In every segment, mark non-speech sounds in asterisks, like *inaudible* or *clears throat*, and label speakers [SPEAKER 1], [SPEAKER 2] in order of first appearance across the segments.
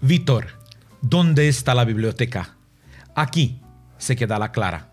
[SPEAKER 1] Vitor, ¿dónde está la biblioteca? Aquí se queda la Clara.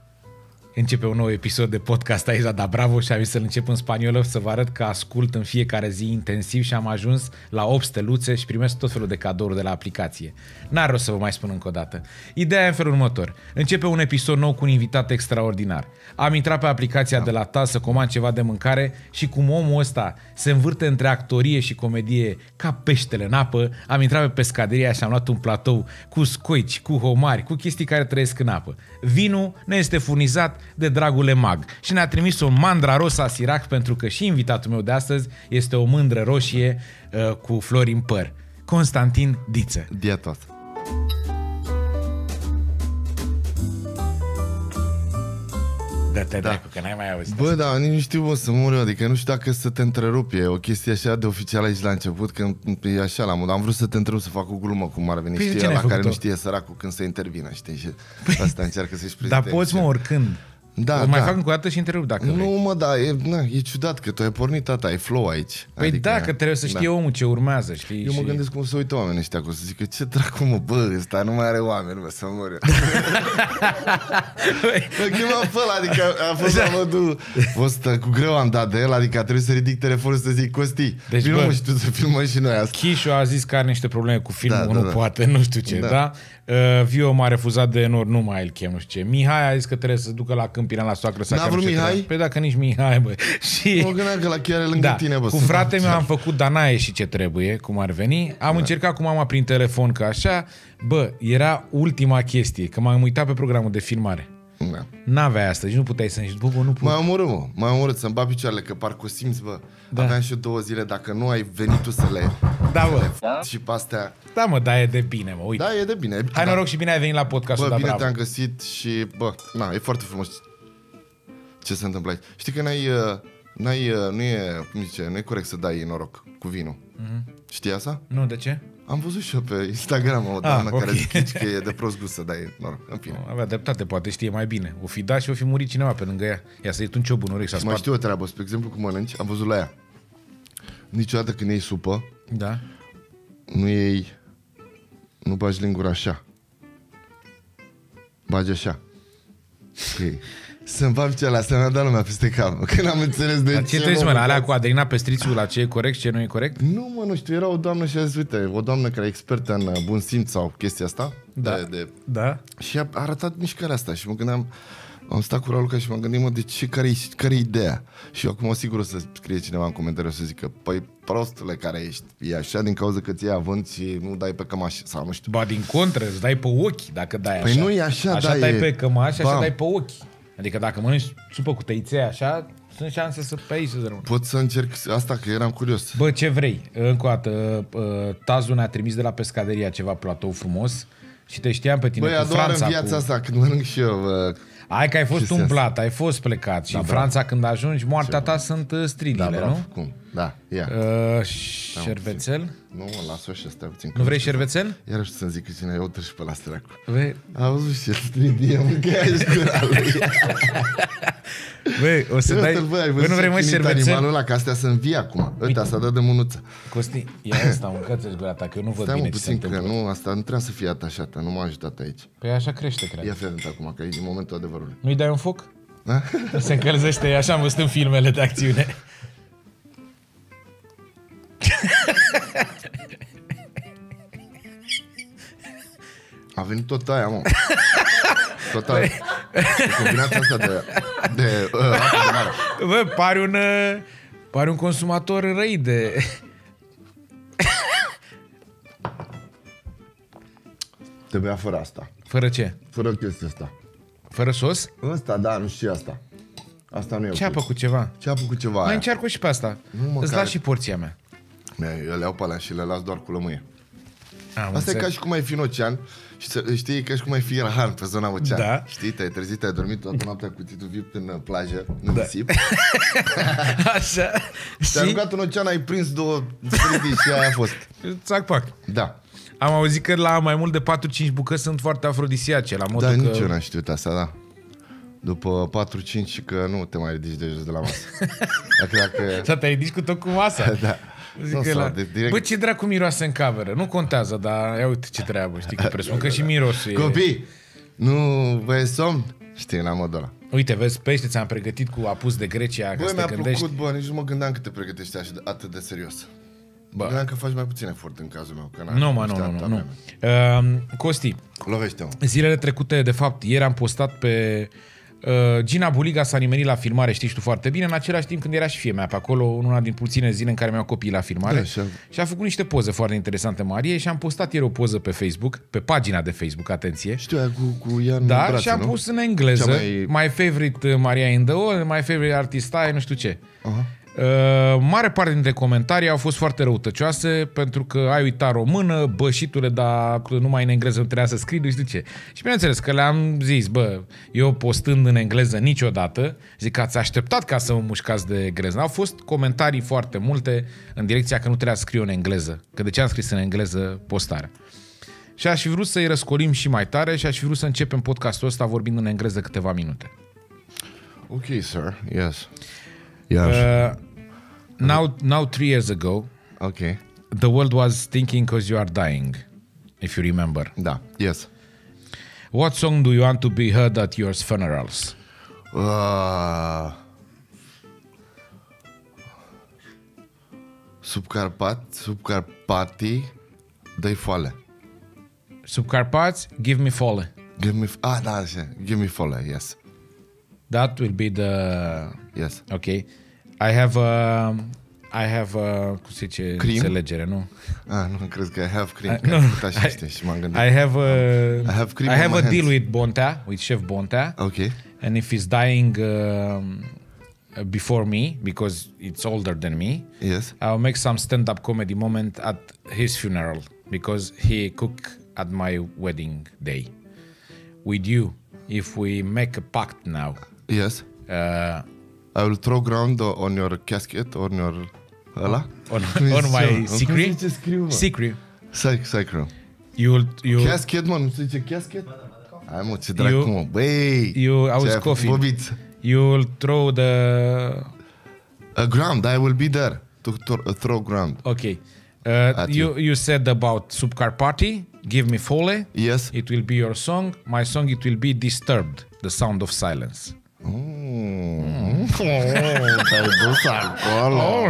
[SPEAKER 1] Începe un nou episod de podcast aici la Da Bravo și am zis să-l încep în spaniolă să vă arăt că ascult în fiecare zi intensiv și am ajuns la 8 steluțe și primesc tot felul de cadouri de la aplicație. N-ar rost să vă mai spun încă o dată. Ideea e în felul următor. Începe un episod nou cu un invitat extraordinar. Am intrat pe aplicația de la ta să comand ceva de mâncare și cum omul ăsta se învârte între actorie și comedie ca peștele în apă, am intrat pe pescaderia și am luat un platou cu scoici, cu homari, cu chestii care trăiesc în apă. Vinul ne este furnizat de dragul Mag și ne-a trimis o mandra rosa Sirac pentru că și invitatul meu de astăzi este o mândră roșie uh, cu flori în păr. Constantin Diță.
[SPEAKER 2] Dietos.
[SPEAKER 1] Dă-te da. dracu, că n-ai mai auzit.
[SPEAKER 2] Bă, da, nici nu știu bă, să mor eu, adică nu știu dacă să te întrerup, e o chestie așa de oficial aici la început, că e așa la mod, am vrut să te întrerup să fac o glumă cum ar veni,
[SPEAKER 1] Păi,
[SPEAKER 2] știi,
[SPEAKER 1] ce n-ai
[SPEAKER 2] la care
[SPEAKER 1] făcut-o?
[SPEAKER 2] nu știe săracul când să intervină, știi, și asta încearcă să-și
[SPEAKER 1] Dar
[SPEAKER 2] prezinte.
[SPEAKER 1] poți, mă, oricând.
[SPEAKER 2] Da,
[SPEAKER 1] o mai
[SPEAKER 2] da.
[SPEAKER 1] fac încă o dată și întrerup dacă vrei.
[SPEAKER 2] Nu, mă, da, e, na, e ciudat că tu ai pornit tata, ai flow aici.
[SPEAKER 1] Păi adică, da, că trebuie să știe
[SPEAKER 2] da.
[SPEAKER 1] omul ce urmează, știi?
[SPEAKER 2] Eu mă
[SPEAKER 1] și...
[SPEAKER 2] gândesc cum să uită oamenii ăștia acolo, să zică, ce dracu mă, bă, ăsta nu mai are oameni, bă, să mor eu. *laughs* Mă chemam pe ăla, adică a fost la modul, a fost, uh, cu greu am dat de el, adică a trebuit să ridic telefonul să zic, Costi,
[SPEAKER 1] Deci,
[SPEAKER 2] deci, filmă
[SPEAKER 1] bă,
[SPEAKER 2] și tu să filmăm și noi asta.
[SPEAKER 1] Chișu a zis că are niște probleme cu filmul,
[SPEAKER 2] Da,
[SPEAKER 1] da,
[SPEAKER 2] da,
[SPEAKER 1] nu
[SPEAKER 2] da.
[SPEAKER 1] poate, nu știu ce, da?
[SPEAKER 2] Da.
[SPEAKER 1] Da? Uh, Vio m-a refuzat de enor, nu mai îl chem, nu știu ce. Mihai a zis că trebuie să ducă la Câmpina la soacră să
[SPEAKER 2] N-a
[SPEAKER 1] care nu
[SPEAKER 2] vrut
[SPEAKER 1] știu ce
[SPEAKER 2] Mihai?
[SPEAKER 1] trebuie. Păi dacă nici Mihai, bă. *laughs* Și...
[SPEAKER 2] Mă gândeam că la chiar e lângă
[SPEAKER 1] Da,
[SPEAKER 2] tine, bă.
[SPEAKER 1] cu
[SPEAKER 2] să
[SPEAKER 1] frate
[SPEAKER 2] fac
[SPEAKER 1] meu
[SPEAKER 2] ce-
[SPEAKER 1] am făcut, dar n-a ieșit ce trebuie, cum ar veni. Am da. încercat cu mama prin telefon, că așa, bă, era ultima chestie, că m-am uitat pe programul de filmare.
[SPEAKER 2] Da.
[SPEAKER 1] N-aveai asta, deci nu puteai să zici, bă, bă, nu pot.
[SPEAKER 2] M-a omorât, mă. M-a omorât să-mi bat picioarele, că parcă o simți, bă.
[SPEAKER 1] Da.
[SPEAKER 2] Da. Aveam și eu două zile, dacă nu ai venit tu să le...
[SPEAKER 1] Da, bă.
[SPEAKER 2] f- Și pe astea...
[SPEAKER 1] Da, mă, da, e de bine, mă, uite.
[SPEAKER 2] Da, e de bine.
[SPEAKER 1] Hai
[SPEAKER 2] da.
[SPEAKER 1] noroc și bine ai venit la podcastul,
[SPEAKER 2] Bă,
[SPEAKER 1] da,
[SPEAKER 2] bine
[SPEAKER 1] bravo.
[SPEAKER 2] te-am găsit și, bă, na, e foarte frumos ce se întâmplă aici. Știi că n-ai, uh, n-ai, uh, nu e, cum zice, nu e corect să dai noroc cu vinul.
[SPEAKER 1] Mhm.
[SPEAKER 2] Mm-hmm. Știi asta?
[SPEAKER 1] Nu, de ce?
[SPEAKER 2] Am văzut și eu pe Instagram o doamnă
[SPEAKER 1] ok.
[SPEAKER 2] care zice că e de prost gust să dai noroc. În fine.
[SPEAKER 1] Avea dreptate, poate știe mai bine. O fi dat și o fi murit cineva pe lângă ea. Ia să-i tu un ciobul în urechi și a
[SPEAKER 2] Mai
[SPEAKER 1] spart.
[SPEAKER 2] știu o treabă, spre exemplu, cum mănânci, am văzut la ea. Niciodată când iei supă,
[SPEAKER 1] Da?
[SPEAKER 2] nu iei, nu bagi lingura așa. Bagi așa. Okay. Să-mi fac ce ăla, să mi-a dat lumea peste cap. *laughs* Că n-am înțeles de
[SPEAKER 1] Dar ce trebuie să mă,
[SPEAKER 2] mă,
[SPEAKER 1] la alea cu Adrina Pestrițu, la ce e corect, ce nu e corect?
[SPEAKER 2] Nu, mă, nu știu, era o doamnă și a zis, uite, o doamnă care e expertă în uh, bun simț sau chestia asta.
[SPEAKER 1] Da.
[SPEAKER 2] De, de,
[SPEAKER 1] Da?
[SPEAKER 2] și a arătat mișcarea asta și mă gândeam, am stat cu Raluca și mă gândim, mă, de ce, care e care ideea? Și acum sigur o să scrie cineva în comentariu să zică, păi prostule care ești, e așa din cauza că ți iei avânt și nu dai pe cămaș sau nu știu.
[SPEAKER 1] Ba din contră, îți dai pe ochi dacă dai
[SPEAKER 2] Păi
[SPEAKER 1] așa.
[SPEAKER 2] nu e așa,
[SPEAKER 1] Așa
[SPEAKER 2] da,
[SPEAKER 1] dai
[SPEAKER 2] e-
[SPEAKER 1] pe cămaș și așa
[SPEAKER 2] Bam.
[SPEAKER 1] dai pe ochi. Adică dacă mănânci supă cu tăiței așa, sunt șanse să pe aici să rămână.
[SPEAKER 2] Pot să încerc asta, că eram curios.
[SPEAKER 1] Bă, ce vrei? Încă o dată, uh, Tazu ne-a trimis de la pescaderia ceva platou frumos și te știam pe tine
[SPEAKER 2] Băi,
[SPEAKER 1] cu
[SPEAKER 2] a doua oară
[SPEAKER 1] Franța.
[SPEAKER 2] în viața
[SPEAKER 1] cu...
[SPEAKER 2] asta, când mănânc și eu, bă,
[SPEAKER 1] Hai că ai fost
[SPEAKER 2] Ce sens?
[SPEAKER 1] umblat, ai fost plecat și
[SPEAKER 2] Da,
[SPEAKER 1] în
[SPEAKER 2] bravo.
[SPEAKER 1] Franța când ajungi, moartea ta sunt uh,
[SPEAKER 2] da,
[SPEAKER 1] stridile,
[SPEAKER 2] bravo,
[SPEAKER 1] nu?
[SPEAKER 2] cum? Da, ia.
[SPEAKER 1] Uh, șervețel?
[SPEAKER 2] Nu, mă, las-o și asta puțin.
[SPEAKER 1] Nu vrei șervețel?
[SPEAKER 2] Iarăși să-mi zic că cine eu și pe la stracu.
[SPEAKER 1] Vei,
[SPEAKER 2] A văzut și el stridie, mâncai și gura lui.
[SPEAKER 1] Băi, o să dai...
[SPEAKER 2] Uite-l, băi, ai
[SPEAKER 1] Băi,
[SPEAKER 2] văzut
[SPEAKER 1] nu vrei mă
[SPEAKER 2] ce chinit
[SPEAKER 1] șervețel?
[SPEAKER 2] animalul ăla, că astea sunt vii acum. Uite, asta dă de mânuță.
[SPEAKER 1] Costi, ia asta, mâncați-ți gura ta, că eu nu văd
[SPEAKER 2] Stai mă
[SPEAKER 1] bine ce se
[SPEAKER 2] puțin, că
[SPEAKER 1] întâmplă.
[SPEAKER 2] nu, asta nu trebuie să fie atașată, nu m-a ajutat aici.
[SPEAKER 1] Păi așa crește, cred.
[SPEAKER 2] Ia fi atent acum, că e din momentul adevărului.
[SPEAKER 1] Nu-i dai un foc?
[SPEAKER 2] Da?
[SPEAKER 1] Se încălzește, așa am văzut în filmele de acțiune.
[SPEAKER 2] A venit tot aia, mă. Tot aia. Combinația asta de, de uh, apă de mare.
[SPEAKER 1] Bă, pare un, uh, pare un consumator răi de...
[SPEAKER 2] Te bea fără asta.
[SPEAKER 1] Fără ce?
[SPEAKER 2] Fără chestia asta.
[SPEAKER 1] Fără sos?
[SPEAKER 2] Ăsta, da, nu știu asta. Asta nu e
[SPEAKER 1] Ceapă
[SPEAKER 2] ok.
[SPEAKER 1] cu ceva.
[SPEAKER 2] Ceapă cu ceva
[SPEAKER 1] Mai
[SPEAKER 2] aia.
[SPEAKER 1] încearcă și pe asta.
[SPEAKER 2] Nu, mă,
[SPEAKER 1] Îți
[SPEAKER 2] care-
[SPEAKER 1] las și porția mea.
[SPEAKER 2] Eu le iau pe alea și le las doar cu lămâie.
[SPEAKER 1] Am
[SPEAKER 2] Asta
[SPEAKER 1] înțeles.
[SPEAKER 2] e ca și cum ai fi în ocean și să, știi, e ca și cum ai fi rahan pe zona ocean.
[SPEAKER 1] Da.
[SPEAKER 2] Știi, te-ai trezit, ai dormit toată noaptea cu titul vip în uh, plajă, în
[SPEAKER 1] Da.
[SPEAKER 2] nisip. *laughs*
[SPEAKER 1] Așa.
[SPEAKER 2] Te-ai
[SPEAKER 1] Și
[SPEAKER 2] aruncat în ocean, ai prins două stridii și aia a fost.
[SPEAKER 1] țac pac.
[SPEAKER 2] Da.
[SPEAKER 1] Am auzit că la mai mult de 4-5 bucăți sunt foarte afrodisiace, la modul
[SPEAKER 2] Da,
[SPEAKER 1] că...
[SPEAKER 2] nici eu n-am știut asta, da. După 4-5 că nu te mai ridici de jos de la masă. *laughs* Dacă, dacă...
[SPEAKER 1] Să te ridici cu tot cu masa. *laughs*
[SPEAKER 2] Da.
[SPEAKER 1] Zic
[SPEAKER 2] Nu,
[SPEAKER 1] că
[SPEAKER 2] sau
[SPEAKER 1] la...
[SPEAKER 2] de- direct-
[SPEAKER 1] Bă, ce dracu miroase în cameră? Nu contează, dar ia uite ce treabă, știi, că presupun că și *laughs* mirosul e...
[SPEAKER 2] Copii, nu vă e somn? Știi, la modul ăla.
[SPEAKER 1] Uite, vezi, pește ți-am pregătit cu apus de Grecia, ca
[SPEAKER 2] Băi,
[SPEAKER 1] să te
[SPEAKER 2] mi-a
[SPEAKER 1] gândești.
[SPEAKER 2] plăcut, bă, nici nu mă gândeam că te pregătești așa, de- atât de serios. Bă.
[SPEAKER 1] Bă.
[SPEAKER 2] Gândeam că faci mai puțin efort în cazul meu. Că n-ai
[SPEAKER 1] Nu, mă, nu,
[SPEAKER 2] așteptat
[SPEAKER 1] nu, nu.
[SPEAKER 2] avea.
[SPEAKER 1] nu. Uh, Costi,
[SPEAKER 2] Lovește-mă.
[SPEAKER 1] zilele trecute, de fapt, ieri am postat pe... Uh, Gina Buliga s-a nimerit la filmare, știi și tu foarte bine, în același timp când era și fie mea pe acolo, în una din puține zile în care mi-au copiii la filmare.
[SPEAKER 2] Da, și a-
[SPEAKER 1] și a făcut niște poze foarte interesante, Marie, și am postat ieri o poză pe Facebook, pe pagina de Facebook, atenție.
[SPEAKER 2] Știu aia cu, cu ea în
[SPEAKER 1] Da,
[SPEAKER 2] brațe,
[SPEAKER 1] și am
[SPEAKER 2] nu?
[SPEAKER 1] pus în engleză
[SPEAKER 2] Cea
[SPEAKER 1] mai...
[SPEAKER 2] mai-
[SPEAKER 1] My favorite uh, Maria in the world, my favorite artist I, nu știu ce.
[SPEAKER 2] Aha.
[SPEAKER 1] Uh, mare parte dintre comentarii au fost foarte răutăcioase pentru că ai uitat română, bășitule, dar numai în engleză nu trebuia să scrii, nu știu ce. Și bineînțeles că le-am zis, bă, eu postând în engleză niciodată, zic că ați așteptat ca să mă mușcați de engleză. Au fost comentarii foarte multe în direcția că nu trebuia să scriu în engleză, că de ce am scris în engleză postarea. Și aș fi vrut să-i răscolim și mai tare și aș fi vrut să începem podcastul ăsta vorbind în engleză câteva minute.
[SPEAKER 2] Ok, sir. Yes. Yes.
[SPEAKER 1] Uh, now, now, three years ago,
[SPEAKER 2] ok.
[SPEAKER 1] the world was thinking because you are dying, if you remember.
[SPEAKER 2] Da. Yes.
[SPEAKER 1] What song do you want to be heard at your funerals?
[SPEAKER 2] Uh, subcarpat, subcarpatii, dă foale.
[SPEAKER 1] Subcarpats, give me fole.
[SPEAKER 2] Give me, ah, da. Give me foale, yes.
[SPEAKER 1] That will be the
[SPEAKER 2] Yes.
[SPEAKER 1] okay. I have a, I have a, cum se zice,
[SPEAKER 2] Cream?
[SPEAKER 1] înțelegere, nu?
[SPEAKER 2] Ah, nu, crezi că I have cream,
[SPEAKER 1] I-
[SPEAKER 2] că
[SPEAKER 1] no,
[SPEAKER 2] ai făcut așa
[SPEAKER 1] I-
[SPEAKER 2] și m-am gândit.
[SPEAKER 1] I have a,
[SPEAKER 2] I have cream
[SPEAKER 1] I have a deal with Bontea, with Chef Bontea.
[SPEAKER 2] Ok.
[SPEAKER 1] And if he's dying um, before me, because it's older than me,
[SPEAKER 2] Yes.
[SPEAKER 1] I'll make some stand-up comedy moment at his funeral because he cooked at my wedding day. With you, if we make a pact now,
[SPEAKER 2] Yes.
[SPEAKER 1] uh,
[SPEAKER 2] I will throw ground on your casket, on your... Ăla?
[SPEAKER 1] on, *laughs*
[SPEAKER 2] Cum
[SPEAKER 1] on
[SPEAKER 2] zice,
[SPEAKER 1] my
[SPEAKER 2] mă? Cum
[SPEAKER 1] secret,
[SPEAKER 2] zice scriu, mă?
[SPEAKER 1] secret,
[SPEAKER 2] Psych, sacrum.
[SPEAKER 1] you will, you
[SPEAKER 2] Casket, mă, nu se zice casket? Hai mă, ce dracu,
[SPEAKER 1] Eu-
[SPEAKER 2] mă. Băi!
[SPEAKER 1] you, I
[SPEAKER 2] ce
[SPEAKER 1] was
[SPEAKER 2] ai făcut,
[SPEAKER 1] coughing.
[SPEAKER 2] Bobiță.
[SPEAKER 1] You will throw the
[SPEAKER 2] A ground, I will be there to throw, throw ground.
[SPEAKER 1] okay. Uh,
[SPEAKER 2] At
[SPEAKER 1] you you said about Subcarpati, give me fole.
[SPEAKER 2] Yes.
[SPEAKER 1] It will be your song. My song it will be Disturbed, the sound of silence.
[SPEAKER 2] Mm. Te-ai dus acolo.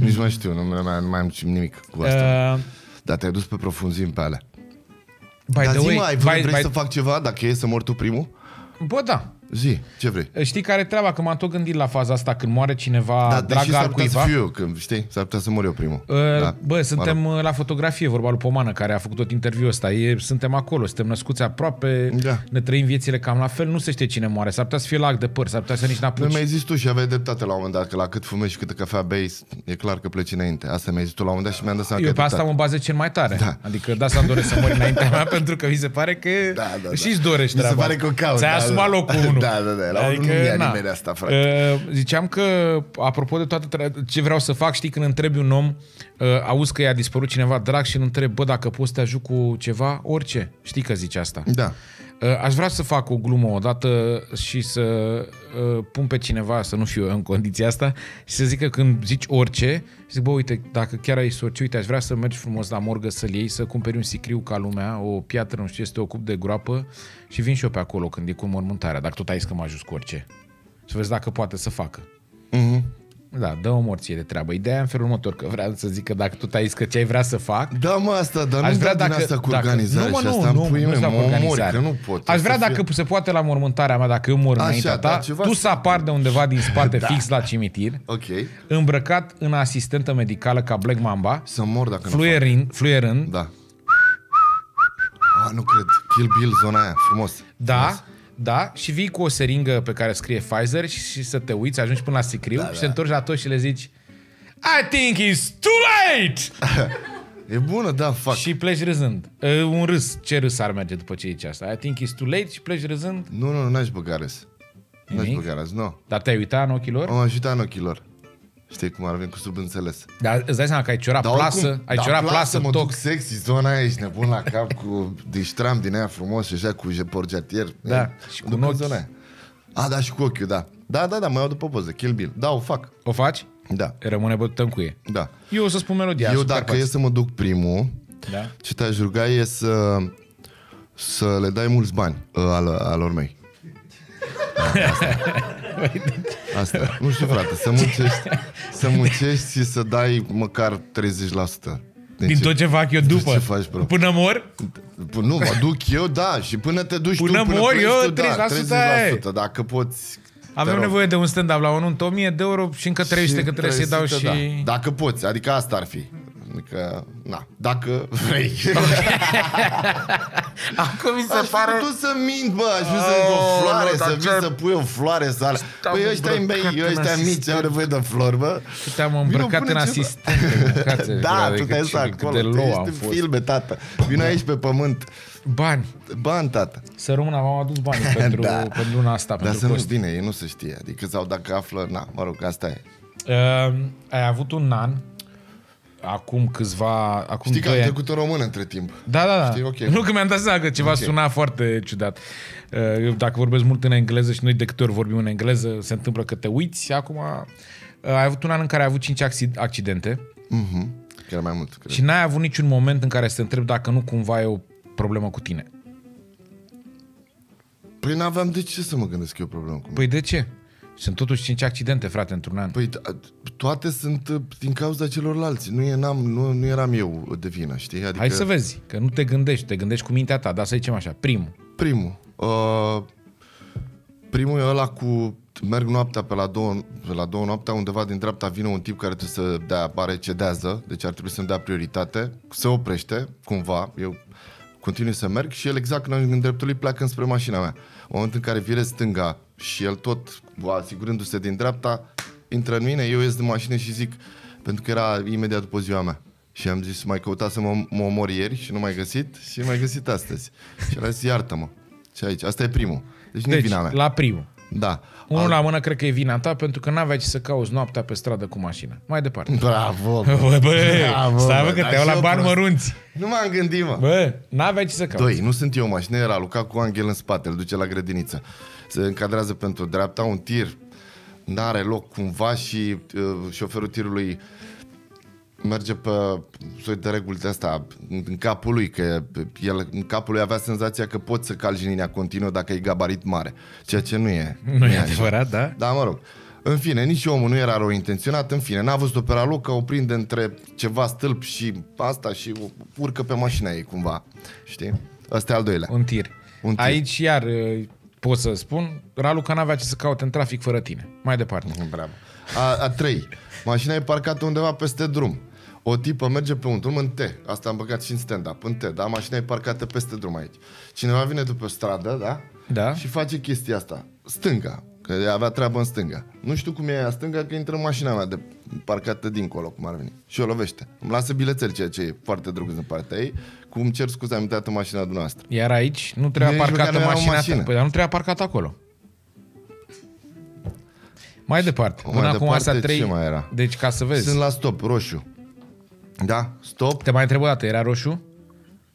[SPEAKER 2] Nici nu mai știu, nu mai, nu mai am nimic cu asta.
[SPEAKER 1] Uh,
[SPEAKER 2] Dar te-ai dus pe profunzimi pe alea.
[SPEAKER 1] by
[SPEAKER 2] Dar
[SPEAKER 1] the
[SPEAKER 2] zi,
[SPEAKER 1] way,
[SPEAKER 2] mă, ai vrei,
[SPEAKER 1] by,
[SPEAKER 2] vrei
[SPEAKER 1] by,
[SPEAKER 2] să fac ceva dacă e să mor tu primul?
[SPEAKER 1] Bă, da.
[SPEAKER 2] Zi, ce vrei?
[SPEAKER 1] Știi care e treaba? Că m-am tot gândit la faza asta când moare cineva
[SPEAKER 2] Da,
[SPEAKER 1] drag
[SPEAKER 2] deși s-ar
[SPEAKER 1] al
[SPEAKER 2] putea să
[SPEAKER 1] cuiva.
[SPEAKER 2] fiu eu, când, știi? S-ar putea să mor eu primul.
[SPEAKER 1] Uh,
[SPEAKER 2] Da,
[SPEAKER 1] Bă,
[SPEAKER 2] mă
[SPEAKER 1] suntem
[SPEAKER 2] rog.
[SPEAKER 1] uh, la fotografie, vorba lui Pomană, care a făcut tot interviul ăsta. E, suntem acolo, suntem născuți aproape,
[SPEAKER 2] Da.
[SPEAKER 1] ne trăim viețile cam la fel, nu se știe cine moare. S-ar putea să fie lac de păr, s-ar putea să nici
[SPEAKER 2] Nu
[SPEAKER 1] n-apuci.
[SPEAKER 2] mi-ai zis tu și aveai dreptate la un moment dat, că la cât fumezi și câtă cafea bei, e clar că pleci înainte. Asta mi-ai zis tu la un moment dat și mi-am dat seama
[SPEAKER 1] Eu
[SPEAKER 2] că
[SPEAKER 1] pe
[SPEAKER 2] ai
[SPEAKER 1] asta
[SPEAKER 2] dreptate.
[SPEAKER 1] mă bazez cel mai tare.
[SPEAKER 2] Da.
[SPEAKER 1] Adică de asta îmi doresc să mor înaintea mea, *laughs* pentru că mi se pare că
[SPEAKER 2] Da, da, da.
[SPEAKER 1] și-ți dorești
[SPEAKER 2] Mi se
[SPEAKER 1] treaba.
[SPEAKER 2] pare că o caut,
[SPEAKER 1] Ți-ai
[SPEAKER 2] da,
[SPEAKER 1] asumat
[SPEAKER 2] da.
[SPEAKER 1] locul 1.
[SPEAKER 2] Da, da, da, la unul nu ia nimeni asta, frate.
[SPEAKER 1] Uh, ziceam că, apropo de toate tre- ce vreau să fac, știi, când întrebi un om, uh, auzi că i-a dispărut cineva drag și îl întreb, bă, dacă poți să te ajut cu ceva, orice. Știi că zice asta.
[SPEAKER 2] Da.
[SPEAKER 1] Uh, Aș vrea să fac o glumă odată și să uh, pun pe cineva, să nu fiu eu în condiția asta, și să zică când zici orice, zic, bă, uite, dacă chiar ai să orice, uite, aș vrea să mergi frumos la morgă să-l iei, să cumperi un sicriu ca lumea, o piatră, nu știu, este o cup de groapă și vin și eu pe acolo când e cu mormântarea, dacă tot ai zis că mă ajut cu orice. Să vezi dacă poate să facă.
[SPEAKER 2] Mhm.
[SPEAKER 1] Da, dă o morție de treabă. Ideea e în felul următor, că vreau să zic că dacă tu ai zis că ce ai vrea să fac,
[SPEAKER 2] Da, mă, asta, dar
[SPEAKER 1] Aș
[SPEAKER 2] nu
[SPEAKER 1] vrea
[SPEAKER 2] da din
[SPEAKER 1] dacă,
[SPEAKER 2] asta cu
[SPEAKER 1] dacă,
[SPEAKER 2] organizare
[SPEAKER 1] nu, mă,
[SPEAKER 2] și
[SPEAKER 1] nu,
[SPEAKER 2] asta
[SPEAKER 1] nu,
[SPEAKER 2] îmi pui
[SPEAKER 1] nu,
[SPEAKER 2] mea,
[SPEAKER 1] nu,
[SPEAKER 2] mă
[SPEAKER 1] cu
[SPEAKER 2] omori,
[SPEAKER 1] organizare.
[SPEAKER 2] că nu pot.
[SPEAKER 1] Aș
[SPEAKER 2] O
[SPEAKER 1] vrea
[SPEAKER 2] să
[SPEAKER 1] dacă
[SPEAKER 2] fie-
[SPEAKER 1] se poate la mormântarea mea, dacă eu mor
[SPEAKER 2] Așa,
[SPEAKER 1] înaintea
[SPEAKER 2] da,
[SPEAKER 1] ta,
[SPEAKER 2] ceva
[SPEAKER 1] tu
[SPEAKER 2] să-
[SPEAKER 1] să apar de undeva din spate *laughs* fix la cimitir,
[SPEAKER 2] Ok.
[SPEAKER 1] îmbrăcat în asistentă medicală ca Black Mamba,
[SPEAKER 2] Să mor dacă nu fac.
[SPEAKER 1] fluierând, fluierând
[SPEAKER 2] Da. Ah, nu cred. Kill Bill, zona aia, frumos.
[SPEAKER 1] da, da, și vii cu o seringă pe care scrie Pfizer și, și să te uiți, ajungi până la sicriu
[SPEAKER 2] Da,
[SPEAKER 1] și te întorci la toți și le zici I think it's too late! *laughs*
[SPEAKER 2] E bună, da, fac.
[SPEAKER 1] și pleci râzând. Uh, un râs. Ce râs ar merge după ce zici asta? I think it's too late și pleci râzând.
[SPEAKER 2] Nu, nu, nu, n-aș băga râs. N-aș
[SPEAKER 1] Nimic?
[SPEAKER 2] băga râs, nu.
[SPEAKER 1] Dar te-ai uitat în ochii lor?
[SPEAKER 2] Am ajutat în ochii lor. Știi cum ar veni cu subînțeles.
[SPEAKER 1] Dar îți dai seama că ai ciorat
[SPEAKER 2] Dar
[SPEAKER 1] plasă,
[SPEAKER 2] oricum,
[SPEAKER 1] ai
[SPEAKER 2] da,
[SPEAKER 1] ciorat plasă,
[SPEAKER 2] mă
[SPEAKER 1] toc.
[SPEAKER 2] duc sexy, zona aia, ești nebun la cap cu diștram din aia frumos și așa cu porgetier.
[SPEAKER 1] Da,
[SPEAKER 2] E,
[SPEAKER 1] și
[SPEAKER 2] mă
[SPEAKER 1] cu
[SPEAKER 2] duc în
[SPEAKER 1] ochi.
[SPEAKER 2] zona aia. A, da, și cu ochiul, da. Da, da, da, mă iau după poză. Kill Bill. Da, o fac.
[SPEAKER 1] O faci?
[SPEAKER 2] Da,
[SPEAKER 1] Rămâne bătută în cuie.
[SPEAKER 2] da.
[SPEAKER 1] Eu o să spun melodia.
[SPEAKER 2] Eu
[SPEAKER 1] Super
[SPEAKER 2] dacă
[SPEAKER 1] Pați.
[SPEAKER 2] e să mă duc primul,
[SPEAKER 1] Da?
[SPEAKER 2] ce te-aș ruga e să, să le dai mulți bani uh, al, alor mei. Asta. *laughs* Asta. Nu știu, frate, să muncești, să *laughs* muncești și să dai măcar 30%.
[SPEAKER 1] Din tot ce fac eu după.
[SPEAKER 2] ce faci, bro?
[SPEAKER 1] Până mor?
[SPEAKER 2] P- Nu, mă duc eu, da, și până te duci
[SPEAKER 1] Până
[SPEAKER 2] tu, până
[SPEAKER 1] mor
[SPEAKER 2] pleci
[SPEAKER 1] eu,
[SPEAKER 2] tu, da,
[SPEAKER 1] 30%
[SPEAKER 2] 30%, dacă poți.
[SPEAKER 1] Avem
[SPEAKER 2] te rog.
[SPEAKER 1] nevoie de un stand-up la o nuntă, 1000 de euro și încă 300
[SPEAKER 2] Și
[SPEAKER 1] că trebuie să-i dau
[SPEAKER 2] 300,
[SPEAKER 1] și...
[SPEAKER 2] Da. Dacă poți, adică asta ar fi. Adică, na, dacă vrei. *laughs*
[SPEAKER 1] Acum mi
[SPEAKER 2] Aș fi putut să mint, bă, aș vrea să o
[SPEAKER 1] Oh,
[SPEAKER 2] floare,
[SPEAKER 1] dar
[SPEAKER 2] să
[SPEAKER 1] ce-
[SPEAKER 2] vii să pui o floare să ala.
[SPEAKER 1] Stai
[SPEAKER 2] Păi ăștia
[SPEAKER 1] îmbrăcat
[SPEAKER 2] mei,
[SPEAKER 1] în
[SPEAKER 2] ăștia mici
[SPEAKER 1] asistent.
[SPEAKER 2] au nevoie de flori, bă.
[SPEAKER 1] Te-am îmbrăcat
[SPEAKER 2] pune
[SPEAKER 1] în
[SPEAKER 2] ceva.
[SPEAKER 1] asistent. mâncați, *laughs*
[SPEAKER 2] Da,
[SPEAKER 1] adică
[SPEAKER 2] tu te-ai
[SPEAKER 1] ce-
[SPEAKER 2] stat
[SPEAKER 1] cât
[SPEAKER 2] acolo,
[SPEAKER 1] de
[SPEAKER 2] tu
[SPEAKER 1] low am
[SPEAKER 2] ești în
[SPEAKER 1] fost.
[SPEAKER 2] filme, tată. Vino aici pe pământ.
[SPEAKER 1] Bani.
[SPEAKER 2] Bani, tată.
[SPEAKER 1] Să rămână, v-am adus bani *laughs* pentru,
[SPEAKER 2] Da.
[SPEAKER 1] pentru luna asta,
[SPEAKER 2] Dar să
[SPEAKER 1] pentru
[SPEAKER 2] nu
[SPEAKER 1] Costi.
[SPEAKER 2] bine, ei nu se știe. Adică, sau dacă află, na, mă rog, asta e.
[SPEAKER 1] Uh, ai avut un an, acum câțiva, acum
[SPEAKER 2] Știi că am
[SPEAKER 1] doi ani.
[SPEAKER 2] trecut în română între timp.
[SPEAKER 1] Da, da, da.
[SPEAKER 2] Știi? Ok.
[SPEAKER 1] Nu că mi-am dat seama că ceva
[SPEAKER 2] Ok.
[SPEAKER 1] suna foarte ciudat. Uh, Eu dacă vorbesc mult în engleză și noi de câte ori vorbim în engleză, se întâmplă că te uiți. Acum uh, ai avut un an în care ai avut 5 accidente
[SPEAKER 2] Mhm. Chiar mai mult, cred.
[SPEAKER 1] și n-ai avut niciun moment în care să te întrebi dacă nu cumva e o problemă cu tine.
[SPEAKER 2] Păi n-aveam de ce să mă gândesc eu o problemă cu mine.
[SPEAKER 1] Păi de ce? Sunt totuși 5 accidente, frate, într-un an.
[SPEAKER 2] Păi to- toate sunt uh, din cauza celorlalți. Nu, e, n-am, nu, nu eram eu de vină, știi? Adică
[SPEAKER 1] Hai să vezi, că nu te gândești, te gândești cu mintea ta, dar să zicem așa, primul.
[SPEAKER 2] Primul. Uh, primul e ăla cu... Merg noaptea pe la două, pe la două noaptea, undeva din dreapta vine un tip care trebuie să dea, pare cedează, deci ar trebui să-mi dea prioritate, se oprește, cumva, eu continui să merg și el exact când ajung în dreptul lui pleacă înspre mașina mea. În momentul în care vire stânga și el tot asigurându-se din dreapta, intră în mine, eu ies din mașină și zic, pentru că era imediat după ziua mea. Și am zis, mai căutat să mă, mă omor ieri și nu mai găsit și mai găsit astăzi. Și el a zis, iartă-mă. Și aici, asta e primul. Deci nu e
[SPEAKER 1] Deci,
[SPEAKER 2] vina mea.
[SPEAKER 1] la primul.
[SPEAKER 2] Da.
[SPEAKER 1] Unul la mână cred că e vina ta pentru că n-aveai ce să cauți noaptea pe stradă cu mașina. Mai departe.
[SPEAKER 2] Bravo, *laughs*
[SPEAKER 1] Bă,
[SPEAKER 2] bă.
[SPEAKER 1] bă,
[SPEAKER 2] Bravo,
[SPEAKER 1] stai bă
[SPEAKER 2] bă,
[SPEAKER 1] că
[SPEAKER 2] dar
[SPEAKER 1] te iau
[SPEAKER 2] și
[SPEAKER 1] la
[SPEAKER 2] eu
[SPEAKER 1] bani
[SPEAKER 2] prost.
[SPEAKER 1] mărunți.
[SPEAKER 2] Nu m-am gândit, mă.
[SPEAKER 1] Bă, n-aveai ce să cauți.
[SPEAKER 2] Doi, nu sunt eu în mașină, era Luca cu Angel în spate, îl duce la grădiniță. Se încadrează pentru dreapta, un tir n-are loc cumva și uh, șoferul tirului merge pe soi de reguli de asta în capul lui, că el în capul lui avea senzația că poți să calci în linia continuă dacă e gabarit mare, ceea ce nu e.
[SPEAKER 1] Nu e
[SPEAKER 2] așa.
[SPEAKER 1] adevărat, da?
[SPEAKER 2] Da, mă rog. În fine, nici omul nu era rău intenționat, în fine, n-a văzut-o pe la loc, că o prinde între ceva stâlp și asta și urcă pe mașina ei cumva, știi? Ăsta e al doilea.
[SPEAKER 1] Un tir.
[SPEAKER 2] Un tir.
[SPEAKER 1] Aici iar uh, pot să spun, Ralu că n-avea ce să caute în trafic fără tine. Mai departe.
[SPEAKER 2] Bravo. A, a trei. Mașina e parcată undeva peste drum. O tipă merge pe un drum în T. Asta am băgat și în stand-up. În T, da? Mașina e parcată peste drum aici. Cineva vine după stradă, da?
[SPEAKER 1] Da.
[SPEAKER 2] Și face chestia asta. Stânga. Că avea treabă în stânga. Nu știu cum e aia stânga, că intră în mașina mea de parcată dincolo, cum ar veni. Și o lovește. Îmi lasă bilețel, ceea ce e foarte drăguț în partea ei. Cum cer scuze, am intrat în mașina dumneavoastră.
[SPEAKER 1] Iar aici nu trebuia
[SPEAKER 2] Nici măcar
[SPEAKER 1] parcată
[SPEAKER 2] nu era o
[SPEAKER 1] mașina
[SPEAKER 2] mașină.
[SPEAKER 1] ta. Păi dar nu trebuia parcat acolo. Mai departe.
[SPEAKER 2] Mai
[SPEAKER 1] Până acum
[SPEAKER 2] departe,
[SPEAKER 1] astea trei.
[SPEAKER 2] ce mai era?
[SPEAKER 1] Deci ca să vezi.
[SPEAKER 2] Sunt la stop, roșu. Da? Stop.
[SPEAKER 1] Te mai întreb o dată, era roșu?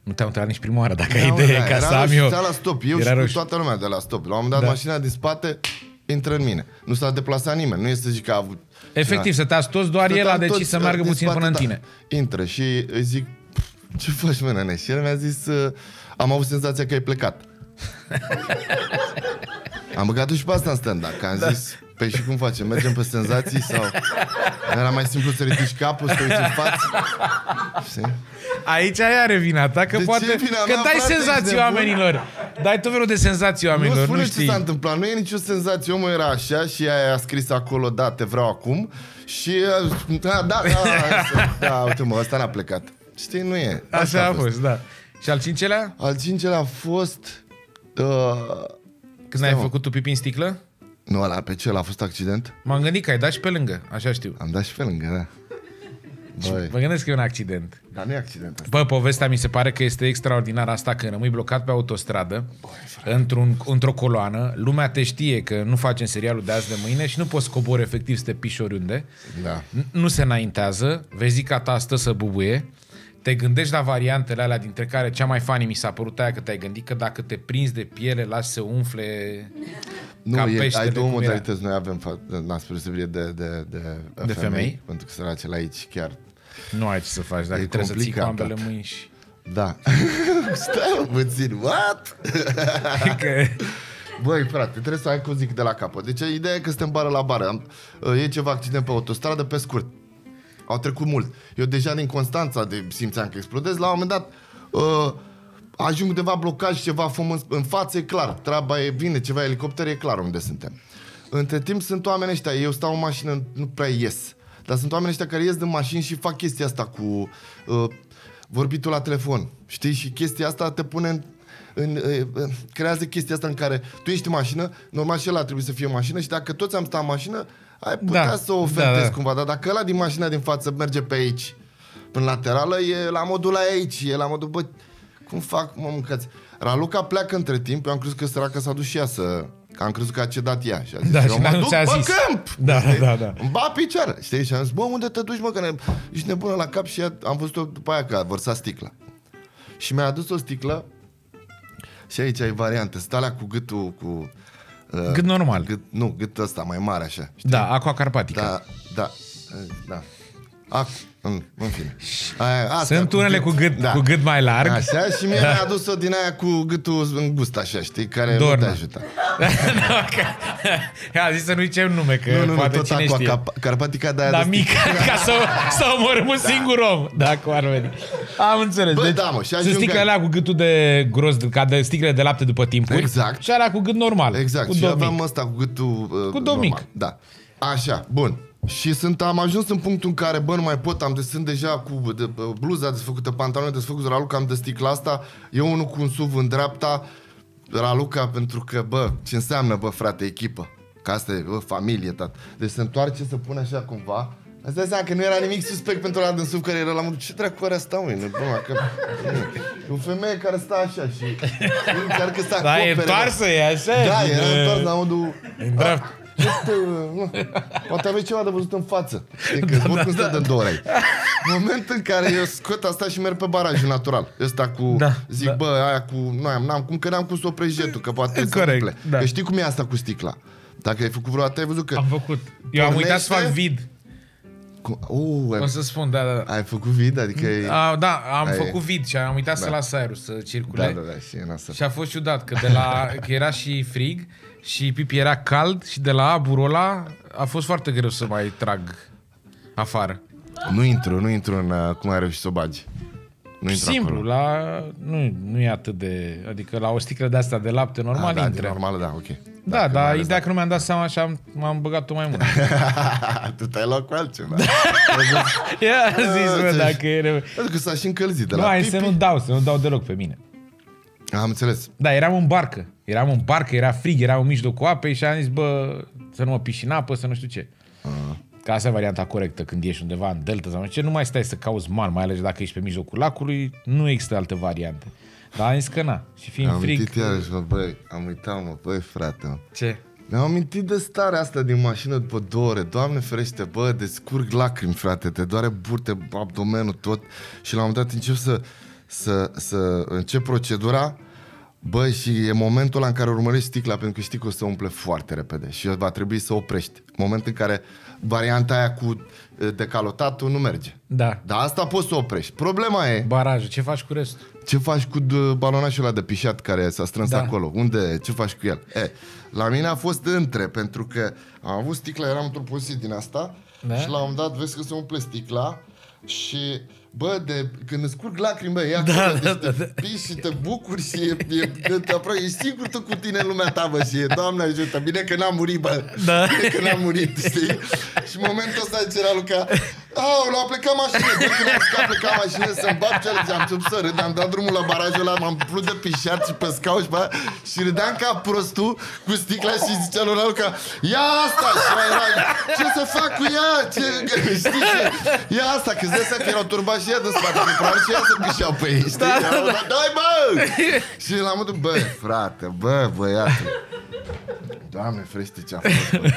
[SPEAKER 1] Nu te-am întrebat nici prima oară dacă
[SPEAKER 2] Da,
[SPEAKER 1] ai
[SPEAKER 2] mă,
[SPEAKER 1] idee,
[SPEAKER 2] da,
[SPEAKER 1] ca
[SPEAKER 2] era
[SPEAKER 1] să am
[SPEAKER 2] roșu,
[SPEAKER 1] eu.
[SPEAKER 2] sta la stop. Eu
[SPEAKER 1] Era
[SPEAKER 2] și cu
[SPEAKER 1] roșu.
[SPEAKER 2] toată lumea de la stop. La un moment dat,
[SPEAKER 1] Da.
[SPEAKER 2] mașina din spate intră în mine. Nu s-a deplasat nimeni. Nu este să zic că a avut...
[SPEAKER 1] Efectiv, stăteați toți, doar el a
[SPEAKER 2] Stăteam
[SPEAKER 1] decis
[SPEAKER 2] toți,
[SPEAKER 1] să meargă
[SPEAKER 2] din
[SPEAKER 1] puțin
[SPEAKER 2] spate,
[SPEAKER 1] până în
[SPEAKER 2] da.
[SPEAKER 1] tine.
[SPEAKER 2] Intră și îi zic, ce faci, mă, nene? Și el mi-a zis, uh, am avut senzația că ai plecat. *laughs* am băgat și pe asta în stand că am zis, păi și cum facem? Mergem pe senzații sau... *laughs* Era mai simplu să ridici capul, să te uiți în față? Știi?
[SPEAKER 1] Aici aia are vina ta, că
[SPEAKER 2] De ce
[SPEAKER 1] poate...
[SPEAKER 2] e vina
[SPEAKER 1] că
[SPEAKER 2] mea,
[SPEAKER 1] dai
[SPEAKER 2] frate,
[SPEAKER 1] senzații
[SPEAKER 2] ești nebun?
[SPEAKER 1] oamenilor. Dai tot felul de senzații
[SPEAKER 2] Nu
[SPEAKER 1] oamenilor, nu,
[SPEAKER 2] spune ce
[SPEAKER 1] știi.
[SPEAKER 2] s-a întâmplat, nu e nicio senzație. Omul era așa și aia a scris acolo, da, te vreau acum. Și, uh, da, da, da, *laughs* da, uite mă, ăsta n-a plecat. Știi, nu e. Asta
[SPEAKER 1] Așa a fost, da. Și al cincelea?
[SPEAKER 2] Al cincelea a fost... Uh,
[SPEAKER 1] Când ai făcut tu pipi în sticlă?
[SPEAKER 2] nu, ăla pe cel a fost accident?
[SPEAKER 1] M-am gândit că ai dat și pe lângă, așa știu.
[SPEAKER 2] Am dat și pe lângă, da. Băi,
[SPEAKER 1] Mă gândesc că e un accident.
[SPEAKER 2] dar nu e accident asta.
[SPEAKER 1] Bă, povestea mi se pare că este extraordinar asta când rămâi blocat pe autostradă într-un, într-o coloană, lumea te știe că nu facem serialul de azi de mâine și nu poți cobori efectiv să te piși oriunde.
[SPEAKER 2] Da.
[SPEAKER 1] N- Nu se înaintează, vezi ca ta stă să bubuie, te gândești la variantele alea dintre care cea mai funny mi s-a părut aia că te-ai gândit că dacă te prinzi de piele, lași să umfle...
[SPEAKER 2] Nu,
[SPEAKER 1] ca
[SPEAKER 2] e,
[SPEAKER 1] peștele,
[SPEAKER 2] ai două
[SPEAKER 1] cum era.
[SPEAKER 2] modalități. Noi avem, fa- na, spre deosebire de, de, de,
[SPEAKER 1] De femei?
[SPEAKER 2] Pentru că săracele aici chiar
[SPEAKER 1] Nu ai ce să faci, dacă
[SPEAKER 2] E
[SPEAKER 1] trebuie să ții cu
[SPEAKER 2] complicat,
[SPEAKER 1] ambele
[SPEAKER 2] tată.
[SPEAKER 1] mâini și...
[SPEAKER 2] Da. *laughs* Stai mă puțin, what? *laughs*
[SPEAKER 1] Că...
[SPEAKER 2] Băi, frate, trebuie să ai cu zic de la capăt. Deci ideea e că suntem bară la bară. Am, e ceva accident pe autostradă, pe scurt. Au trecut mult. Eu deja din Constanța de simțeam că explodez. La un moment dat uh, ajung undeva blocaj, ceva fum în, în față, e clar. Treaba e, vine ceva elicopter, e clar unde suntem. Între timp sunt oameni ăștia, eu stau în mașină, nu prea ies. Dar sunt oameni ăștia care ies din mașini și fac chestia asta cu uh, vorbitul la telefon. Știi? Și chestia asta te pune în, în, uh, creează chestia asta în care tu ești în mașină, normal și ăla trebuie să fie în mașină și dacă toți am stat în mașină, ai putea
[SPEAKER 1] Da,
[SPEAKER 2] să o ofentezi
[SPEAKER 1] da, da.
[SPEAKER 2] cumva, dar dacă ăla din mașina din față merge pe aici, până laterală, e la modul la aici, e la modul, bă, cum fac, mă mâncați? Raluca pleacă între timp, eu am crezut că săraca s-a dus și ea să... Că am crezut că a cedat ea și a zis,
[SPEAKER 1] Da,
[SPEAKER 2] eu
[SPEAKER 1] și
[SPEAKER 2] mă
[SPEAKER 1] nu
[SPEAKER 2] duc
[SPEAKER 1] ți-a
[SPEAKER 2] pe
[SPEAKER 1] zis.
[SPEAKER 2] câmp!
[SPEAKER 1] Da,
[SPEAKER 2] Știi?
[SPEAKER 1] da, da.
[SPEAKER 2] Îmi ba picioare, știi? Și am zis, bă, unde te duci, mă, că ne... ești nebună la cap și ea, am văzut-o după aia că a vărsat sticla. Și mi-a adus o sticlă și aici ai variante, stalea cu gâtul, cu... uh,
[SPEAKER 1] Gât normal.
[SPEAKER 2] Gât, nu, gât ăsta, mai mare așa. Știi?
[SPEAKER 1] Da, aqua carpatică.
[SPEAKER 2] Da, da, da. Ac, în, în fine. Aia, astea
[SPEAKER 1] Sunt unele cu gât, cu gât mai larg.
[SPEAKER 2] Așa, și mie mi-a adus-o din aia cu gâtul în gust, așa, știi, care
[SPEAKER 1] Dorna.
[SPEAKER 2] nu te ajută.
[SPEAKER 1] Nu, *laughs* că- *laughs* a zis să nu zicem nume, că
[SPEAKER 2] Nu, nu, nu,
[SPEAKER 1] poate
[SPEAKER 2] tot
[SPEAKER 1] cine
[SPEAKER 2] aqua
[SPEAKER 1] știe.
[SPEAKER 2] cap, carpatica de aia
[SPEAKER 1] Da,
[SPEAKER 2] de
[SPEAKER 1] mică, ca să, să omorâm un singur om. Da, cu ar veni. Am înțeles.
[SPEAKER 2] Bă,
[SPEAKER 1] deci,
[SPEAKER 2] da, mă, și
[SPEAKER 1] sunt
[SPEAKER 2] ajung
[SPEAKER 1] sticlele
[SPEAKER 2] aici.
[SPEAKER 1] alea cu gâtul de gros, ca de sticlele de lapte după timpuri.
[SPEAKER 2] Exact.
[SPEAKER 1] Și alea cu gât normal.
[SPEAKER 2] Exact,
[SPEAKER 1] Cu
[SPEAKER 2] și
[SPEAKER 1] dou
[SPEAKER 2] aveam
[SPEAKER 1] mic.
[SPEAKER 2] ăsta cu gâtul uh,
[SPEAKER 1] Cu dou
[SPEAKER 2] normal.
[SPEAKER 1] mic.
[SPEAKER 2] Da. Așa, bun. Și sunt, am ajuns în punctul în care, bă, nu mai pot, am de, sunt deja cu de, bluza desfăcută, pantaloni desfăcuți, Raluca am de sticla asta, eu unul cu un SUV în dreapta, Raluca, pentru că, bă, ce înseamnă, bă, frate, echipă? Că asta e, bă, familie, tat. Deci se întoarce să pune așa cumva, Îți dai seama că nu era nimic suspect pentru ăla din SUV care era la modul, ce dracu are asta, măi? Nebună, că... E o femeie care stă așa și încearcă să
[SPEAKER 1] Da, e
[SPEAKER 2] acopere.
[SPEAKER 1] întoarsă, e așa.
[SPEAKER 2] Da,
[SPEAKER 1] din,
[SPEAKER 2] era
[SPEAKER 1] uh,
[SPEAKER 2] întors la modul...
[SPEAKER 1] În dreapta.
[SPEAKER 2] Ce te, nu, poate aveți ceva de văzut în față. Știi,
[SPEAKER 1] Da,
[SPEAKER 2] că oricum stă de două ori. Moment în care eu scot asta și merg pe barajul natural. Ăsta cu,
[SPEAKER 1] Da,
[SPEAKER 2] zic,
[SPEAKER 1] da.
[SPEAKER 2] bă, aia cu, nu am, n-am cum, că n-am cum să opresc jetul, că poate să
[SPEAKER 1] Corect,
[SPEAKER 2] umple.
[SPEAKER 1] da.
[SPEAKER 2] Că știi cum e asta cu sticla. Dacă ai făcut vreodată, ai văzut că...
[SPEAKER 1] Am făcut. Eu am uitat să fac
[SPEAKER 2] Pornește?
[SPEAKER 1] vid.
[SPEAKER 2] Cu, uh,
[SPEAKER 1] O
[SPEAKER 2] ai,
[SPEAKER 1] să spun, da, da. da.
[SPEAKER 2] ai făcut vid? Adică e...
[SPEAKER 1] A, da, am
[SPEAKER 2] Ai-
[SPEAKER 1] făcut vid și am uitat să
[SPEAKER 2] Da.
[SPEAKER 1] las aerul să circule.
[SPEAKER 2] Da, da, da, și e nasol.
[SPEAKER 1] Și a fost ciudat, că, de la, că era și frig și pipi era cald și de la aburul ăla a fost foarte greu să mai trag afară.
[SPEAKER 2] Nu intru, nu intru în uh, cum ai reușit să o bagi. Nu intru
[SPEAKER 1] Simplu,
[SPEAKER 2] acolo.
[SPEAKER 1] la, nu, nu e atât de... Adică la o sticlă de asta de lapte normal
[SPEAKER 2] Ah, da,
[SPEAKER 1] intră.
[SPEAKER 2] din normal, da, ok.
[SPEAKER 1] Da,
[SPEAKER 2] Dacă mai
[SPEAKER 1] dar
[SPEAKER 2] ales
[SPEAKER 1] ideea că nu mi-am dat seama și am, m-am băgat-o mai mult. *laughs*
[SPEAKER 2] tu te-ai luat cu altceva. *laughs*
[SPEAKER 1] Ia zis, bă,
[SPEAKER 2] ce-
[SPEAKER 1] dacă e rău.
[SPEAKER 2] Pentru că s-a și încălzit de
[SPEAKER 1] Nu,
[SPEAKER 2] la
[SPEAKER 1] hai
[SPEAKER 2] pipi.
[SPEAKER 1] să nu dau, să nu dau deloc pe mine.
[SPEAKER 2] Am înțeles.
[SPEAKER 1] Da, eram în barcă. Eram în barcă, era frig, eram în mijlocul apei și am zis, bă, să nu mă piși în apă, să nu știu ce. Ca asta e varianta corectă când ești undeva în delta sau ce, nu mai stai să cauți mal, mai ales dacă ești pe mijlocul lacului, nu există alte variante. Dar am zis că na, și fiind
[SPEAKER 2] Am
[SPEAKER 1] frig...
[SPEAKER 2] amintit iarăși, mă, băi, am uitat, mă, băi, frate, mă.
[SPEAKER 1] Ce?
[SPEAKER 2] Mi-am amintit de starea asta din mașină după două ore. Doamne ferește, bă, de scurg lacrimi, frate, te doare burte, abdomenul, tot. Și la un moment dat încep să, să, să încep procedura, Bă, și e momentul ăla în care urmărești sticla pentru că știi că o să umple foarte repede și va trebui să oprești. Moment în care varianta aia cu eh, decalotatul nu merge.
[SPEAKER 1] Da.
[SPEAKER 2] Dar asta poți să oprești. Problema e,
[SPEAKER 1] Barajul, ce faci cu restul?
[SPEAKER 2] ce faci cu d- balonașul ăla de pișat care s-a strâns
[SPEAKER 1] Da.
[SPEAKER 2] acolo? Unde? Ce faci cu el? E, la mine a fost între, pentru că am avut sticla, eram într-o poziție din asta
[SPEAKER 1] Da.
[SPEAKER 2] și la un moment dat vezi că se umple sticla și Bă, de, când îți curg lacrimi, bă, ia
[SPEAKER 1] Da,
[SPEAKER 2] acolo,
[SPEAKER 1] da,
[SPEAKER 2] deci
[SPEAKER 1] da,
[SPEAKER 2] te piși și te bucuri și e, e, e, te aproape, ești singur tu cu tine în lumea ta, bă, și e, Doamne ajută, bine că n-am murit, bă,
[SPEAKER 1] Da.
[SPEAKER 2] bine că n-am murit, știi? și în momentul ăsta zice la Luca, au, l-a plecat mașină, de când am plecat, plecat mașină să-mi bag cele, am început să râd, am dat drumul la barajul ăla, m-am plut de pișat și pe scaun și, bă, și râdeam ca prostul cu sticla și zicea lui Luca, ia asta, și mai era, ce să fac cu ea, ce, știi, și, ia asta, că îți dai seama că erau turbați și ea de spate, că probabil și ea se pișeau pe ei, știi? Da, Dai, bă! și la modul, bă, frate, bă, băiatul, Doamne, ferește ce a fost, bă.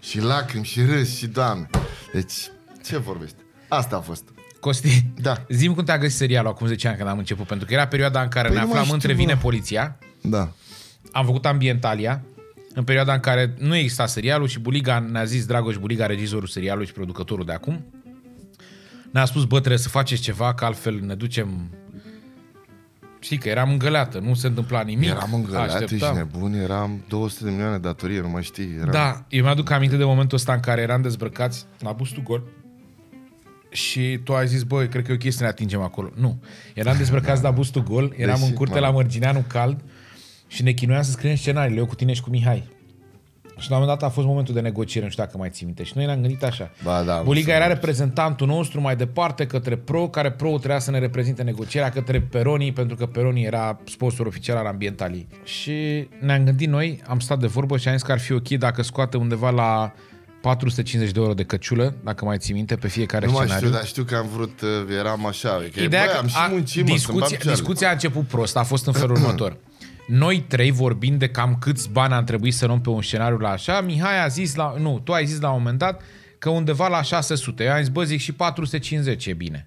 [SPEAKER 2] Și lacrimi, și râs, și doamne. Deci, ce vorbești? Asta a fost.
[SPEAKER 1] Costi,
[SPEAKER 2] Da.
[SPEAKER 1] zi cum te-a găsit serialul acum 10 ani când am început, pentru că era perioada în care
[SPEAKER 2] Păi
[SPEAKER 1] ne
[SPEAKER 2] nu mai
[SPEAKER 1] aflam
[SPEAKER 2] știu,
[SPEAKER 1] între
[SPEAKER 2] bă.
[SPEAKER 1] vine poliția,
[SPEAKER 2] Da.
[SPEAKER 1] am făcut ambientalia în perioada în care nu exista serialul și Buliga ne-a zis, Dragoș Buliga, regizorul serialului și producătorul de acum, ne-a spus, bă, trebuie să faceți ceva, că altfel ne ducem... Știi că eram îngăleată, nu se întâmpla nimic.
[SPEAKER 2] Eram îngăleate și
[SPEAKER 1] așteptam.
[SPEAKER 2] nebuni, eram 200 de milioane de datorie, nu mai știi. Eram...
[SPEAKER 1] Da, eu mi-aduc aminte de momentul ăsta în care eram dezbrăcați la bustul gol și tu ai zis, băi, cred că e ok să ne atingem acolo. Nu. Eram dezbrăcați la bustul gol, eram
[SPEAKER 2] Deci,
[SPEAKER 1] în curte
[SPEAKER 2] mă.
[SPEAKER 1] la Mărgineanu cald și ne chinuiam să scriem scenariile, eu cu tine și cu Mihai. Și la un moment dat a fost momentul de negociere, nu știu dacă mai ții minte. Și noi ne-am gândit așa.
[SPEAKER 2] Ba da,
[SPEAKER 1] Buliga
[SPEAKER 2] mă,
[SPEAKER 1] era
[SPEAKER 2] să-
[SPEAKER 1] reprezentantul nostru mai departe către Pro, care Pro trebuia să ne reprezinte negocierea către Peroni, pentru că Peroni era sponsor oficial al ambientalii. Și ne-am gândit noi, am stat de vorbă și am zis că ar fi ok dacă scoate undeva la 450 de euro de căciulă, dacă mai ții minte, pe fiecare
[SPEAKER 2] Nu mai
[SPEAKER 1] scenariu.
[SPEAKER 2] știu, dar știu că am vrut, uh, eram așa. Că,
[SPEAKER 1] Ideea
[SPEAKER 2] băi,
[SPEAKER 1] că
[SPEAKER 2] am și
[SPEAKER 1] a-
[SPEAKER 2] muncit, mă, să-mi bag
[SPEAKER 1] discuția,
[SPEAKER 2] picioarele.
[SPEAKER 1] discuția a început prost, a fost în felul *clears throat* următor. Noi trei vorbind de cam câți bani am trebuit să luăm pe un scenariu la așa, Mihai a zis la, nu, tu ai zis la un moment dat că undeva la 600. Eu am zis, bă, zic și 450 e bine.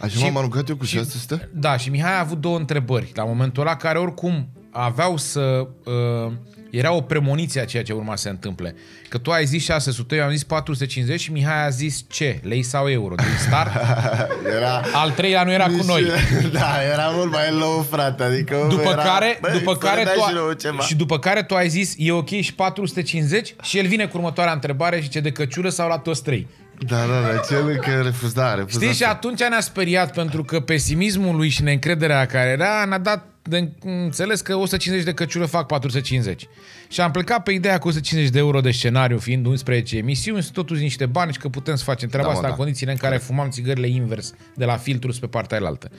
[SPEAKER 2] Așa m-am aruncat eu cu 600?
[SPEAKER 1] Da, și Mihai a avut două întrebări la momentul ăla care oricum aveau să... Uh, era o premoniție a ceea ce urma să se întâmple. Că tu ai zis 600, eu am zis 450 și Mihai a zis ce? Lei sau euro? Din start? *laughs*
[SPEAKER 2] Era...
[SPEAKER 1] Al treilea nu era cu noi. *laughs*
[SPEAKER 2] Da, era mult mai low, frate. Adică
[SPEAKER 1] După
[SPEAKER 2] era...
[SPEAKER 1] care,
[SPEAKER 2] Băi,
[SPEAKER 1] după
[SPEAKER 2] să
[SPEAKER 1] care
[SPEAKER 2] ne dai
[SPEAKER 1] tu,
[SPEAKER 2] și nouă ceva.
[SPEAKER 1] și după care tu ai zis e ok și 450 și el vine cu următoarea întrebare și ce de căciulă sau la toți trei.
[SPEAKER 2] Da, da, da, cel încă refuza, a refuzat.
[SPEAKER 1] Știi? Și atunci ne-a speriat pentru că pesimismul lui și neîncrederea care era ne-a dat de înțeles că 150 de căciulă fac 450. Și am plecat pe ideea că 150 de euro de scenariu fiind 11 emisiuni sunt totuși niște bani și că putem să facem treaba
[SPEAKER 2] Da, mă,
[SPEAKER 1] asta
[SPEAKER 2] da.
[SPEAKER 1] în condițiile în care fumam țigările invers de la filtru pe partea alaltă.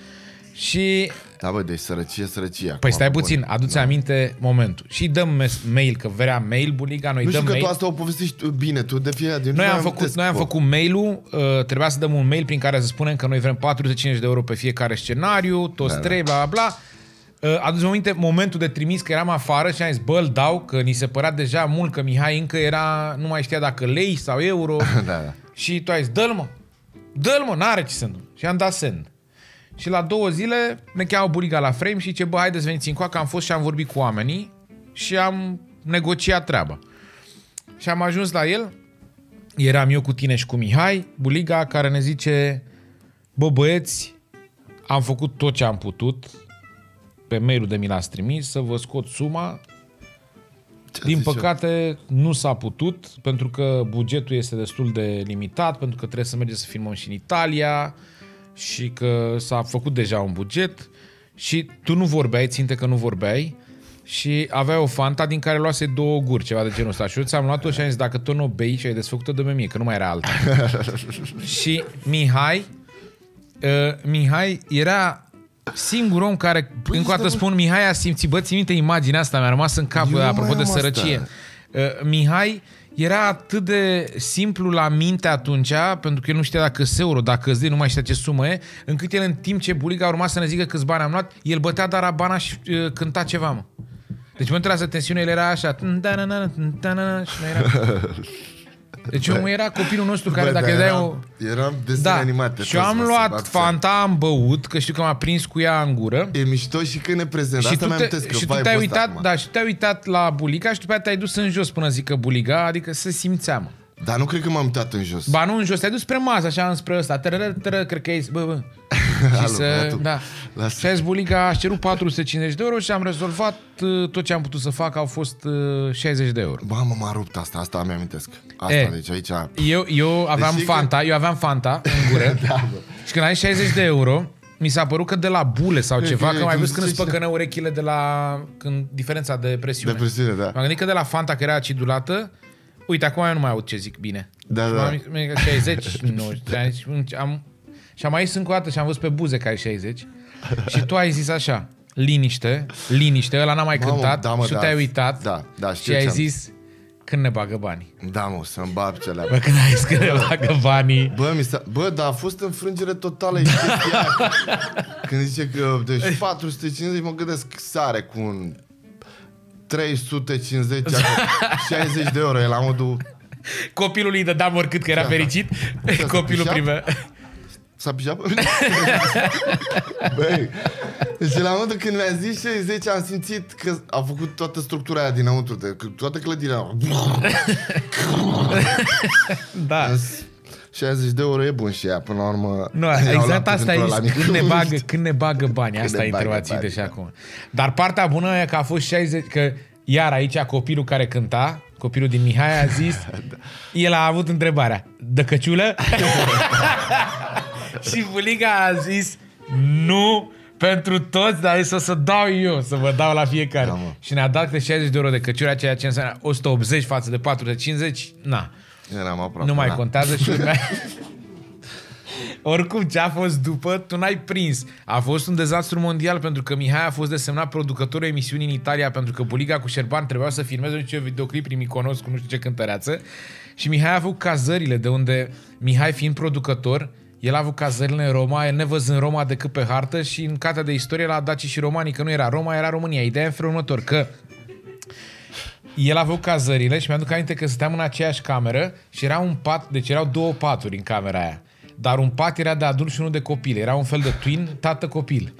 [SPEAKER 1] Și
[SPEAKER 2] Da, bă, deci sărăcie, sărăcie.
[SPEAKER 1] Păi stai puțin, adu-ți da. aminte momentul. Și dăm mes- mail, că vrea mail, buliga, noi
[SPEAKER 2] Nu
[SPEAKER 1] dăm
[SPEAKER 2] știu că
[SPEAKER 1] mail.
[SPEAKER 2] tu asta o povestești tu bine, tu de fiecare de
[SPEAKER 1] Noi am, făcut, noi am făcut mail-ul, uh, trebuia să dăm un mail prin care să spunem că noi vrem 45 de euro pe fiecare scenariu, toți
[SPEAKER 2] Da,
[SPEAKER 1] da, trei, bla, bla, bla. Uh, aduți aminte momentul de trimis că eram afară și am zis, bă, îl dau, că ni se părea deja mult că Mihai încă era, nu mai știa dacă lei sau euro. *laughs*
[SPEAKER 2] Da, da.
[SPEAKER 1] Și tu ai zis, dă-l mă, dă-l mă, n-are ce să nu. Și am dat send. Și la două zile ne cheamă Buriga la frame și ce bă, haideți veniți în că am fost și am vorbit cu oamenii și am negociat treaba. Și am ajuns la el, eram eu cu tine și cu Mihai, Buliga, care ne zice, bă băieți, am făcut tot ce am putut pe mail-ul de mi l-ați trimis, să vă scot suma,
[SPEAKER 2] Ce
[SPEAKER 1] din
[SPEAKER 2] zice?
[SPEAKER 1] păcate, nu s-a putut, pentru că bugetul este destul de limitat, pentru că trebuie să mergem să filmăm și în Italia și că s-a făcut deja un buget și tu nu vorbeai, ținte că nu vorbeai, și aveai o fanta din care luase două guri, ceva de genul ăsta. Și eu ți-am luat-o și am zis, dacă tu nu o bei și ai desfăcut-o, dă mie, că nu mai era alta. *laughs* și Mihai, uh, Mihai era singurul om care,
[SPEAKER 2] Băi,
[SPEAKER 1] încă o dată
[SPEAKER 2] stai,
[SPEAKER 1] spun, Mihai a simțit, bă, ții minte imaginea asta, mi-a rămas în cap,
[SPEAKER 2] Eu nu
[SPEAKER 1] apropo
[SPEAKER 2] mai
[SPEAKER 1] de
[SPEAKER 2] am asta.
[SPEAKER 1] sărăcie. Uh, Mihai era atât de simplu la minte atunci, pentru că el nu știa dacă sunt euro, dacă zi, nu mai știa ce sumă e, încât el în timp ce buliga urma să ne zică câți bani am luat, el bătea darabana și uh, cânta ceva, mă. Deci în momentul ăla de tensiune, el era așa, "Tândanana, tândanana", și noi era... *laughs* Deci omul era copilul nostru care
[SPEAKER 2] Bă,
[SPEAKER 1] dacă
[SPEAKER 2] dar
[SPEAKER 1] îi dai
[SPEAKER 2] eram,
[SPEAKER 1] o...
[SPEAKER 2] Eram desene
[SPEAKER 1] Da,
[SPEAKER 2] animate.
[SPEAKER 1] și eu
[SPEAKER 2] toți,
[SPEAKER 1] am
[SPEAKER 2] mă, să
[SPEAKER 1] luat
[SPEAKER 2] bag
[SPEAKER 1] Fanta, am băut, că știu că m-a prins cu ea în gură.
[SPEAKER 2] E mișto și când ne prezent.
[SPEAKER 1] Și
[SPEAKER 2] Asta
[SPEAKER 1] tu,
[SPEAKER 2] mi-am
[SPEAKER 1] te,
[SPEAKER 2] amintesc că
[SPEAKER 1] și tu
[SPEAKER 2] vibe-ul
[SPEAKER 1] te-ai
[SPEAKER 2] ăsta
[SPEAKER 1] uitat,
[SPEAKER 2] acum.
[SPEAKER 1] da, și tu te-ai uitat la bulica și după aceea te-ai dus în jos până zică buliga, adică se simțea, mă.
[SPEAKER 2] Dar nu cred că m-am uitat în jos.
[SPEAKER 1] Ba nu în jos, te-ai dus spre masă, așa, înspre ăsta, tără, tără, cred că e, bă, bă. Și
[SPEAKER 2] Alu,
[SPEAKER 1] să,
[SPEAKER 2] băiatul,
[SPEAKER 1] da.
[SPEAKER 2] lasă.
[SPEAKER 1] Și a zis bulica, aș cerut 450 de euro și am rezolvat uh, tot ce am putut să fac, au fost uh, 60 de euro.
[SPEAKER 2] Mamă, m-a rupt asta, asta mi amintesc. Asta,
[SPEAKER 1] E.
[SPEAKER 2] deci aici...
[SPEAKER 1] Eu, eu aveam
[SPEAKER 2] Deci e că-
[SPEAKER 1] Fanta, eu aveam Fanta în gură *laughs*
[SPEAKER 2] Da, bă.
[SPEAKER 1] și când ai 60 de euro, mi s-a părut că de la bule sau ceva,
[SPEAKER 2] bine,
[SPEAKER 1] că mai
[SPEAKER 2] cum
[SPEAKER 1] văzut când îți
[SPEAKER 2] zice
[SPEAKER 1] păcănă urechile de la când, diferența de presiune.
[SPEAKER 2] De presiune, da.
[SPEAKER 1] M-am gândit că de la Fanta, că era acidulată, uite, acum eu nu mai aud ce zic bine.
[SPEAKER 2] Da,
[SPEAKER 1] Și
[SPEAKER 2] da.
[SPEAKER 1] m-am gândit că 60, nu, *laughs* am, am, și am mai zis încă o dată și am văzut pe buze că ai 60 și tu ai zis așa, liniște, liniște, ăla n-a mai
[SPEAKER 2] Mamă,
[SPEAKER 1] cântat
[SPEAKER 2] da, mă,
[SPEAKER 1] și tu
[SPEAKER 2] da.
[SPEAKER 1] te-ai uitat
[SPEAKER 2] Da, da,
[SPEAKER 1] și
[SPEAKER 2] știu
[SPEAKER 1] ai
[SPEAKER 2] ce-am
[SPEAKER 1] zis când ne bagă banii.
[SPEAKER 2] Da, mă, să-mi bag cele
[SPEAKER 1] Bă, când ai zis când ne bagă banii,
[SPEAKER 2] Bă, mi s-a... Bă, dar a fost înfrângere totală e chestia aia. Când zice că deci 450 mă gândesc sare cu un 350 acolo, 60 de euro, e la modul
[SPEAKER 1] copilul îi dădeam oricât că era fericit, copilul
[SPEAKER 2] și-a-
[SPEAKER 1] primea.
[SPEAKER 2] S-a pijat pe mine. *laughs* Băi, deci la modul când mi-a zis 60 am simțit că a făcut toată structura aia dinăuntru, de, că toată clădirea. *laughs*
[SPEAKER 1] Da.
[SPEAKER 2] 60 de euro e bun și ea, până la urmă.
[SPEAKER 1] Nu, *laughs*
[SPEAKER 2] i-au
[SPEAKER 1] exact
[SPEAKER 2] luat
[SPEAKER 1] asta
[SPEAKER 2] într-o
[SPEAKER 1] e,
[SPEAKER 2] la mică.
[SPEAKER 1] când ne bagă, când ne bagă bani,
[SPEAKER 2] Când
[SPEAKER 1] asta
[SPEAKER 2] ne
[SPEAKER 1] e
[SPEAKER 2] bagă
[SPEAKER 1] întrebați
[SPEAKER 2] bani,
[SPEAKER 1] de și
[SPEAKER 2] da.
[SPEAKER 1] acum. Dar partea bună e că a fost 60, că iar aici copilul care cânta, copilul din Mihai a zis,
[SPEAKER 2] Da.
[SPEAKER 1] el a avut întrebarea, de căciulă? *laughs* și bulica a zis, nu, pentru toți, dar este o să dau eu, să vă dau la fiecare.
[SPEAKER 2] Da, mă.
[SPEAKER 1] și ne-a dat câte 60 de euro de căciulă, ceea ce înseamnă 180 față de 450, na.
[SPEAKER 2] Eram aproape.
[SPEAKER 1] Nu mai
[SPEAKER 2] da.
[SPEAKER 1] contează și urmea... *laughs* Oricum, ce a fost după, tu n-ai prins. A fost un dezastru mondial pentru că Mihai a fost desemnat producătorul emisiunii în Italia pentru că Buliga cu Șerban trebuia să filmeze un ce videoclip prin Mykonos cu nu știu ce cântăreață și Mihai a avut cazările de unde Mihai fiind producător el a avut cazările în Roma, el nevăzând Roma decât pe hartă și în cartea de istorie la Daci și Romanii, că nu era Roma, era România. Ideea e în felul următor, că el a avut cazările și mi-aduc aminte că stăteam în aceeași cameră și era un pat, deci erau două paturi în camera aia. Dar un pat era de adult și unul de copil. Era un fel de twin, tată-copil.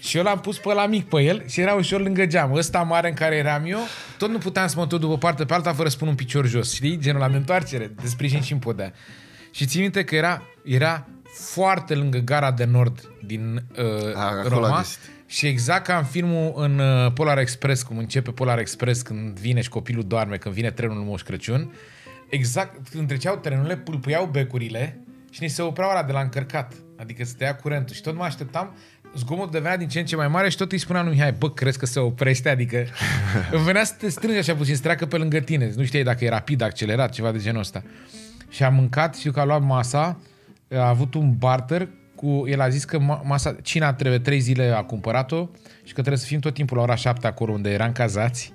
[SPEAKER 1] Și eu l-am pus pe la mic pe el și era ușor lângă geam. Ăsta mare în care eram eu, tot nu puteam să mă tot după parte pe alta fără să pun un picior jos. Știi? Genul la de întoarcere, de sprijin și în podea. Și țin minte că era, era foarte lângă gara de nord din uh,
[SPEAKER 2] A, acolo a
[SPEAKER 1] Roma.
[SPEAKER 2] găsit.
[SPEAKER 1] Și exact ca în filmul în uh, Polar Express, cum începe Polar Express când vine și copilul doarme, când vine trenul lui Moș Crăciun, exact când treceau trenurile, pâlpâiau becurile și ni se opreau ăla de la încărcat. Adică se tăia curentul. Și tot mă așteptam, zgomotul devenea din ce în ce mai mare și tot îi spuneam lui Mihai, bă, crezi că se oprește? Adică *laughs* îmi venea să te strângi așa puțin, să treacă pe lângă tine. Nu știai dacă e rapid, accelerat, ceva de genul ăsta. Și am mâncat, știu că a luat masa, a avut un barter cu, el a zis că ma- masa, cina trebuie trei zile a cumpărat-o și că trebuie să fim tot timpul la ora șapte acolo unde eram cazați,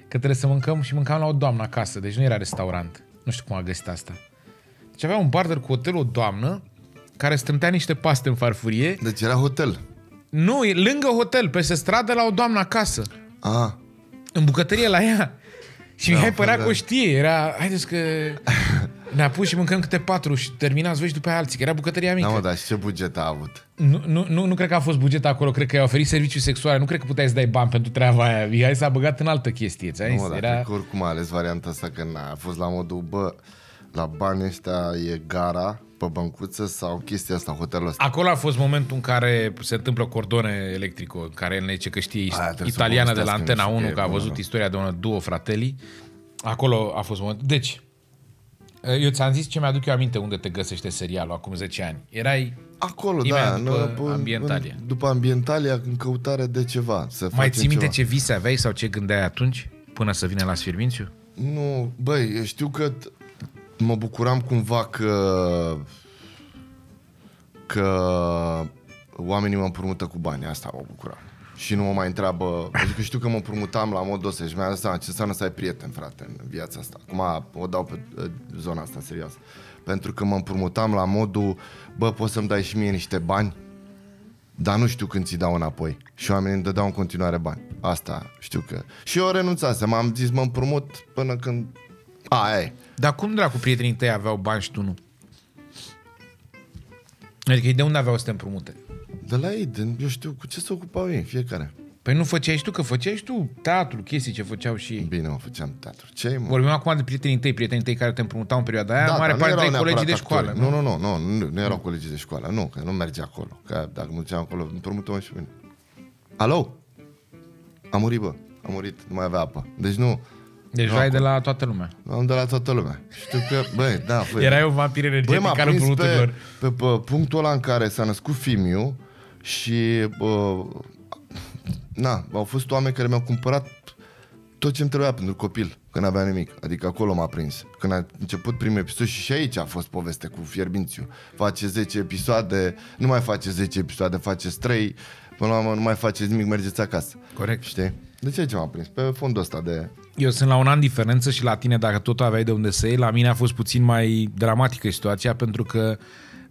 [SPEAKER 1] că trebuie să mâncăm și mâncam la o doamnă acasă, deci nu era restaurant. Nu știu cum a găsit asta. Deci avea un barter cu hotelul o doamnă care strântea niște paste în farfurie.
[SPEAKER 2] Deci era hotel.
[SPEAKER 1] Nu, e lângă hotel, peste stradă la o doamnă acasă.
[SPEAKER 2] Ah,
[SPEAKER 1] În bucătărie la ea. Și Mihai părea
[SPEAKER 2] da.
[SPEAKER 1] că o știe. Era, haideți că *laughs* ne-a pus și mâncăm câte patru și terminați voi și după aia alții, că era bucătăria mică.
[SPEAKER 2] da, mă, dar și ce buget a avut?
[SPEAKER 1] Nu, nu, nu, nu cred că a fost buget acolo, cred că i-a oferit serviciu sexual. Nu cred că puteai să dai bani pentru treaba aia. Mihai s-a băgat în altă chestie. ți-ai
[SPEAKER 2] Nu,
[SPEAKER 1] zis?
[SPEAKER 2] mă, dar
[SPEAKER 1] Era...
[SPEAKER 2] cred că oricum a ales varianta asta că n-a a fost la modul, bă, la bani ăștia e gara pe băncuță sau chestia asta, hotelul ăsta.
[SPEAKER 1] Acolo a fost momentul în care se întâmplă cordone electrico, în care el ne zice că știe
[SPEAKER 2] Aia trebuie să
[SPEAKER 1] italiana de la
[SPEAKER 2] povestească,
[SPEAKER 1] Antena
[SPEAKER 2] nu știu
[SPEAKER 1] 1,
[SPEAKER 2] că
[SPEAKER 1] că
[SPEAKER 2] e
[SPEAKER 1] a
[SPEAKER 2] bună,
[SPEAKER 1] văzut
[SPEAKER 2] nu?
[SPEAKER 1] istoria de unul duo fratelli. Acolo a fost momentul. Deci, eu ți-am zis ce mi-aduc eu aminte unde te găsește serialul acum 10 ani. Erai
[SPEAKER 2] Acolo,
[SPEAKER 1] Imediat
[SPEAKER 2] da,
[SPEAKER 1] după
[SPEAKER 2] în-
[SPEAKER 1] Ambientalia.
[SPEAKER 2] În, după ambientalia, în căutare de ceva. Să
[SPEAKER 1] Mai
[SPEAKER 2] facem
[SPEAKER 1] ții minte
[SPEAKER 2] ceva.
[SPEAKER 1] ce vise aveai sau ce gândeai atunci, până să vină la Sfirmințiu?
[SPEAKER 2] Nu, băi, eu știu că t- mă bucuram cumva că că oamenii mă împrumută cu bani, asta mă bucuram. Și nu mă mai întreabă, adică știu că mă împrumutam la modul ăsta și mi-a dat seama ce înseamnă să ai prieten, frate, în viața asta. Acum o dau pe uh, zona asta serios. Pentru că mă împrumutam la modul, bă, poți să-mi dai și mie niște bani? Dar nu știu când ți dau înapoi. Și oamenii îmi dădeau în continuare bani. Asta știu că... Și eu renunțasem, am zis mă împrumut până când... A, aia e.
[SPEAKER 1] Dar cum dracu prietenii tăi aveau bani și tu nu? Adică de unde aveau să te împrumute?
[SPEAKER 2] De la ei, de, eu știu cu ce se ocupau ei, fiecare.
[SPEAKER 1] Păi nu făceai și tu, că făceai și tu teatru, chestii ce făceau și ei.
[SPEAKER 2] Bine, mă, făceam teatru. Ce mă?
[SPEAKER 1] Vorbim acum de prietenii tăi, prietenii tăi care te împrumutau în perioada aia, da, mare
[SPEAKER 2] dar nu
[SPEAKER 1] parte
[SPEAKER 2] erau
[SPEAKER 1] ai colegii de
[SPEAKER 2] neapărat
[SPEAKER 1] școală.
[SPEAKER 2] actori. Nu, nu, nu, nu, nu, nu erau colegii de școală. Nu, că nu merge acolo. Că dacă mă duceam acolo, împrumută și mine. Alo? A murit, bă. A murit, nu mai avea apă. Deci nu,
[SPEAKER 1] Deci luai de la toată lumea.
[SPEAKER 2] am de la toată lumea. Știu că, băi, da, băi.
[SPEAKER 1] Erai un vampir
[SPEAKER 2] Băi,
[SPEAKER 1] energetic
[SPEAKER 2] m-a
[SPEAKER 1] care
[SPEAKER 2] prins pe,
[SPEAKER 1] împrumuturilor.
[SPEAKER 2] pe, pe, punctul ăla în care s-a născut Fimiu și bă, na, au fost oameni care mi-au cumpărat tot ce îmi trebuia pentru copil, când aveam nimic. Adică acolo m-a prins. Când a început primul episod și și aici a fost poveste cu Fierbințiu. Face 10 episoade, nu mai face 10 episoade, face 3, până la urmă nu mai faceți nimic, mergeți acasă.
[SPEAKER 1] Corect.
[SPEAKER 2] Știi? De ce ce m-a prins? Pe fondul ăsta de...
[SPEAKER 1] Eu sunt la un an diferență și la tine, dacă tot aveai de unde să iei, la mine a fost puțin mai dramatică situația, pentru că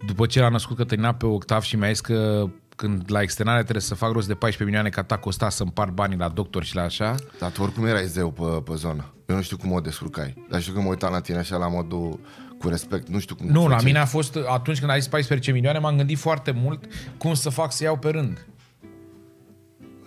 [SPEAKER 1] după ce l-a născut Cătălina pe octav și mi-a zis că când la externare trebuie să fac rost de 14 milioane ca ta costa să împart banii la doctor și la așa,
[SPEAKER 2] Dar tu oricum erai zeu pe, pe zonă. Eu nu știu cum o descurcai. Dar știu că mă uitam la tine așa la modul cu respect. Nu știu cum
[SPEAKER 1] Nu, la
[SPEAKER 2] făceai.
[SPEAKER 1] mine a fost, atunci când a zis 14 milioane, m-am gândit foarte mult cum să fac să iau pe rând.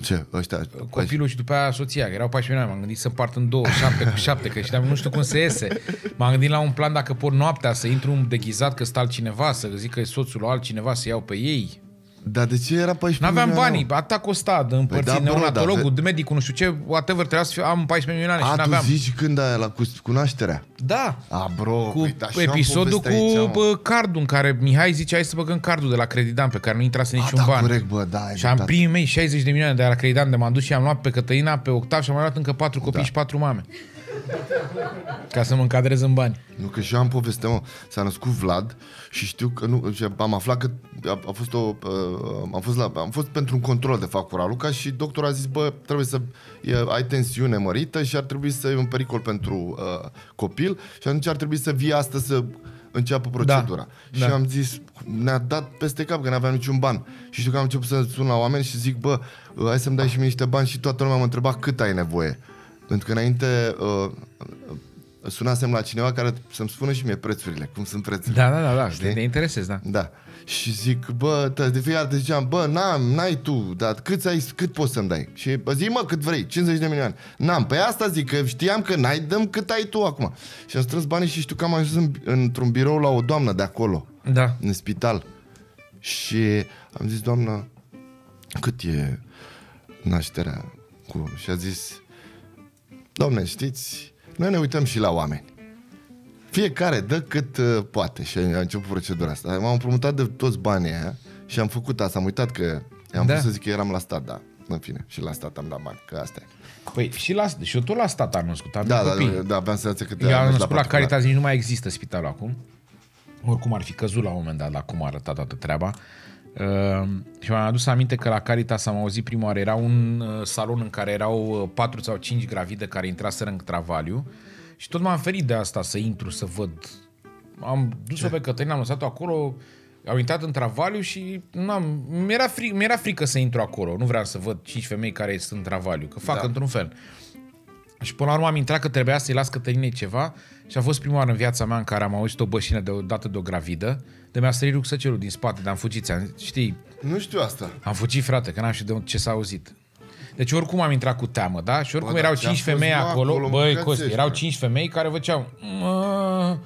[SPEAKER 2] Ce? Ăștia?
[SPEAKER 1] Copilul și după aia soția, că erau 14 milioane, m-am gândit să împart în două, șapte cu *laughs* șapte, că știam, nu știu cum se iese. M-am gândit la un plan dacă pot noaptea să intru un deghizat că stă altcineva, să zic că e soțul lui altcineva, să iau pe ei.
[SPEAKER 2] Dar de ce era 14
[SPEAKER 1] N-aveam
[SPEAKER 2] milioane,
[SPEAKER 1] banii,
[SPEAKER 2] mă?
[SPEAKER 1] atâta costa de împărțit
[SPEAKER 2] Păi da, bro,
[SPEAKER 1] neonatologul,
[SPEAKER 2] dar-
[SPEAKER 1] medicul, nu știu ce, whatever, trebuia să fiu, am 14 milioane și
[SPEAKER 2] A, tu
[SPEAKER 1] n-aveam.
[SPEAKER 2] zici când aia la cu, cu nașterea?
[SPEAKER 1] Da,
[SPEAKER 2] A, bro,
[SPEAKER 1] cu
[SPEAKER 2] păi, da, și eu am
[SPEAKER 1] episodul cu
[SPEAKER 2] poveste aici, mă.
[SPEAKER 1] bă, cardul în care Mihai zice hai să băgăm cardul de la Credidan pe care nu intrase
[SPEAKER 2] A,
[SPEAKER 1] niciun
[SPEAKER 2] da,
[SPEAKER 1] ban.
[SPEAKER 2] corect, bă, da, ai
[SPEAKER 1] Și am
[SPEAKER 2] dreptate.
[SPEAKER 1] primii mei 60 de milioane de la Credidan de m-am dus și am luat pe Cătălina, pe Octav și am mai luat încă patru copii
[SPEAKER 2] Da.
[SPEAKER 1] și patru mame. Ca să mă încadrez în bani.
[SPEAKER 2] Nu, că și eu am poveste, mă. S-a născut Vlad și știu că nu, și am aflat că a, a fost o, uh, am, fost la, am fost pentru un control de fapt cu Raluca și doctorul a zis, bă, trebuie să e, ai tensiune mărită și ar trebui să e un pericol pentru uh, copil și atunci ar trebui să vii astăzi să înceapă procedura.
[SPEAKER 1] Da.
[SPEAKER 2] Și
[SPEAKER 1] Da.
[SPEAKER 2] am zis, ne-a dat peste cap că n-aveam niciun ban. Și știu că am început să sun la oameni și zic, bă, uh, hai să-mi dai și mie niște bani și toată lumea mă întreba cât ai nevoie. Pentru că înainte uh, sunasem la cineva care să-mi spună și mie prețurile, cum sunt prețurile.
[SPEAKER 1] Da, da, da, da.
[SPEAKER 2] Știi?
[SPEAKER 1] Te interesez, da.
[SPEAKER 2] Da. Și zic, bă, tă- de fiecare dată ziceam, bă, n-am, n-ai tu, dar cât, ai, cât poți să-mi dai? Și bă, zi, mă, cât vrei, 50 de milioane. N-am, pe asta zic, că știam că n-ai, dăm cât ai tu acum. Și am strâns banii și știu că am ajuns în, într-un birou la o doamnă de acolo,
[SPEAKER 1] Da.
[SPEAKER 2] în spital. Și am zis, doamnă, cât e nașterea cu... Și a zis, domne, știți, noi ne uităm și la oameni. Fiecare dă cât uh, poate și a început procedura asta. M-am împrumutat de toți banii aia și am făcut asta. Am uitat că am
[SPEAKER 1] Da.
[SPEAKER 2] vrut să zic că eram la stat, da. În fine, și la stat am dat bani, că asta e.
[SPEAKER 1] Păi și, la, și eu tot la stat am născut, am
[SPEAKER 2] Da, da,
[SPEAKER 1] copii.
[SPEAKER 2] da, da, aveam senzația că te
[SPEAKER 1] Eu am
[SPEAKER 2] mers
[SPEAKER 1] născut la
[SPEAKER 2] particular.
[SPEAKER 1] Caritas, nici nu mai există spitalul acum. Oricum ar fi căzut la un moment dat, la cum a arătat toată treaba. Uh, și mi-am adus aminte că la Caritas am auzit prima oară, era un uh, salon în care erau uh, patru sau cinci gravide care intraseră în travaliu și tot m-am ferit de asta să intru, să văd. Am dus-o pe Cătălina, am lăsat-o acolo, au intrat în travaliu și n-am, mi-era, fric, mi-era frică să intru acolo. Nu vreau să văd cinci femei care sunt în travaliu, că fac
[SPEAKER 2] Da.
[SPEAKER 1] da. într-un fel. Și până la urmă am intrat că trebuia să-i las Cătălinei ceva și a fost prima oară în viața mea în care am auzit o bășină de o dată de o gravidă, de mi-a sărit rucsăcelul din spate, de am fugit, ți-am- știi,
[SPEAKER 2] Nu știu asta.
[SPEAKER 1] am fugit, frate, că n-am știut de unde- ce s-a auzit. Deci oricum am intrat cu teamă, da? Și oricum
[SPEAKER 2] Bă,
[SPEAKER 1] erau
[SPEAKER 2] dar ți-a
[SPEAKER 1] cinci
[SPEAKER 2] fost,
[SPEAKER 1] femei
[SPEAKER 2] mă,
[SPEAKER 1] acolo.
[SPEAKER 2] acolo,
[SPEAKER 1] Băi,
[SPEAKER 2] mâncați
[SPEAKER 1] Costi,
[SPEAKER 2] ăștia.
[SPEAKER 1] erau cinci femei care făceau... "Mă,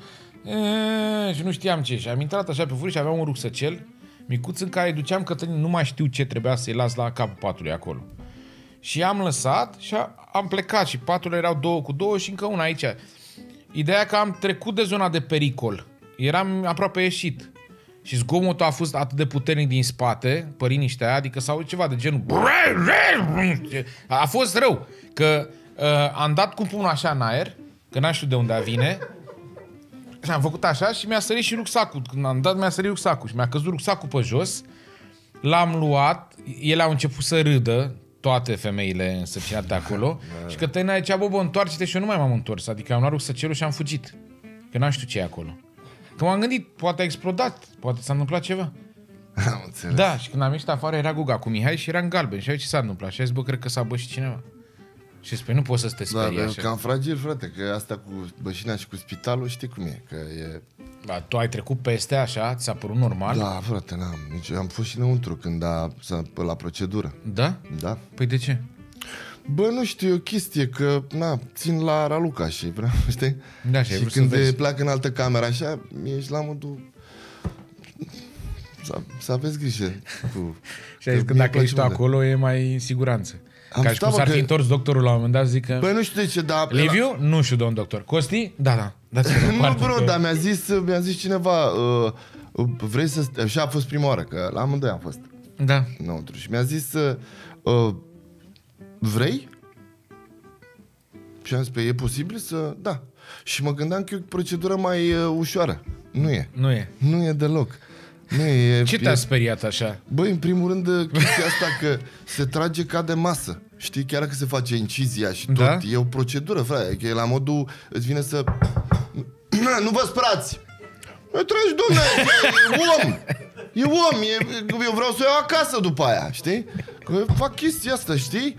[SPEAKER 1] e", Și nu știam ce. Și am intrat așa pe furiș și aveam un rucsăcel micuț în care îi duceam Cătălin, nu mai știu ce trebuia să-i las la capul patului acolo. Și am lăsat și a- am plecat și paturile erau două cu două și încă una aici. Ideea că am trecut de zona de pericol. Eram aproape ieșit. Și zgomotul a fost atât de puternic din spate, pe liniștea aia, adică s-a auzit ceva de genul... A fost rău, că uh, am dat cu pumnul așa în aer, că n-am știut de unde vine, și am făcut așa și mi-a sărit și rucsacul. Când am dat, mi-a sărit rucsacul și mi-a căzut rucsacul pe jos. L-am luat, ele au început să râdă, toate femeile însărcinate acolo, și că tăina zicea, bă, bă, întoarce-te și eu nu mai m-am întors. Adică am luat rucsăcelul și am fugit. Că n-am știut ce e acolo. Că m-am gândit, poate a explodat, poate s-a întâmplat ceva. *laughs*
[SPEAKER 2] Am înțeles.
[SPEAKER 1] Da, și când am ieșit afară era Guga cu Mihai și era în galben. Și a ce s-a întâmplat? Și a zis, bă, cred că s-a bășit cineva. Și spui, nu poți să te
[SPEAKER 2] Da,
[SPEAKER 1] sperii
[SPEAKER 2] dar
[SPEAKER 1] așa.
[SPEAKER 2] cam fragil, frate, că asta cu bășina și cu spitalul, știi cum e, că e...
[SPEAKER 1] Ba, tu ai trecut peste așa, ți s-a părut normal?
[SPEAKER 2] Da, frate, n-am, nici, am fost și înăuntru când a, s-a, pe la procedură.
[SPEAKER 1] Da?
[SPEAKER 2] Da.
[SPEAKER 1] Păi de ce?
[SPEAKER 2] Bă, nu știu, e o chestie că, na, țin la Raluca și vreau, *laughs* știi?
[SPEAKER 1] Da, și ai
[SPEAKER 2] și
[SPEAKER 1] vrut
[SPEAKER 2] când
[SPEAKER 1] să
[SPEAKER 2] te
[SPEAKER 1] vezi.
[SPEAKER 2] pleacă în altă cameră așa, ești la modul... Să, să aveți grijă cu...
[SPEAKER 1] Și ai zis că
[SPEAKER 2] mie
[SPEAKER 1] dacă
[SPEAKER 2] îmi
[SPEAKER 1] ești
[SPEAKER 2] place
[SPEAKER 1] tu
[SPEAKER 2] mult.
[SPEAKER 1] acolo e mai în siguranță.
[SPEAKER 2] Am
[SPEAKER 1] Ca și
[SPEAKER 2] stat,
[SPEAKER 1] cum
[SPEAKER 2] bă,
[SPEAKER 1] s-ar fi
[SPEAKER 2] că-
[SPEAKER 1] întors doctorul la un moment dat, zic că...
[SPEAKER 2] Băi, nu știu de ce, dar...
[SPEAKER 1] Liviu? Nu știu, domn doctor. Costi? Da, da. Dați-mi *laughs*
[SPEAKER 2] Nu,
[SPEAKER 1] deoparte
[SPEAKER 2] bro,
[SPEAKER 1] că-
[SPEAKER 2] dar mi-a zis, mi-a zis cineva, uh, uh, vrei să... Și a fost prima oară, că la amândoi am fost
[SPEAKER 1] Da.
[SPEAKER 2] înăuntru. Și mi-a zis, uh, uh, vrei? Și am zis, pe e posibil să... Da. Și mă gândeam că e o procedură mai uh, ușoară. Nu e.
[SPEAKER 1] Nu e.
[SPEAKER 2] Nu e deloc. Nu e,
[SPEAKER 1] Ce
[SPEAKER 2] e,
[SPEAKER 1] te-a speriat așa?
[SPEAKER 2] Băi, în primul rând, uh, chestia asta că se trage ca de masă. Știi, chiar că se face incizia și tot,
[SPEAKER 1] Da?
[SPEAKER 2] e o procedură, frate, că e la modul, îți vine să... *clears throat* Nu vă spărați! Mă tragi, domnule, e om! E om, e, eu vreau să o iau acasă după aia, știi? Că fac chestia asta, știi?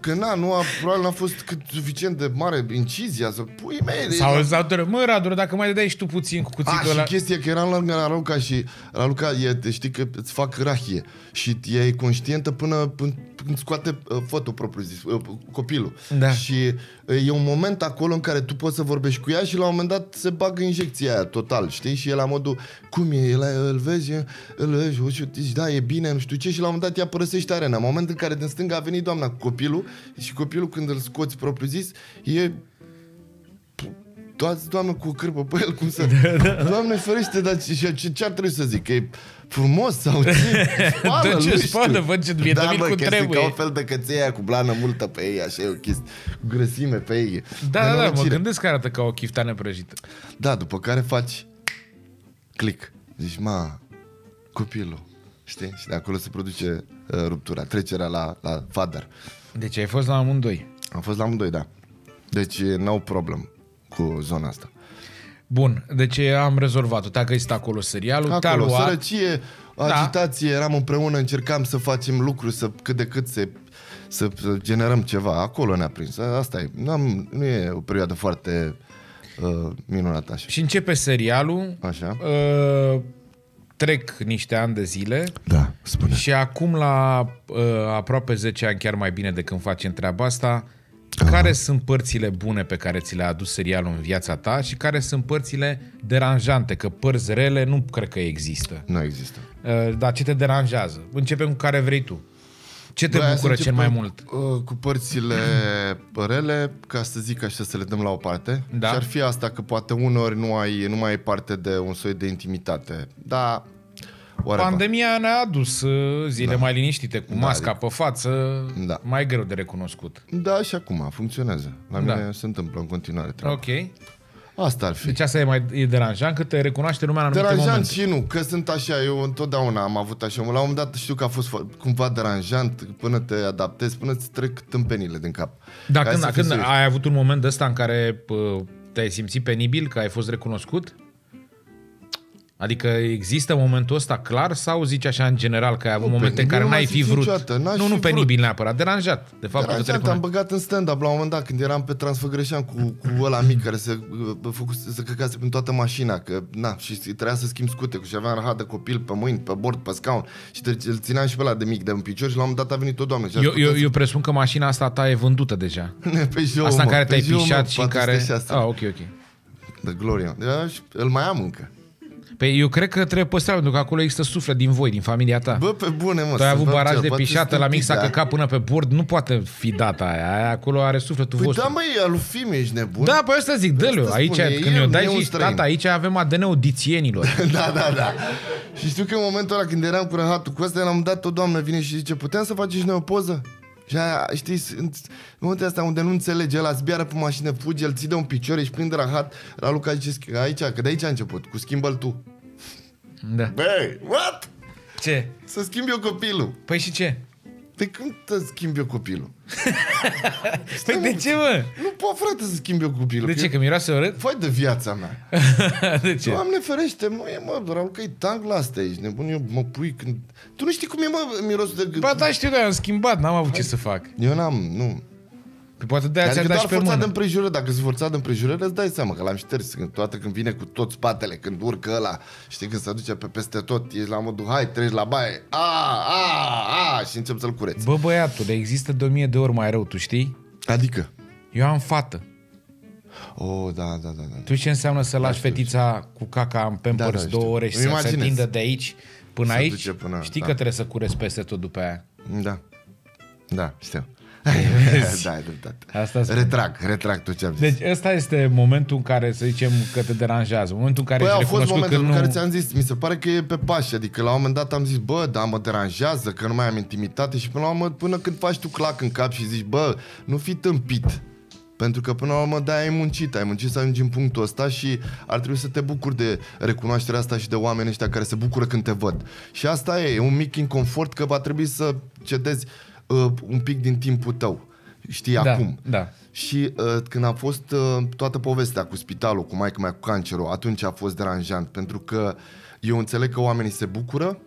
[SPEAKER 2] Că na, nu a, probabil n-a fost cât suficient de mare incizia să pui mei.
[SPEAKER 1] Sau, sau te mă, Radu, dacă mai dădeai și tu puțin cu
[SPEAKER 2] A,
[SPEAKER 1] cuțitul
[SPEAKER 2] și
[SPEAKER 1] ăla...
[SPEAKER 2] chestia că eram lângă la Luca și la Luca e, știi că îți fac rahie și ea e conștientă până până când scoate uh, fotul propriu zis, uh, copilul.
[SPEAKER 1] Da.
[SPEAKER 2] Și uh, e un moment acolo în care tu poți să vorbești cu ea și la un moment dat se bagă injecția aia total, știi? Și e la modul, cum e, el, îl vezi, îl vezi, și zici, da, e bine, nu știu ce, și la un moment dat ea părăsește arena. În momentul în care din stânga a venit doamna cu copilul și copilul când îl scoți propriu zis, e toați, doamnă, cu o cârpă pe el, cum să... *laughs* Doamne ferește, dar ce, ce, ce ar trebui să zic? Că e frumos sau ce? *laughs* Spală,
[SPEAKER 1] Dă-ce
[SPEAKER 2] nu
[SPEAKER 1] spală,
[SPEAKER 2] știu.
[SPEAKER 1] fă ce vietamin
[SPEAKER 2] da, bă,
[SPEAKER 1] cum
[SPEAKER 2] că este
[SPEAKER 1] trebuie.
[SPEAKER 2] ca un fel de căței aia cu blană multă pe ei, așa e o chestie, cu grăsime pe ei.
[SPEAKER 1] Da, da, da, mă
[SPEAKER 2] Nenorocire.
[SPEAKER 1] gândesc că arată ca o chiftană prăjită.
[SPEAKER 2] Da, după care faci click. Zici, ma, copilul. Știi? Și de acolo se produce uh, ruptura, trecerea la, la father.
[SPEAKER 1] Deci ai fost la amândoi.
[SPEAKER 2] Am fost la amândoi, da. Deci e no problem cu zona asta.
[SPEAKER 1] Bun, deci am rezolvat-o. Te-a găsit acolo serialul, te-a
[SPEAKER 2] Acolo,
[SPEAKER 1] luat.
[SPEAKER 2] sărăcie, agitație, eram împreună, încercam să facem lucruri, să cât de cât să, să, să generăm ceva. Acolo ne-a prins. Asta e. N-am, nu e o perioadă foarte uh, minunată așa.
[SPEAKER 1] Și începe serialul.
[SPEAKER 2] Așa?
[SPEAKER 1] Uh, trec niște ani de zile
[SPEAKER 2] Da, spune.
[SPEAKER 1] și acum la uh, aproape 10 ani, chiar mai bine de când facem treaba asta, care sunt părțile bune pe care ți le-a adus serialul în viața ta și care sunt părțile deranjante, că părți rele nu cred că există.
[SPEAKER 2] Nu există.
[SPEAKER 1] Uh, dar ce te deranjează? Începem cu care vrei tu. Ce te
[SPEAKER 2] Bă, hai să
[SPEAKER 1] bucură cel mai
[SPEAKER 2] începem,
[SPEAKER 1] mult?
[SPEAKER 2] Uh, cu părțile rele, ca să zic așa, să le dăm la o parte.
[SPEAKER 1] Da.
[SPEAKER 2] Și ar fi asta că poate uneori nu, ai, nu mai ai parte de un soi de intimitate. Da, whatever.
[SPEAKER 1] Pandemia ne-a adus uh, zile da. mai liniștite, cu masca pe față,
[SPEAKER 2] Da.
[SPEAKER 1] mai greu de recunoscut.
[SPEAKER 2] Da, și acum funcționează. La mine
[SPEAKER 1] Da.
[SPEAKER 2] se întâmplă în continuare treaba.
[SPEAKER 1] Ok.
[SPEAKER 2] Asta ar fi.
[SPEAKER 1] Deci asta e mai e deranjant, că te recunoaște lumea în anumite
[SPEAKER 2] Deranjant
[SPEAKER 1] momente.
[SPEAKER 2] și nu, că sunt așa, eu întotdeauna am avut așa, la un moment dat știu că a fost fo- cumva deranjant până te adaptezi, până îți trec tâmpenile din cap.
[SPEAKER 1] Dar
[SPEAKER 2] Hai
[SPEAKER 1] când,
[SPEAKER 2] să fii
[SPEAKER 1] când
[SPEAKER 2] serios.
[SPEAKER 1] ai avut un moment ăsta în care pă, te-ai simțit penibil, că ai fost recunoscut? Adică există momentul ăsta clar sau zici așa în general că ai avut
[SPEAKER 2] Nu,
[SPEAKER 1] momente în
[SPEAKER 2] penibil
[SPEAKER 1] care
[SPEAKER 2] nu
[SPEAKER 1] n-ai
[SPEAKER 2] m-am
[SPEAKER 1] fi
[SPEAKER 2] simțit
[SPEAKER 1] vrut?
[SPEAKER 2] niciodată, n-aș
[SPEAKER 1] Nu, nu
[SPEAKER 2] fi vrut.
[SPEAKER 1] penibil neapărat, deranjat. De fapt, că te
[SPEAKER 2] Deranjant, am
[SPEAKER 1] recunoaște.
[SPEAKER 2] băgat în stand-up la un moment dat când eram pe Transfăgreșan cu, cu ăla mic care se, uh, făcuse, se căcase prin toată mașina, că na, și trebuia să schimb scute, cu și aveam rahat de copil pe mâini, pe bord, pe scaun și te, îl țineam și pe ăla de mic de în picior și la un moment dat a venit o doamnă și a
[SPEAKER 1] Eu,
[SPEAKER 2] spus,
[SPEAKER 1] eu, eu presupun că mașina asta a ta e vândută deja. *laughs*
[SPEAKER 2] Peugeot,
[SPEAKER 1] Asta în
[SPEAKER 2] mă,
[SPEAKER 1] care te-ai
[SPEAKER 2] Peugeot,
[SPEAKER 1] pișat
[SPEAKER 2] mă,
[SPEAKER 1] și în care...
[SPEAKER 2] 406.
[SPEAKER 1] Ah, ok, ok.
[SPEAKER 2] De Gloria. Da, și îl mai am încă.
[SPEAKER 1] Păi eu cred că trebuie păstrat, pentru că acolo există suflet din voi, din familia ta.
[SPEAKER 2] Bă, pe bune, mă.
[SPEAKER 1] Tu ai
[SPEAKER 2] să
[SPEAKER 1] avut
[SPEAKER 2] fac
[SPEAKER 1] baraj
[SPEAKER 2] ce,
[SPEAKER 1] de
[SPEAKER 2] poate
[SPEAKER 1] pișată,
[SPEAKER 2] sunt
[SPEAKER 1] la
[SPEAKER 2] un
[SPEAKER 1] mic
[SPEAKER 2] pic,
[SPEAKER 1] s-a
[SPEAKER 2] da.
[SPEAKER 1] căcat până pe bord, nu poate fi data aia. aia acolo are sufletul
[SPEAKER 2] Păi
[SPEAKER 1] vostru.
[SPEAKER 2] da, măi, al lui Fime, ești nebun?
[SPEAKER 1] Da, pe ăsta zic, dă-le
[SPEAKER 2] Asta
[SPEAKER 1] Aici,
[SPEAKER 2] spune,
[SPEAKER 1] când
[SPEAKER 2] e-
[SPEAKER 1] eu
[SPEAKER 2] e
[SPEAKER 1] dai
[SPEAKER 2] un
[SPEAKER 1] și
[SPEAKER 2] străin.
[SPEAKER 1] tata, aici avem ADN-ul dițienilor. *laughs*
[SPEAKER 2] da, da, da. Și știu că în momentul ăla când eram cu rahatul cu asta, l-am dat o doamnă vine și zice, puteam să faceți noi o poză? Și aia, știi, în în momentul ăsta unde nu înțelege, ăla zbiară pe mașină, fuge, îl ții de un picior, își prinde rahat, la Luca zice, "Schi- aici, că de aici a început, cu schimbă tu.
[SPEAKER 1] Da.
[SPEAKER 2] Băi, what?
[SPEAKER 1] Ce?
[SPEAKER 2] Să schimb eu copilul.
[SPEAKER 1] Păi și ce?
[SPEAKER 2] De când te schimb eu copilul? *laughs*
[SPEAKER 1] Păi de ce, mă?
[SPEAKER 2] Nu pot, frate, să schimb eu copilul.
[SPEAKER 1] De ce? Că miroase urât?
[SPEAKER 2] Vai de viața mea. *laughs*
[SPEAKER 1] De ce?
[SPEAKER 2] Doamne ferește, nu e mă, doar că e tang la asta, ești nebun, eu mă pui când... Tu nu știi cum e mă mirosul de...
[SPEAKER 1] Ba da, știu, dar am schimbat, n-am avut ce să fac.
[SPEAKER 2] Eu n-am, nu.
[SPEAKER 1] Păi poate de-aia
[SPEAKER 2] Adică
[SPEAKER 1] ți-a dat
[SPEAKER 2] doar
[SPEAKER 1] și pe
[SPEAKER 2] forțat de
[SPEAKER 1] mână.
[SPEAKER 2] împrejurări, dacă sunt forțat de împrejurări, îți dai seama că l-am șters. Când, toată când vine cu tot spatele, când urcă ăla, știi, când se duce pe peste tot, ești la modul, hai, treci la baie, a, a, a, și încep să-l cureți.
[SPEAKER 1] Bă, băiatule, există de o mie de ori mai rău, tu știi?
[SPEAKER 2] Adică?
[SPEAKER 1] Eu am fată.
[SPEAKER 2] Oh, da, da, da, da.
[SPEAKER 1] Tu știi ce înseamnă să lași fetița cu caca în Pampers
[SPEAKER 2] Da, da,
[SPEAKER 1] două
[SPEAKER 2] știu.
[SPEAKER 1] ore și
[SPEAKER 2] Îmi
[SPEAKER 1] să se
[SPEAKER 2] imaginez.
[SPEAKER 1] tindă de aici până
[SPEAKER 2] Se
[SPEAKER 1] aici?
[SPEAKER 2] duce până-
[SPEAKER 1] știi
[SPEAKER 2] da.
[SPEAKER 1] că trebuie să cureți peste tot după aia.
[SPEAKER 2] Da. Da, știu. *laughs* da, ai dreptate.
[SPEAKER 1] Asta spun.
[SPEAKER 2] Retrag, retrag tot ce am zis.
[SPEAKER 1] Deci ăsta este momentul în care, să zicem, că te deranjează. Momentul în care
[SPEAKER 2] Păi
[SPEAKER 1] ești
[SPEAKER 2] au fost
[SPEAKER 1] recunoscut
[SPEAKER 2] momente
[SPEAKER 1] că
[SPEAKER 2] în
[SPEAKER 1] nu...
[SPEAKER 2] care ți-am zis, mi se pare că e pe pași, adică la un moment dat am zis, bă, da, mă deranjează, că nu mai am intimitate și până la urmă, până când faci tu clac în cap și zici, bă, nu fi tâmpit. Pentru că până la urmă, da, ai muncit, ai muncit să ajungi în punctul ăsta și ar trebui să te bucuri de recunoașterea asta și de oamenii ăștia care se bucură când te văd. Și asta e, e un mic inconfort că va trebui să cedezi uh, un pic din timpul tău. Știi,
[SPEAKER 1] Da,
[SPEAKER 2] acum.
[SPEAKER 1] da.
[SPEAKER 2] Și uh, când a fost uh, toată povestea cu spitalul, cu maica mea, cu cancerul, atunci a fost deranjant, pentru că eu înțeleg că oamenii se bucură,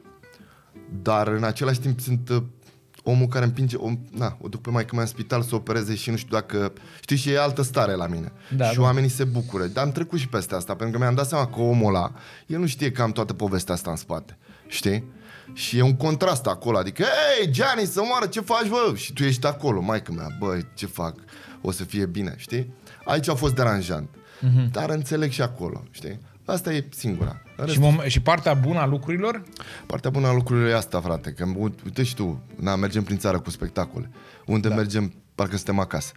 [SPEAKER 2] dar în același timp sunt uh, omul care împinge, om, na, o duc pe maică mea în spital să opereze și nu știu dacă, știi, și e altă stare la mine.
[SPEAKER 1] Da,
[SPEAKER 2] și
[SPEAKER 1] da.
[SPEAKER 2] oamenii se bucură. Dar am trecut și peste asta, pentru că mi-am dat seama că omul ăla, el nu știe că am toată povestea asta în spate, știi? Și e un contrast acolo, adică, hei, Gianni, să moară, ce faci, bă? Și tu ești acolo, maică mea, bă, ce fac? O să fie bine, știi? Aici a fost deranjant. Mm-hmm. Dar înțeleg și acolo, știi? Asta e singura. În
[SPEAKER 1] Și, mom- și partea bună a lucrurilor?
[SPEAKER 2] Partea bună a lucrurilor e asta, frate, că uite și tu, na, mergem prin țară cu spectacole. Unde da. mergem, parcă suntem acasă.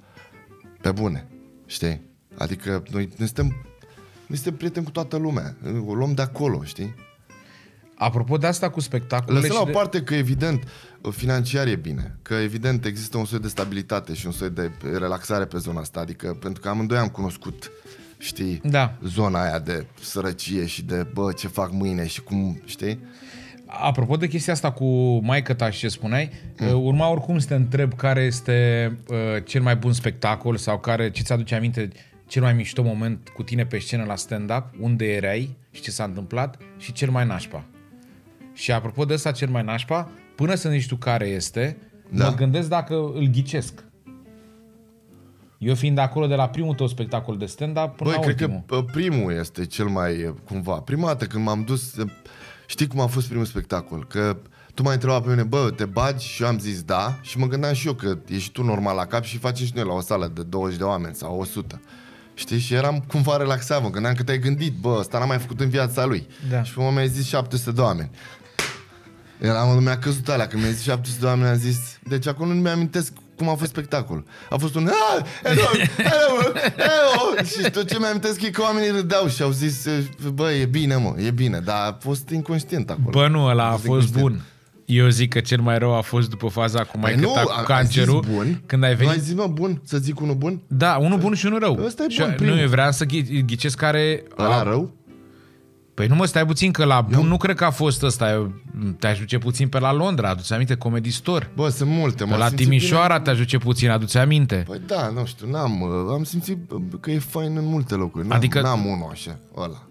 [SPEAKER 2] Pe bune, știi? Adică noi ne suntem, noi suntem prieteni cu toată lumea. O luăm de acolo, știi?
[SPEAKER 1] Apropo de asta cu spectacolele
[SPEAKER 2] Lăsăm
[SPEAKER 1] și
[SPEAKER 2] la
[SPEAKER 1] de...
[SPEAKER 2] o parte că evident financiar e bine, că evident există un soi de stabilitate și un soi de relaxare pe zona asta, adică pentru că amândoi am cunoscut, știi,
[SPEAKER 1] Da.
[SPEAKER 2] zona aia de sărăcie și de, bă, ce fac mâine și cum, știi?
[SPEAKER 1] Apropo de chestia asta cu maică ta și ce spuneai, mm. urma oricum să te întreb care este uh, cel mai bun spectacol sau care, ce ți-aduce aminte cel mai mișto moment cu tine pe scenă la stand-up, unde erai și ce s-a întâmplat și cel mai nașpa. Și apropo de ăsta cel mai nașpa, până să nu știi tu care este, da.
[SPEAKER 2] Da.
[SPEAKER 1] mă gândesc dacă îl ghicesc. Eu fiind acolo de la primul tău spectacol de stand-up până
[SPEAKER 2] Băi,
[SPEAKER 1] la
[SPEAKER 2] cred
[SPEAKER 1] ultimul.
[SPEAKER 2] că uh, primul este cel mai, uh, cumva, prima dată când m-am dus, uh, știi cum a fost primul spectacol? Că tu m-ai întrebat pe mine, bă, te bagi? Și eu am zis da și mă gândeam și eu că ești tu normal la cap și facem și noi la o sală de 20 de oameni sau 100. Știi? Și eram cumva relaxat, mă gândeam că te-ai gândit, bă, ăsta n-a mai făcut în viața lui.
[SPEAKER 1] Da.
[SPEAKER 2] Și pe mă mi-ai zis 700 de oameni. Eram, mi-a căzut alea, când mi-a zis 700 de oameni, am zis, deci acum nu mi-amintesc cum a fost spectacolul. A fost un, "Ah, hello, hello, hello, și tot ce mi-amintesc e că oamenii râdeau și au zis, bă, e bine, mă, e bine, dar a fost inconștient acolo.
[SPEAKER 1] Bă, nu, ăla a
[SPEAKER 2] fost
[SPEAKER 1] fost
[SPEAKER 2] inconștient.
[SPEAKER 1] bun. Eu zic că cel mai rău a fost după faza cu mai
[SPEAKER 2] Păi nu,
[SPEAKER 1] ta cu
[SPEAKER 2] ai- ai
[SPEAKER 1] cancerul.
[SPEAKER 2] zis bun,
[SPEAKER 1] Când ai
[SPEAKER 2] Nu
[SPEAKER 1] venit...
[SPEAKER 2] ai zis, mă, bun, să zic unul bun?
[SPEAKER 1] Da, unul bun și unul rău.
[SPEAKER 2] Ăsta e
[SPEAKER 1] Și
[SPEAKER 2] bun,
[SPEAKER 1] Nu,
[SPEAKER 2] primul.
[SPEAKER 1] eu vreau să ghi- ghicesc care...
[SPEAKER 2] Ăla
[SPEAKER 1] a-
[SPEAKER 2] rău?
[SPEAKER 1] Păi nu mă, stai puțin, că la bun nu cred că a fost ăsta. Eu, te ajuce puțin pe la Londra, aduți aminte, Comedy Store.
[SPEAKER 2] Bă, sunt multe,
[SPEAKER 1] Pe
[SPEAKER 2] mă.
[SPEAKER 1] la Timișoara te ajuce puțin, aduți aminte.
[SPEAKER 2] Păi da, nu știu, n-am, uh, am simțit uh, că e fain în multe locuri. N-am,
[SPEAKER 1] Adică-
[SPEAKER 2] adică... N-am unul așa, ăla.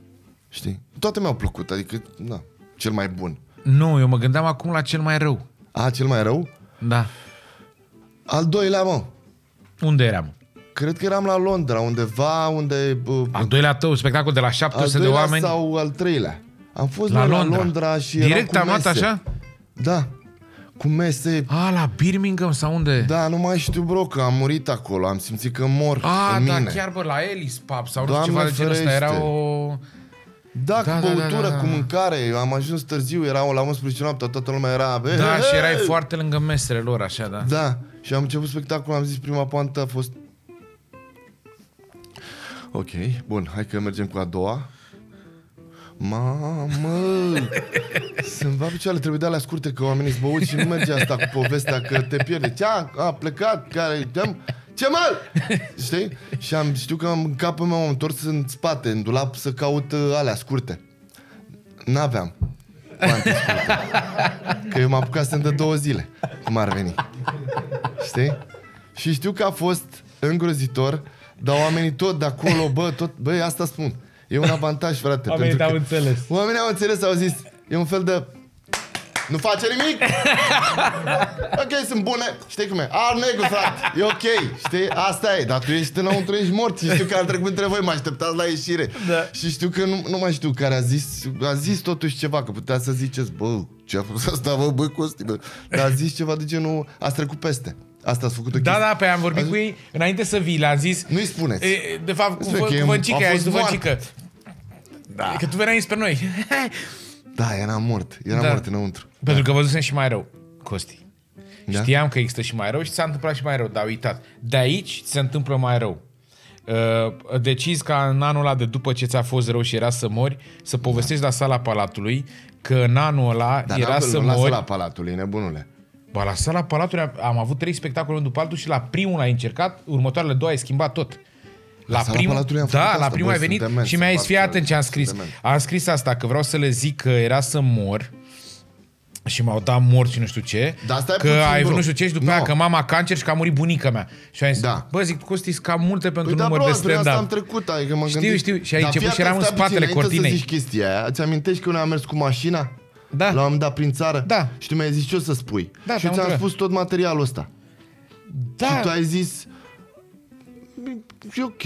[SPEAKER 2] Știi? Toate mi-au plăcut, adică, na, cel mai bun.
[SPEAKER 1] Nu, eu mă gândeam acum la cel mai rău.
[SPEAKER 2] A, cel mai rău?
[SPEAKER 1] Da.
[SPEAKER 2] Al doilea, mă.
[SPEAKER 1] Unde eram?
[SPEAKER 2] Cred că eram la Londra, undeva unde... Uh,
[SPEAKER 1] Al doilea tău, spectacol de la
[SPEAKER 2] al
[SPEAKER 1] 700 de
[SPEAKER 2] doilea
[SPEAKER 1] oameni
[SPEAKER 2] sau al treilea. Am fost
[SPEAKER 1] la
[SPEAKER 2] noi
[SPEAKER 1] Londra.
[SPEAKER 2] la Londra și
[SPEAKER 1] Direct
[SPEAKER 2] eram
[SPEAKER 1] am
[SPEAKER 2] cu
[SPEAKER 1] luat
[SPEAKER 2] mese.
[SPEAKER 1] așa?
[SPEAKER 2] Da. Cu mese.
[SPEAKER 1] A, la Birmingham sau unde?
[SPEAKER 2] Da, nu mai știu, bro, că am murit acolo. Am simțit că mor
[SPEAKER 1] A,
[SPEAKER 2] în
[SPEAKER 1] da,
[SPEAKER 2] mine.
[SPEAKER 1] chiar bă, la Ellis Pub sau nu
[SPEAKER 2] Doamne
[SPEAKER 1] știu ceva de genul ăsta.
[SPEAKER 2] ferește.
[SPEAKER 1] Era o...
[SPEAKER 2] Da,
[SPEAKER 1] Da,
[SPEAKER 2] cu
[SPEAKER 1] da, da,
[SPEAKER 2] băutură,
[SPEAKER 1] da, da.
[SPEAKER 2] cu mâncare. Eu am ajuns târziu, era la 11 noaptea, toată lumea era... "He,
[SPEAKER 1] Da,
[SPEAKER 2] he,
[SPEAKER 1] și
[SPEAKER 2] he!"
[SPEAKER 1] erai foarte lângă mesele lor, așa, da.
[SPEAKER 2] Da, și am început spectacolul, am zis prima poantă a fost... Ok, bun, hai că mergem cu a doua. Mamă, *laughs* să-mi va picioarele, trebuie de alea scurte, că oamenii sunt băuți și nu merge asta cu povestea că te pierde. Ce a, a plecat, care, am, ce mă? Știi? Și am, știu că am, în capul meu am întors în spate, în dulap, să caut uh, alea scurte. N-aveam. Poante scurte. Că eu m-am apucat să de două zile, cum ar veni. Știi? Și știu că a fost îngrozitor, dar oamenii tot de acolo, bă, tot, bă, asta spun. E un avantaj, frate.
[SPEAKER 1] Oamenii
[SPEAKER 2] pentru
[SPEAKER 1] te-au
[SPEAKER 2] că
[SPEAKER 1] înțeles.
[SPEAKER 2] Oamenii au înțeles, au zis, e un fel de... Nu face nimic? *laughs* ok, sunt bune. Știi cum e? Al negru, frate. E ok. Știi? Asta e. Dar tu ești înăuntru, ești mort. Și știu că am trecut între voi, mă așteptați la ieșire.
[SPEAKER 1] Da.
[SPEAKER 2] Și știu că nu, nu mai știu care a zis, a zis totuși ceva, că putea să ziceți, bă, ce a fost asta, bă, bă, Costi, bă. Dar a zis ceva de genul, ați trecut peste. Asta ați făcut o
[SPEAKER 1] Da,
[SPEAKER 2] chestie.
[SPEAKER 1] da, pe am vorbit cu ei înainte să vii, le-am zis...
[SPEAKER 2] Nu-i spuneți.
[SPEAKER 1] E, de fapt, cu,
[SPEAKER 2] Spune
[SPEAKER 1] vă,
[SPEAKER 2] că e
[SPEAKER 1] cu
[SPEAKER 2] un-
[SPEAKER 1] Văncică,
[SPEAKER 2] a
[SPEAKER 1] ai
[SPEAKER 2] fost
[SPEAKER 1] zis
[SPEAKER 2] moarte.
[SPEAKER 1] Văncică. Da. Că tu veneai spre noi. *laughs*
[SPEAKER 2] Da, eram mort. Eram
[SPEAKER 1] Da.
[SPEAKER 2] mort înăuntru.
[SPEAKER 1] Pentru că văzusem și mai rău, Costi.
[SPEAKER 2] Da?
[SPEAKER 1] Știam că există și mai rău și s-a întâmplat și mai rău, dar uitat. De aici se întâmplă mai rău. Uh, decizi ca în anul ăla de după ce ți-a fost rău și era să mori, să povestești la sala Palatului că în anul ăla
[SPEAKER 2] Dar
[SPEAKER 1] era
[SPEAKER 2] n-am-
[SPEAKER 1] să
[SPEAKER 2] nu lasă
[SPEAKER 1] mori.
[SPEAKER 2] la palatului, nebunule.
[SPEAKER 1] Ba, la sala Palatului am, am avut trei spectacole unul după altul și la primul ai încercat, următoarele două ai schimbat tot. La,
[SPEAKER 2] sala
[SPEAKER 1] primul,
[SPEAKER 2] Palatului am
[SPEAKER 1] da,
[SPEAKER 2] făcut
[SPEAKER 1] la
[SPEAKER 2] asta,
[SPEAKER 1] primul
[SPEAKER 2] bă,
[SPEAKER 1] ai venit
[SPEAKER 2] sunt demens,
[SPEAKER 1] și mi-ai
[SPEAKER 2] sunt
[SPEAKER 1] zis, fii
[SPEAKER 2] absolut-
[SPEAKER 1] atent ce am
[SPEAKER 2] sunt
[SPEAKER 1] scris.
[SPEAKER 2] demens.
[SPEAKER 1] Am scris asta, că vreau să le zic că era să mor și m-au dat mort și nu știu ce,
[SPEAKER 2] Dar stai
[SPEAKER 1] că
[SPEAKER 2] puțin,
[SPEAKER 1] ai
[SPEAKER 2] bro.
[SPEAKER 1] vrut nu știu ce și după
[SPEAKER 2] No.
[SPEAKER 1] aia că mama a cancer și că a murit bunica mea. Și am zis,
[SPEAKER 2] Da.
[SPEAKER 1] bă, zic, Costi, sunt cam multe pentru
[SPEAKER 2] Păi da,
[SPEAKER 1] număr
[SPEAKER 2] bro,
[SPEAKER 1] de
[SPEAKER 2] spre asta am
[SPEAKER 1] stand-up.
[SPEAKER 2] trecut, adică mă
[SPEAKER 1] Știu,
[SPEAKER 2] gândesc.
[SPEAKER 1] știu, și ai
[SPEAKER 2] Dar
[SPEAKER 1] început
[SPEAKER 2] fii
[SPEAKER 1] și eram
[SPEAKER 2] atent,
[SPEAKER 1] în
[SPEAKER 2] stai puțin,
[SPEAKER 1] spatele
[SPEAKER 2] înainte
[SPEAKER 1] cortinei.
[SPEAKER 2] să zici chestia aia, îți amintești că noi am mers cu mașina?
[SPEAKER 1] Da.
[SPEAKER 2] La un moment dat prin țară?
[SPEAKER 1] Da.
[SPEAKER 2] Și tu mi-ai zis ce o să spui.
[SPEAKER 1] Da,
[SPEAKER 2] și
[SPEAKER 1] te-am
[SPEAKER 2] ți-am
[SPEAKER 1] întrebat.
[SPEAKER 2] spus tot materialul ăsta.
[SPEAKER 1] Da,
[SPEAKER 2] Și tu ai zis, e ok.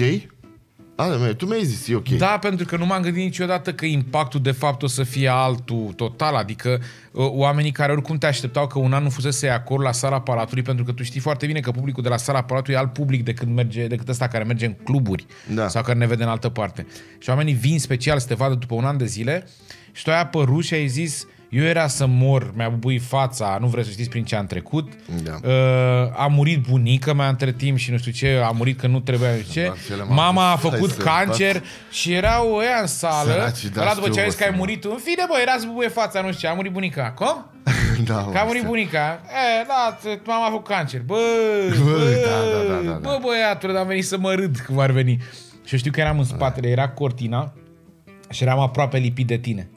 [SPEAKER 2] A, mă, tu mi-ai zis, e ok.
[SPEAKER 1] Da, pentru că nu m-am gândit niciodată că impactul de fapt o să fie altul total, adică uh, oamenii care oricum te așteptau că un an nu fusese acord la sala Palatului, pentru că tu știi foarte bine că publicul de la sala Palatului e alt public decât, merge, decât ăsta care merge în cluburi
[SPEAKER 2] Da.
[SPEAKER 1] sau care ne vede în altă parte. Și oamenii vin special să te vadă după un an de zile și tu ai apărut și ai zis eu era să mor, mi-a bubuit fața, nu vreți să știți prin ce am trecut.
[SPEAKER 2] Da.
[SPEAKER 1] Uh, a murit bunica mea între timp și nu știu ce, a murit că nu trebuia, nu știu ce.
[SPEAKER 2] Da, cele mai
[SPEAKER 1] Mama a
[SPEAKER 2] dus. Hai
[SPEAKER 1] făcut
[SPEAKER 2] să
[SPEAKER 1] cancer și erau ăia în sală.
[SPEAKER 2] Săraci, da,
[SPEAKER 1] ăla după
[SPEAKER 2] știu,
[SPEAKER 1] ce a zis
[SPEAKER 2] bă,
[SPEAKER 1] că ai
[SPEAKER 2] să mă-
[SPEAKER 1] murit tu. În fine, bă, era să bubuie fața, nu știu ce, a murit bunica. Cum? *laughs*
[SPEAKER 2] da
[SPEAKER 1] Că a murit
[SPEAKER 2] mă,
[SPEAKER 1] bunica. E, da, t- mama a făcut cancer. Bă,
[SPEAKER 2] Bă,
[SPEAKER 1] bă,
[SPEAKER 2] da, da, da, da, da.
[SPEAKER 1] bă, băiatule, dar am venit să mă râd cum ar veni. Și eu știu că eram în spatele, era cortina și eram aproape lipit de tine.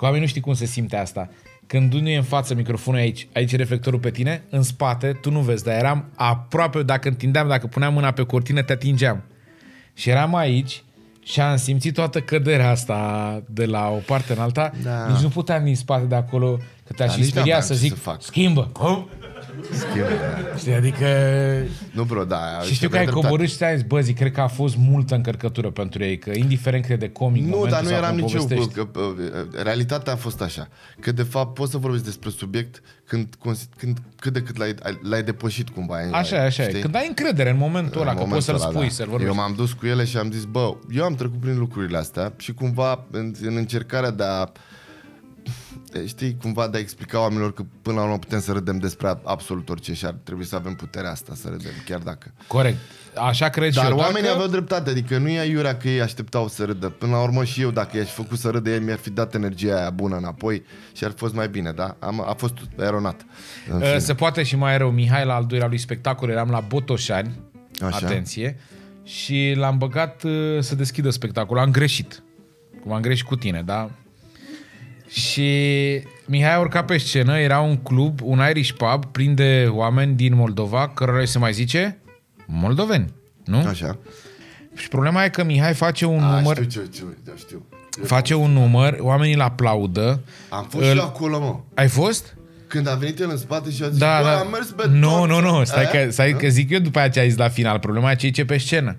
[SPEAKER 1] Că oamenii nu știi cum se simte asta. Când nu e în față microfonul aici, aici e reflectorul pe tine, în spate, tu nu vezi, dar eram aproape, dacă întindeam, dacă puneam mâna pe cortină, te atingeam. Și eram aici și am simțit toată căderea asta de la o parte în alta.
[SPEAKER 2] Da.
[SPEAKER 1] Nici nu puteam din spate de acolo, că te-aș
[SPEAKER 2] Da,
[SPEAKER 1] fi
[SPEAKER 2] nici
[SPEAKER 1] speriat
[SPEAKER 2] n-aveam
[SPEAKER 1] să
[SPEAKER 2] ce
[SPEAKER 1] zic,
[SPEAKER 2] să fac.
[SPEAKER 1] schimbă. Cum?
[SPEAKER 2] Schimb, da.
[SPEAKER 1] Știi, adică...
[SPEAKER 2] Nu, bro, da.
[SPEAKER 1] Și știu că ai coborât și ți-ai zis, bă, zic, cred că a fost multă încărcătură pentru ei, că indiferent cât de comic
[SPEAKER 2] Nu,
[SPEAKER 1] momentul
[SPEAKER 2] dar nu
[SPEAKER 1] sau
[SPEAKER 2] eram
[SPEAKER 1] cum
[SPEAKER 2] nici eu.
[SPEAKER 1] povestești.
[SPEAKER 2] Că, că, realitatea a fost așa. Că, de fapt, poți să vorbești despre subiect când, consi- când cât de cât l-ai, l-ai depășit cumva.
[SPEAKER 1] Așa e, așa e.
[SPEAKER 2] știi?
[SPEAKER 1] Când ai încredere în momentul ăla,
[SPEAKER 2] În
[SPEAKER 1] că poți
[SPEAKER 2] momentul
[SPEAKER 1] să-l
[SPEAKER 2] ăla,
[SPEAKER 1] spui,
[SPEAKER 2] da.
[SPEAKER 1] să-l vorbești.
[SPEAKER 2] Eu m-am dus cu ele și am zis, bă, eu am trecut prin lucrurile astea și cumva în, în încercarea de a știi, cumva de a explica oamenilor că până la urmă putem să râdem despre absolut orice și ar trebui să avem puterea asta să râdem, chiar dacă.
[SPEAKER 1] Corect. Așa cred
[SPEAKER 2] Dar
[SPEAKER 1] și eu.
[SPEAKER 2] oamenii
[SPEAKER 1] dacă...
[SPEAKER 2] aveau dreptate, adică nu e aiurea că ei așteptau să râdă. Până la urmă și eu, dacă i-aș făcut să râdă, ei mi-ar fi dat energia aia bună înapoi și ar fi fost mai bine, da? Am, a fost eronat. În
[SPEAKER 1] Uh,
[SPEAKER 2] fine.
[SPEAKER 1] Se poate și mai rău. Mihai la al doilea lui spectacol, eram la Botoșani,
[SPEAKER 2] Așa.
[SPEAKER 1] atenție, și l-am băgat uh, să deschidă spectacolul. Am greșit. Cum am greșit cu tine, da? Și Mihai a urcat pe scenă, era un club, un Irish pub, plin de oameni din Moldova, cărora îi se mai zice moldoveni, nu?
[SPEAKER 2] Așa.
[SPEAKER 1] Și problema e că Mihai face un
[SPEAKER 2] A,
[SPEAKER 1] număr,
[SPEAKER 2] știu, știu, știu, da, știu.
[SPEAKER 1] face un număr, oamenii îl aplaudă.
[SPEAKER 2] Am fost
[SPEAKER 1] Îl-
[SPEAKER 2] și eu acolo, mă.
[SPEAKER 1] Ai fost?
[SPEAKER 2] Când a venit el în spate și a zis,
[SPEAKER 1] Da,
[SPEAKER 2] bă,
[SPEAKER 1] da.
[SPEAKER 2] am mers pe
[SPEAKER 1] Nu,
[SPEAKER 2] tot.
[SPEAKER 1] nu, nu, stai,
[SPEAKER 2] Aia?
[SPEAKER 1] că, stai că zic eu după aceea ce ai zis la final. Problema e ce zice pe scenă.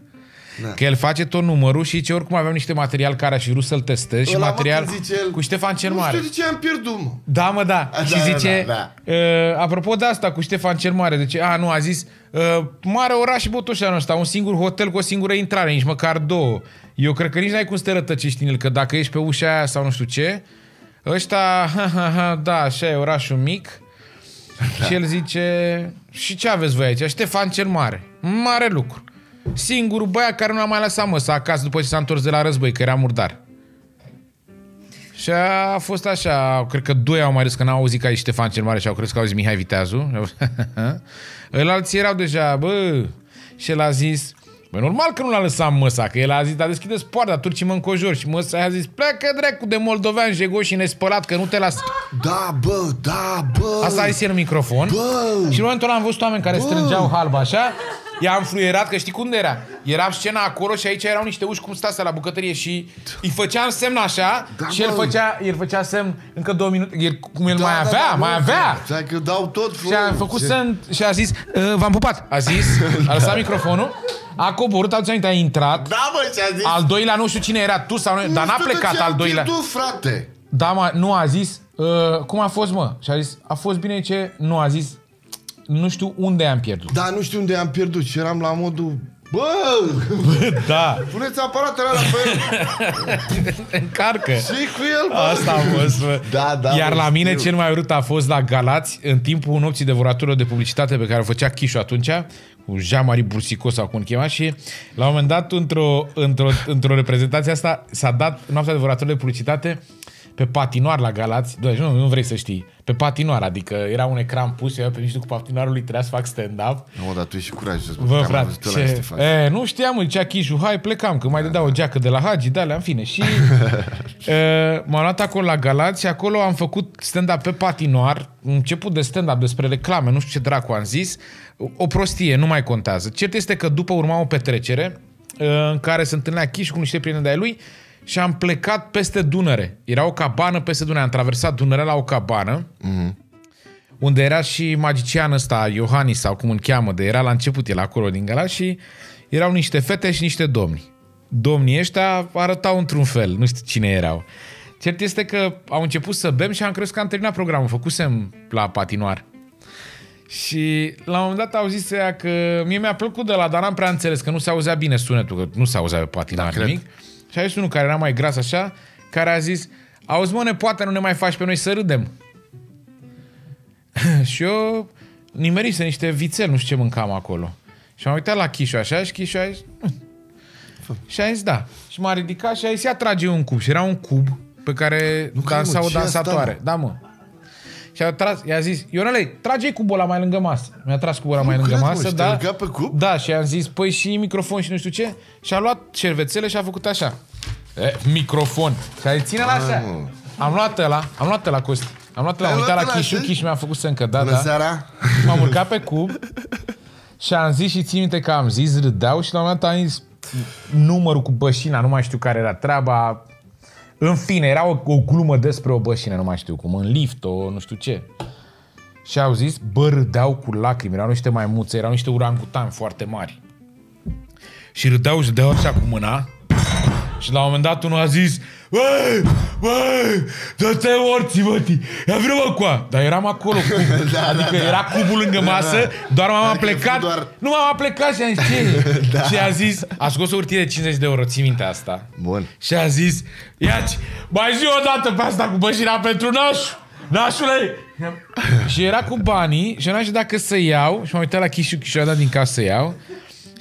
[SPEAKER 2] Da.
[SPEAKER 1] Că el face tot numărul și ce oricum aveam niște material care aș fi vrut să-l testez și
[SPEAKER 2] Ăla, mă,
[SPEAKER 1] material
[SPEAKER 2] când zice el,
[SPEAKER 1] cu Ștefan cel
[SPEAKER 2] Nu
[SPEAKER 1] Mare.
[SPEAKER 2] știu de ce am pierdut, mă.
[SPEAKER 1] Da, mă, da.
[SPEAKER 2] A,
[SPEAKER 1] și
[SPEAKER 2] da, da,
[SPEAKER 1] zice,
[SPEAKER 2] da,
[SPEAKER 1] Uh, apropo de asta cu Ștefan cel Mare, de ce? A, nu, a zis, uh, mare oraș și Botoșanul ăsta, un singur hotel cu o singură intrare, nici măcar două. Eu cred că nici n-ai cum să te rătăcești în el, că dacă ești pe ușa aia sau nu știu ce, ăștia, ha, ha, ha, da, așa e orașul mic. Și el zice, și ce aveți voi aici? Ștefan cel Mare. Mare lucru. Singurul băiat care nu a mai lăsat măsa acasă după ce s-a întors de la război, că era murdar. Și a fost așa, cred că doi au mai râs că n-au auzit că ai Ștefan cel Mare și au crezut că au zis Mihai Viteazu. *laughs* Îl alții erau deja, bă, și el a zis, bă, normal că nu l-a lăsat măsa, că el a zis, dar deschideți poarta, turcii mă încojor. Și măsa a zis, pleacă dracu de moldovean jegoși și nespălat, că nu te las.
[SPEAKER 2] Da, bă, da, bă.
[SPEAKER 1] Asta a zis el în microfon.
[SPEAKER 2] Bă!
[SPEAKER 1] Și în momentul ăla am văzut oameni care strângeau halba așa. I-am fluierat, că știi cum era? Era scena acolo și aici erau niște uși cum stase la bucătărie și îi făceam semn așa
[SPEAKER 2] Da,
[SPEAKER 1] și el
[SPEAKER 2] mă.
[SPEAKER 1] făcea, el făcea semn încă două minute, el, cum el
[SPEAKER 2] Da,
[SPEAKER 1] mai
[SPEAKER 2] da,
[SPEAKER 1] avea,
[SPEAKER 2] da,
[SPEAKER 1] mai
[SPEAKER 2] nu,
[SPEAKER 1] avea.
[SPEAKER 2] Stai că dau tot
[SPEAKER 1] Și a făcut
[SPEAKER 2] Ce-
[SPEAKER 1] semn și a zis, "Uh, v-am pupat. A zis, *laughs* a lăsat microfonul, a coborât, aduți aminte, a intrat.
[SPEAKER 2] Da, bă, ce-a zis?
[SPEAKER 1] Al doilea nu știu cine era, tu sau noi, dar
[SPEAKER 2] Nu
[SPEAKER 1] n-a
[SPEAKER 2] știu de
[SPEAKER 1] plecat
[SPEAKER 2] ce am
[SPEAKER 1] al doilea.
[SPEAKER 2] pierdut, frate.
[SPEAKER 1] Da, mă, nu a zis, uh, cum a fost, mă? Și a zis, a fost bine ce? Nu, a zis, nu știu unde am pierdut.
[SPEAKER 2] Da, nu știu unde am pierdut și eram la modul... Bă, *laughs*
[SPEAKER 1] Da,
[SPEAKER 2] puneți aparatele alea pe el *laughs*
[SPEAKER 1] încarcă.
[SPEAKER 2] și cu el, bă.
[SPEAKER 1] Asta a fost, bă.
[SPEAKER 2] Da, da,
[SPEAKER 1] Iar
[SPEAKER 2] bă,
[SPEAKER 1] la mine
[SPEAKER 2] știu.
[SPEAKER 1] cel mai urât a fost la Galați, în timpul nopții de voratură de publicitate pe care o făcea Chișu atunci, cu Jean-Marie Bursico sau cum îl chema și la un moment dat, într-o, într-o, într-o reprezentație asta, s-a dat noaptea de voratură de publicitate pe patinoar la Galați, Doamne, nu, nu vrei să știi, pe patinoar, adică era un ecran pus, eu pe niște cu patinoarul lui trebuia să fac stand-up
[SPEAKER 2] Nu, dar tu ești curajos, bă,
[SPEAKER 1] Vă,
[SPEAKER 2] că am
[SPEAKER 1] frate,
[SPEAKER 2] văzut ăla
[SPEAKER 1] ce...
[SPEAKER 2] Ștefan.
[SPEAKER 1] E, nu știam, îl zicea Chișu, hai, plecam, că mai dădea o geacă de la Hagi, de alea, în fine. Și *laughs* e, m-am luat acolo la Galați și acolo am făcut stand-up pe patinoar, început de stand-up despre reclame, nu știu ce dracu am zis, o prostie, nu mai contează. Cert este că după urma o petrecere e, în care se întâlnea Chișu cu niște prieteni de-ai lui și am plecat peste Dunăre. Era o cabană peste Dunăre. Am traversat Dunăre la o cabană
[SPEAKER 2] Mhm.
[SPEAKER 1] unde era și magician ăsta, Iohannis sau cum îl cheamă, de era la început, el acolo din gala și erau niște fete și niște domni. Domnii ăștia arătau într-un fel, nu știu cine erau. Cert este că au început să bem și am crezut că am terminat programul, făcusem la patinoar. Și la un moment dat au zis ea că mie mi-a plăcut de la, dar n-am prea înțeles că nu se auzea bine sunetul, că nu se auzea pe patinoar
[SPEAKER 2] Da,
[SPEAKER 1] da,
[SPEAKER 2] cred.
[SPEAKER 1] Nimic. Și a zis unul care era mai gras așa, care a zis, auzi mă, poate nu ne mai faci pe noi să râdem. *laughs* și eu nimerise niște vițel, nu știu ce mâncam acolo. Și am uitat la Chișu așa și Chișu a zis... "Mm." Și a zis da. Și m-a ridicat și a zis ia trage un cub. Și era un cub pe care
[SPEAKER 2] Nu cred, mă,
[SPEAKER 1] dansa o
[SPEAKER 2] ce e asta,
[SPEAKER 1] dansatoare. Da, mă. Și a tras, i-a zis, Ionele, trage cubul ăla mai lângă masă. Mi-a tras cubul ăla mai lângă
[SPEAKER 2] cred, mă,
[SPEAKER 1] masă,
[SPEAKER 2] și te-a
[SPEAKER 1] da.
[SPEAKER 2] legat pe cub?
[SPEAKER 1] Da, și am zis, păi și microfon și nu știu ce. Și a luat șervețele și a făcut așa. E, microfon. Și a zis, ține-l așa.
[SPEAKER 2] mă.
[SPEAKER 1] Am luat ăla, am luat ăla, Costi. Am luat ăla, am
[SPEAKER 2] Ai
[SPEAKER 1] uitat
[SPEAKER 2] luat
[SPEAKER 1] la
[SPEAKER 2] ăla,
[SPEAKER 1] Chișu,
[SPEAKER 2] știi?
[SPEAKER 1] Chișu mi-a făcut să încă, da,
[SPEAKER 2] Bună
[SPEAKER 1] da.
[SPEAKER 2] seara!
[SPEAKER 1] M-am urcat pe cub și am zis și țin minte că am zis, râdeau și la un moment dat am zis numărul cu bășina, nu mai știu care era treaba. În fine, era o, o glumă despre o bășină, nu mai știu cum, în lift, o nu știu ce. Și au zis, bă, râdeau cu lacrimi, erau niște maimuțe, erau niște urangutani foarte mari. Și râdeau și râdeau așa cu mâna. Și la un moment dat unul a zis Băi, băi, dă-te morții, mă, ti. Ia vină mă cu a. Dar eram acolo cu... *laughs*
[SPEAKER 2] Da,
[SPEAKER 1] adică
[SPEAKER 2] da, da.
[SPEAKER 1] era cubul lângă masă, doar m-am
[SPEAKER 2] Adică
[SPEAKER 1] plecat.
[SPEAKER 2] doar-
[SPEAKER 1] Nu m-am plecat și am zis ce? *laughs* da. Și a zis, a scos o hârtie de 50 de euro, ții minte asta.
[SPEAKER 2] Bun.
[SPEAKER 1] Și a zis, iaci, mai zi o dată pe asta cu bășina pentru nașu. Nașule! și era cu banii și eu n-am știut dacă să iau și m-am uitat la Chișu, Chișu a dat din casă să iau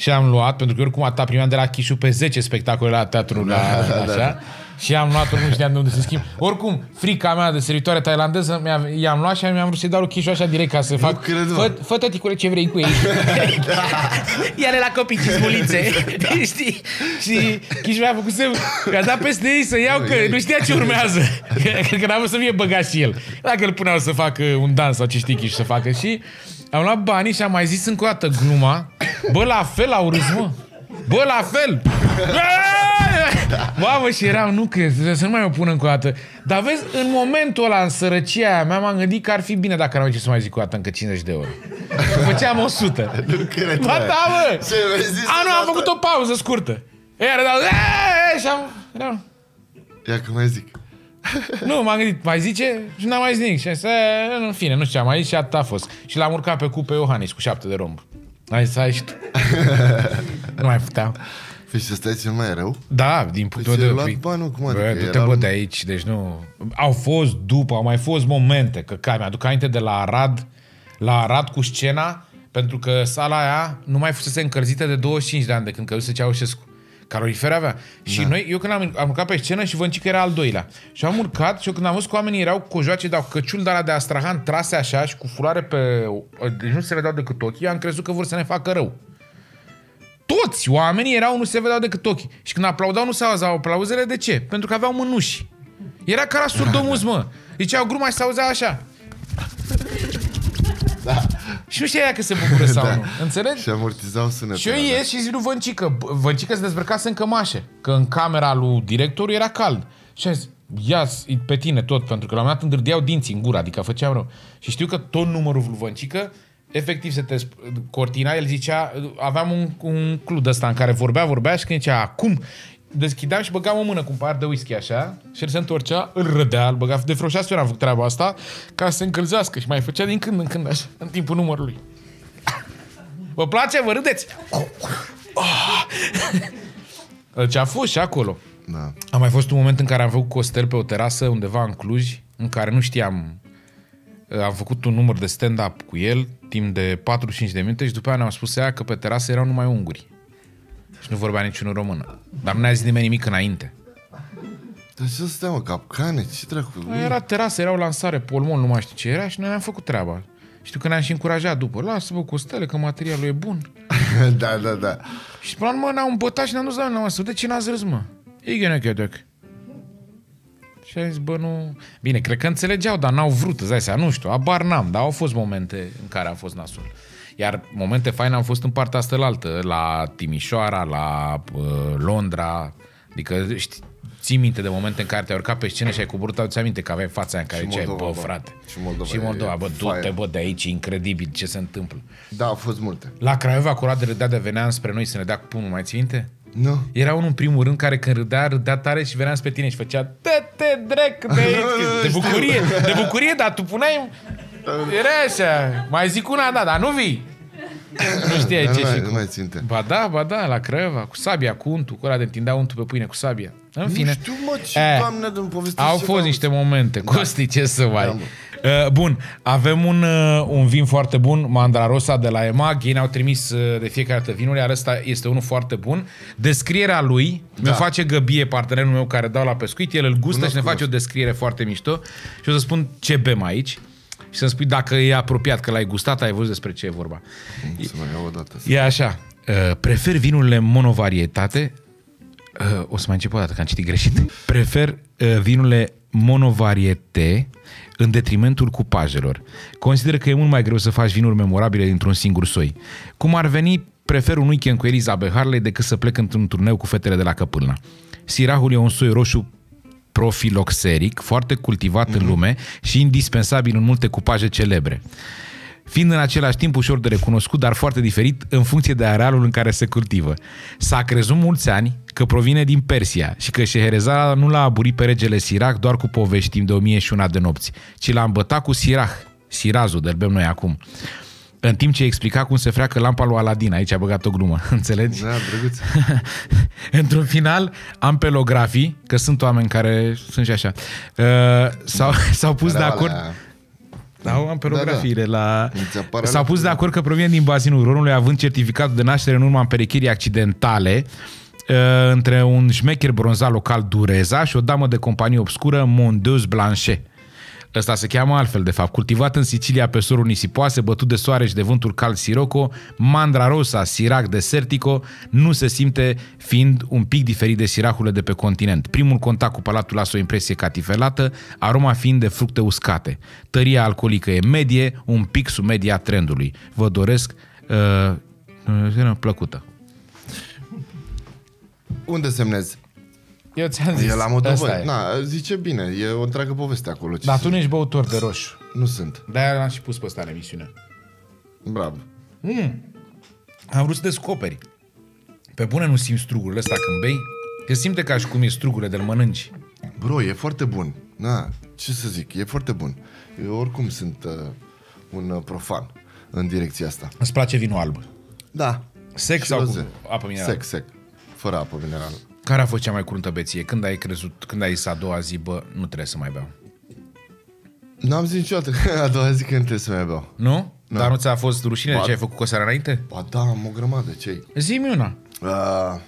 [SPEAKER 1] și am luat, pentru că oricum atâta primeam de la Chișu pe 10 spectacole la teatru, la,
[SPEAKER 2] da,
[SPEAKER 1] așa. Și am luat, oricum știam de unde să schimb. Oricum, frica mea de servitoare tailandeză, mi-a, i-am luat și mi-am vrut să-i dau lui Chișu așa direct ca să fac.
[SPEAKER 2] cred, mă.
[SPEAKER 1] fă, fă tăticule ce vrei cu ei. *laughs* Ia-le la copii cizmulițe. *laughs* Știi? Și Chișu mi-a făcut semn că a dat peste ei să iau că nu știa ce urmează. *laughs* Cred că n-a vrut să fie băgat și el. Dacă îl puneau să facă un dans sau ce știi Chișu să facă. Și am luat banii și am mai zis încă o dată gluma. Bă, la fel au râs, mă. Bă, la fel! Mamă, și eram, nu cred, trebuie să nu mai o pun încă o dată. Dar vezi, în momentul ăla, în sărăcia aia mea, m-am gândit că ar fi bine dacă n-am ce să mai zic o dată încă 50 de euro. Făceam 100.
[SPEAKER 2] Nu cred,
[SPEAKER 1] Ba da, mă!
[SPEAKER 2] Ce mi-ai zis
[SPEAKER 1] A, nu, am
[SPEAKER 2] odată?
[SPEAKER 1] făcut o pauză scurtă. Iar dau, "Eee!" și am... eram-
[SPEAKER 2] Ia că mai zic.
[SPEAKER 1] Nu, m-am gândit, mai zice? Și n-am mai zis nimic. Și am zis, "E, în fine, nu știu ce am mai zis și atât a fost. Și l-am urcat pe cu pe Iohannis cu șapte de romb. Ai zis, ai și tu. *laughs* nu mai puteam.
[SPEAKER 2] Păi și ăsta e cel mai rău?
[SPEAKER 1] Da, din punctul
[SPEAKER 2] ți-ai
[SPEAKER 1] de
[SPEAKER 2] luat
[SPEAKER 1] vedere.
[SPEAKER 2] bani, cum
[SPEAKER 1] Bă,
[SPEAKER 2] adică?
[SPEAKER 1] du-te
[SPEAKER 2] Era
[SPEAKER 1] bă
[SPEAKER 2] un-
[SPEAKER 1] de aici, deci nu... Au fost după, au mai fost momente, că cai, mi-aduc aminte de la Arad, la Arad cu scena, pentru că sala aia nu mai fusese încălzită de 25 de ani de când căzuse Ceaușescu. Calorifere avea. Și noi, eu când am, am urcat pe scenă și văd că era al doilea. Și am urcat și eu când am văzut că oamenii erau cu cojoace, dar cu căciul de la de Astrahan trase așa și cu fuloare pe... Deci nu se vedeau decât ochii, am crezut că vor să ne facă rău toți oamenii erau, nu se vedeau decât ochii. Și când aplaudau, nu se auzeau aplauzele. De ce? Pentru că aveau mânuși. Era ca la surdomus, mă. Ziceau gruma și se auzea așa. Da. Și nu știa ea că se bucură sau
[SPEAKER 2] Da.
[SPEAKER 1] nu. Înțelegi?
[SPEAKER 2] Și amortizau sunetul.
[SPEAKER 1] Și eu
[SPEAKER 2] ăla,
[SPEAKER 1] ies și zic lui Văncică, "Bă, Văncică se dezbrăcase în cămașe, că în camera lui directorul era cald. Și am zis, ia pe tine tot, pentru că la un moment dat îndrădeau dinții în gură, adică făceam rău. Și știu că tot numărul lui Văncică, efectiv se te sp- cortina, el zicea, aveam un, un club ăsta în care vorbea, vorbea și când zicea, acum, deschideam și băgam o mână cu un par de whisky așa și el se întorcea, îl rădea, îl băga, de vreo șase ori am făcut treaba asta ca să se încălzească și mai făcea din când în când așa, în timpul numărului. Vă place? Vă râdeți? Ce a fost și acolo.
[SPEAKER 2] Da.
[SPEAKER 1] A mai fost un moment în care am făcut Costel pe o terasă undeva în Cluj, în care nu știam... Am făcut un număr de stand-up cu el, timp de 45 de minute și după aia ne-am spus ea că pe terasă erau numai unguri. Și nu vorbea niciunul română. Dar nu ne-a zis nimeni nimic înainte.
[SPEAKER 2] Dar ce stea, mă, capcane? Ce dracu?
[SPEAKER 1] Era terasă, era o lansare, polmon, nu mai știu ce era și noi ne-am făcut treaba. Știu că ne-am și încurajat după. Lasă-vă Costele, că materialul e bun. *laughs*
[SPEAKER 2] da, da, da.
[SPEAKER 1] Și până la urmă ne-au îmbătat și ne-am dus la mine, să de ce n-ați râs, mă? Igen Echedec. Și am zis, bă, nu... Bine, cred că înțelegeau, dar n-au vrut, îți dai seama, nu știu, abar n-am, dar au fost momente în care a fost nasul. Iar momente faine am fost în partea asta la altă, la Timișoara, la uh, Londra, adică știi, ții minte de momente în care te-ai urcat pe scenă și ai coborât, ți aminte că aveai fața aia în care
[SPEAKER 2] Și
[SPEAKER 1] ziceai,
[SPEAKER 2] Moldova,
[SPEAKER 1] bă,
[SPEAKER 2] bă.
[SPEAKER 1] frate.
[SPEAKER 2] Și Moldova
[SPEAKER 1] și
[SPEAKER 2] e
[SPEAKER 1] Moldova bă, du-te,
[SPEAKER 2] fire.
[SPEAKER 1] bă, de aici, e incredibil ce se întâmplă.
[SPEAKER 2] Da, au fost multe.
[SPEAKER 1] La Craiova, cu de râdea de venea spre noi să ne dea cu pumnul, mai ții minte?
[SPEAKER 2] Nu?
[SPEAKER 1] Era unul în primul rând care când râdea, râdea tare și venea spre tine și făcea te, te, drec de *laughs* aici. De bucurie, de bucurie, dar tu puneai... Era așa, mai zic una, da, dar nu vii. Nu știai
[SPEAKER 2] Dar
[SPEAKER 1] ce
[SPEAKER 2] nu mai,
[SPEAKER 1] și
[SPEAKER 2] nu
[SPEAKER 1] cum.
[SPEAKER 2] mai ținte.
[SPEAKER 1] Ba da, ba da, la Craiova, cu sabia, cu untul, cu ăla de întindea untul pe pâine cu sabia. În fine.
[SPEAKER 2] Nu știu, mă, ce,
[SPEAKER 1] Eh,
[SPEAKER 2] doamne, de povestesc
[SPEAKER 1] Au
[SPEAKER 2] ceva.
[SPEAKER 1] fost niște momente. Costi, ce să mai...
[SPEAKER 2] Da, mă.
[SPEAKER 1] Uh, bun, avem un, uh, un vin foarte bun, Mandrarosa de la EMAG. Ei ne-au trimis uh, de fiecare dată vinuri, iar ăsta este unul foarte bun. Descrierea lui da. mi-o face Găbie, partenerul meu care dau la pescuit. El îl gustă
[SPEAKER 2] Cunosc,
[SPEAKER 1] și ne face o
[SPEAKER 2] cunosc.
[SPEAKER 1] descriere foarte mișto. Și o să spun ce bem aici. Și să-mi spui dacă e apropiat, că l-ai gustat, ai văzut despre ce e vorba.
[SPEAKER 2] Să mai iau o dată.
[SPEAKER 1] E așa. Uh, prefer vinurile monovarietate. Uh, o să mai încep o dată, că am citit greșit. Prefer uh, vinurile monovariete în detrimentul cupajelor. Consider că e mult mai greu să faci vinuri memorabile dintr-un singur soi. Cum ar veni, prefer un weekend cu Eliza Beharley decât să plec într-un turneu cu fetele de la Căpâlna. Sirahul e un soi roșu profiloxeric, foarte cultivat mm-hmm. în lume și indispensabil în multe cupaje celebre fiind în același timp ușor de recunoscut, dar foarte diferit în funcție de arealul în care se cultivă. S-a crezut mulți ani că provine din Persia și că Șeherezada nu l-a aburit pe regele Sirac doar cu povești de o mie și una de nopți, ci l-a îmbătat cu Sirah, Sirazul, de bem noi acum. În timp ce explica cum se freacă lampa lui Aladin, aici a băgat o glumă, *laughs* înțelegi?
[SPEAKER 2] Da, drăguț. *laughs*
[SPEAKER 1] Într-un final, am pelografii, că sunt oameni care sunt și așa, uh, s-au, s-au pus de
[SPEAKER 2] Erau
[SPEAKER 1] acord...
[SPEAKER 2] alea-
[SPEAKER 1] Da, am perografiile
[SPEAKER 2] Da,
[SPEAKER 1] la...
[SPEAKER 2] Mi se pare
[SPEAKER 1] S-au
[SPEAKER 2] la-
[SPEAKER 1] pus de acord că provine din bazinul Ronului, având certificatul de naștere în urma împerechirii accidentale uh, între un șmecher bronzat local Dureza și o damă de companie obscură Mondeuse Blanchet. Ăsta se cheamă altfel, de fapt. Cultivat în Sicilia pe soruri nisipoase, bătut de soare și de vântul cald Sirocco, Mandra Rosa, Sirac Desertico, nu se simte fiind un pic diferit de siracurile de pe continent. Primul contact cu palatul lasă o impresie catifelată, aroma fiind de fructe uscate. Tăria alcoolică e medie, un pic sub media trendului. Vă doresc uh, uh, plăcută.
[SPEAKER 2] Unde semnezi?
[SPEAKER 1] Eu ți-am zis.
[SPEAKER 2] E la Moldova.
[SPEAKER 1] Ăsta e.
[SPEAKER 2] Na, zice bine, e o întreagă poveste acolo. Ce
[SPEAKER 1] Dar
[SPEAKER 2] să-
[SPEAKER 1] tu nu ești băutor de roșu.
[SPEAKER 2] Nu sunt.
[SPEAKER 1] De-aia l-am și pus pe ăsta în emisiune.
[SPEAKER 2] Bravo.
[SPEAKER 1] Am vrut să descoperi. Pe bune nu simți strugurile ăsta când bei? Că simte ca și cum e strugurile de-l mănânci.
[SPEAKER 2] Bro, e foarte bun. Na, ce să zic, e foarte bun. Eu oricum sunt uh, un uh, profan în direcția asta.
[SPEAKER 1] Îți place vinul alb.
[SPEAKER 2] Da.
[SPEAKER 1] Sec
[SPEAKER 2] Și
[SPEAKER 1] sau
[SPEAKER 2] roze.
[SPEAKER 1] cu apă minerală?
[SPEAKER 2] Sec, sec. Fără apă minerală.
[SPEAKER 1] Care a fost cea mai curândă beție? Când ai crezut, când ai zis a doua zi, bă, nu trebuie să mai beau?
[SPEAKER 2] N-am zis niciodată a doua zi că nu trebuie să mai beau.
[SPEAKER 1] Nu?
[SPEAKER 2] Nu.
[SPEAKER 1] Dar nu ți-a fost rușine de
[SPEAKER 2] Ba-
[SPEAKER 1] ce ai făcut cu o seară înainte?
[SPEAKER 2] Ba da, am o grămadă, ce
[SPEAKER 1] Zi-mi una.
[SPEAKER 2] uh,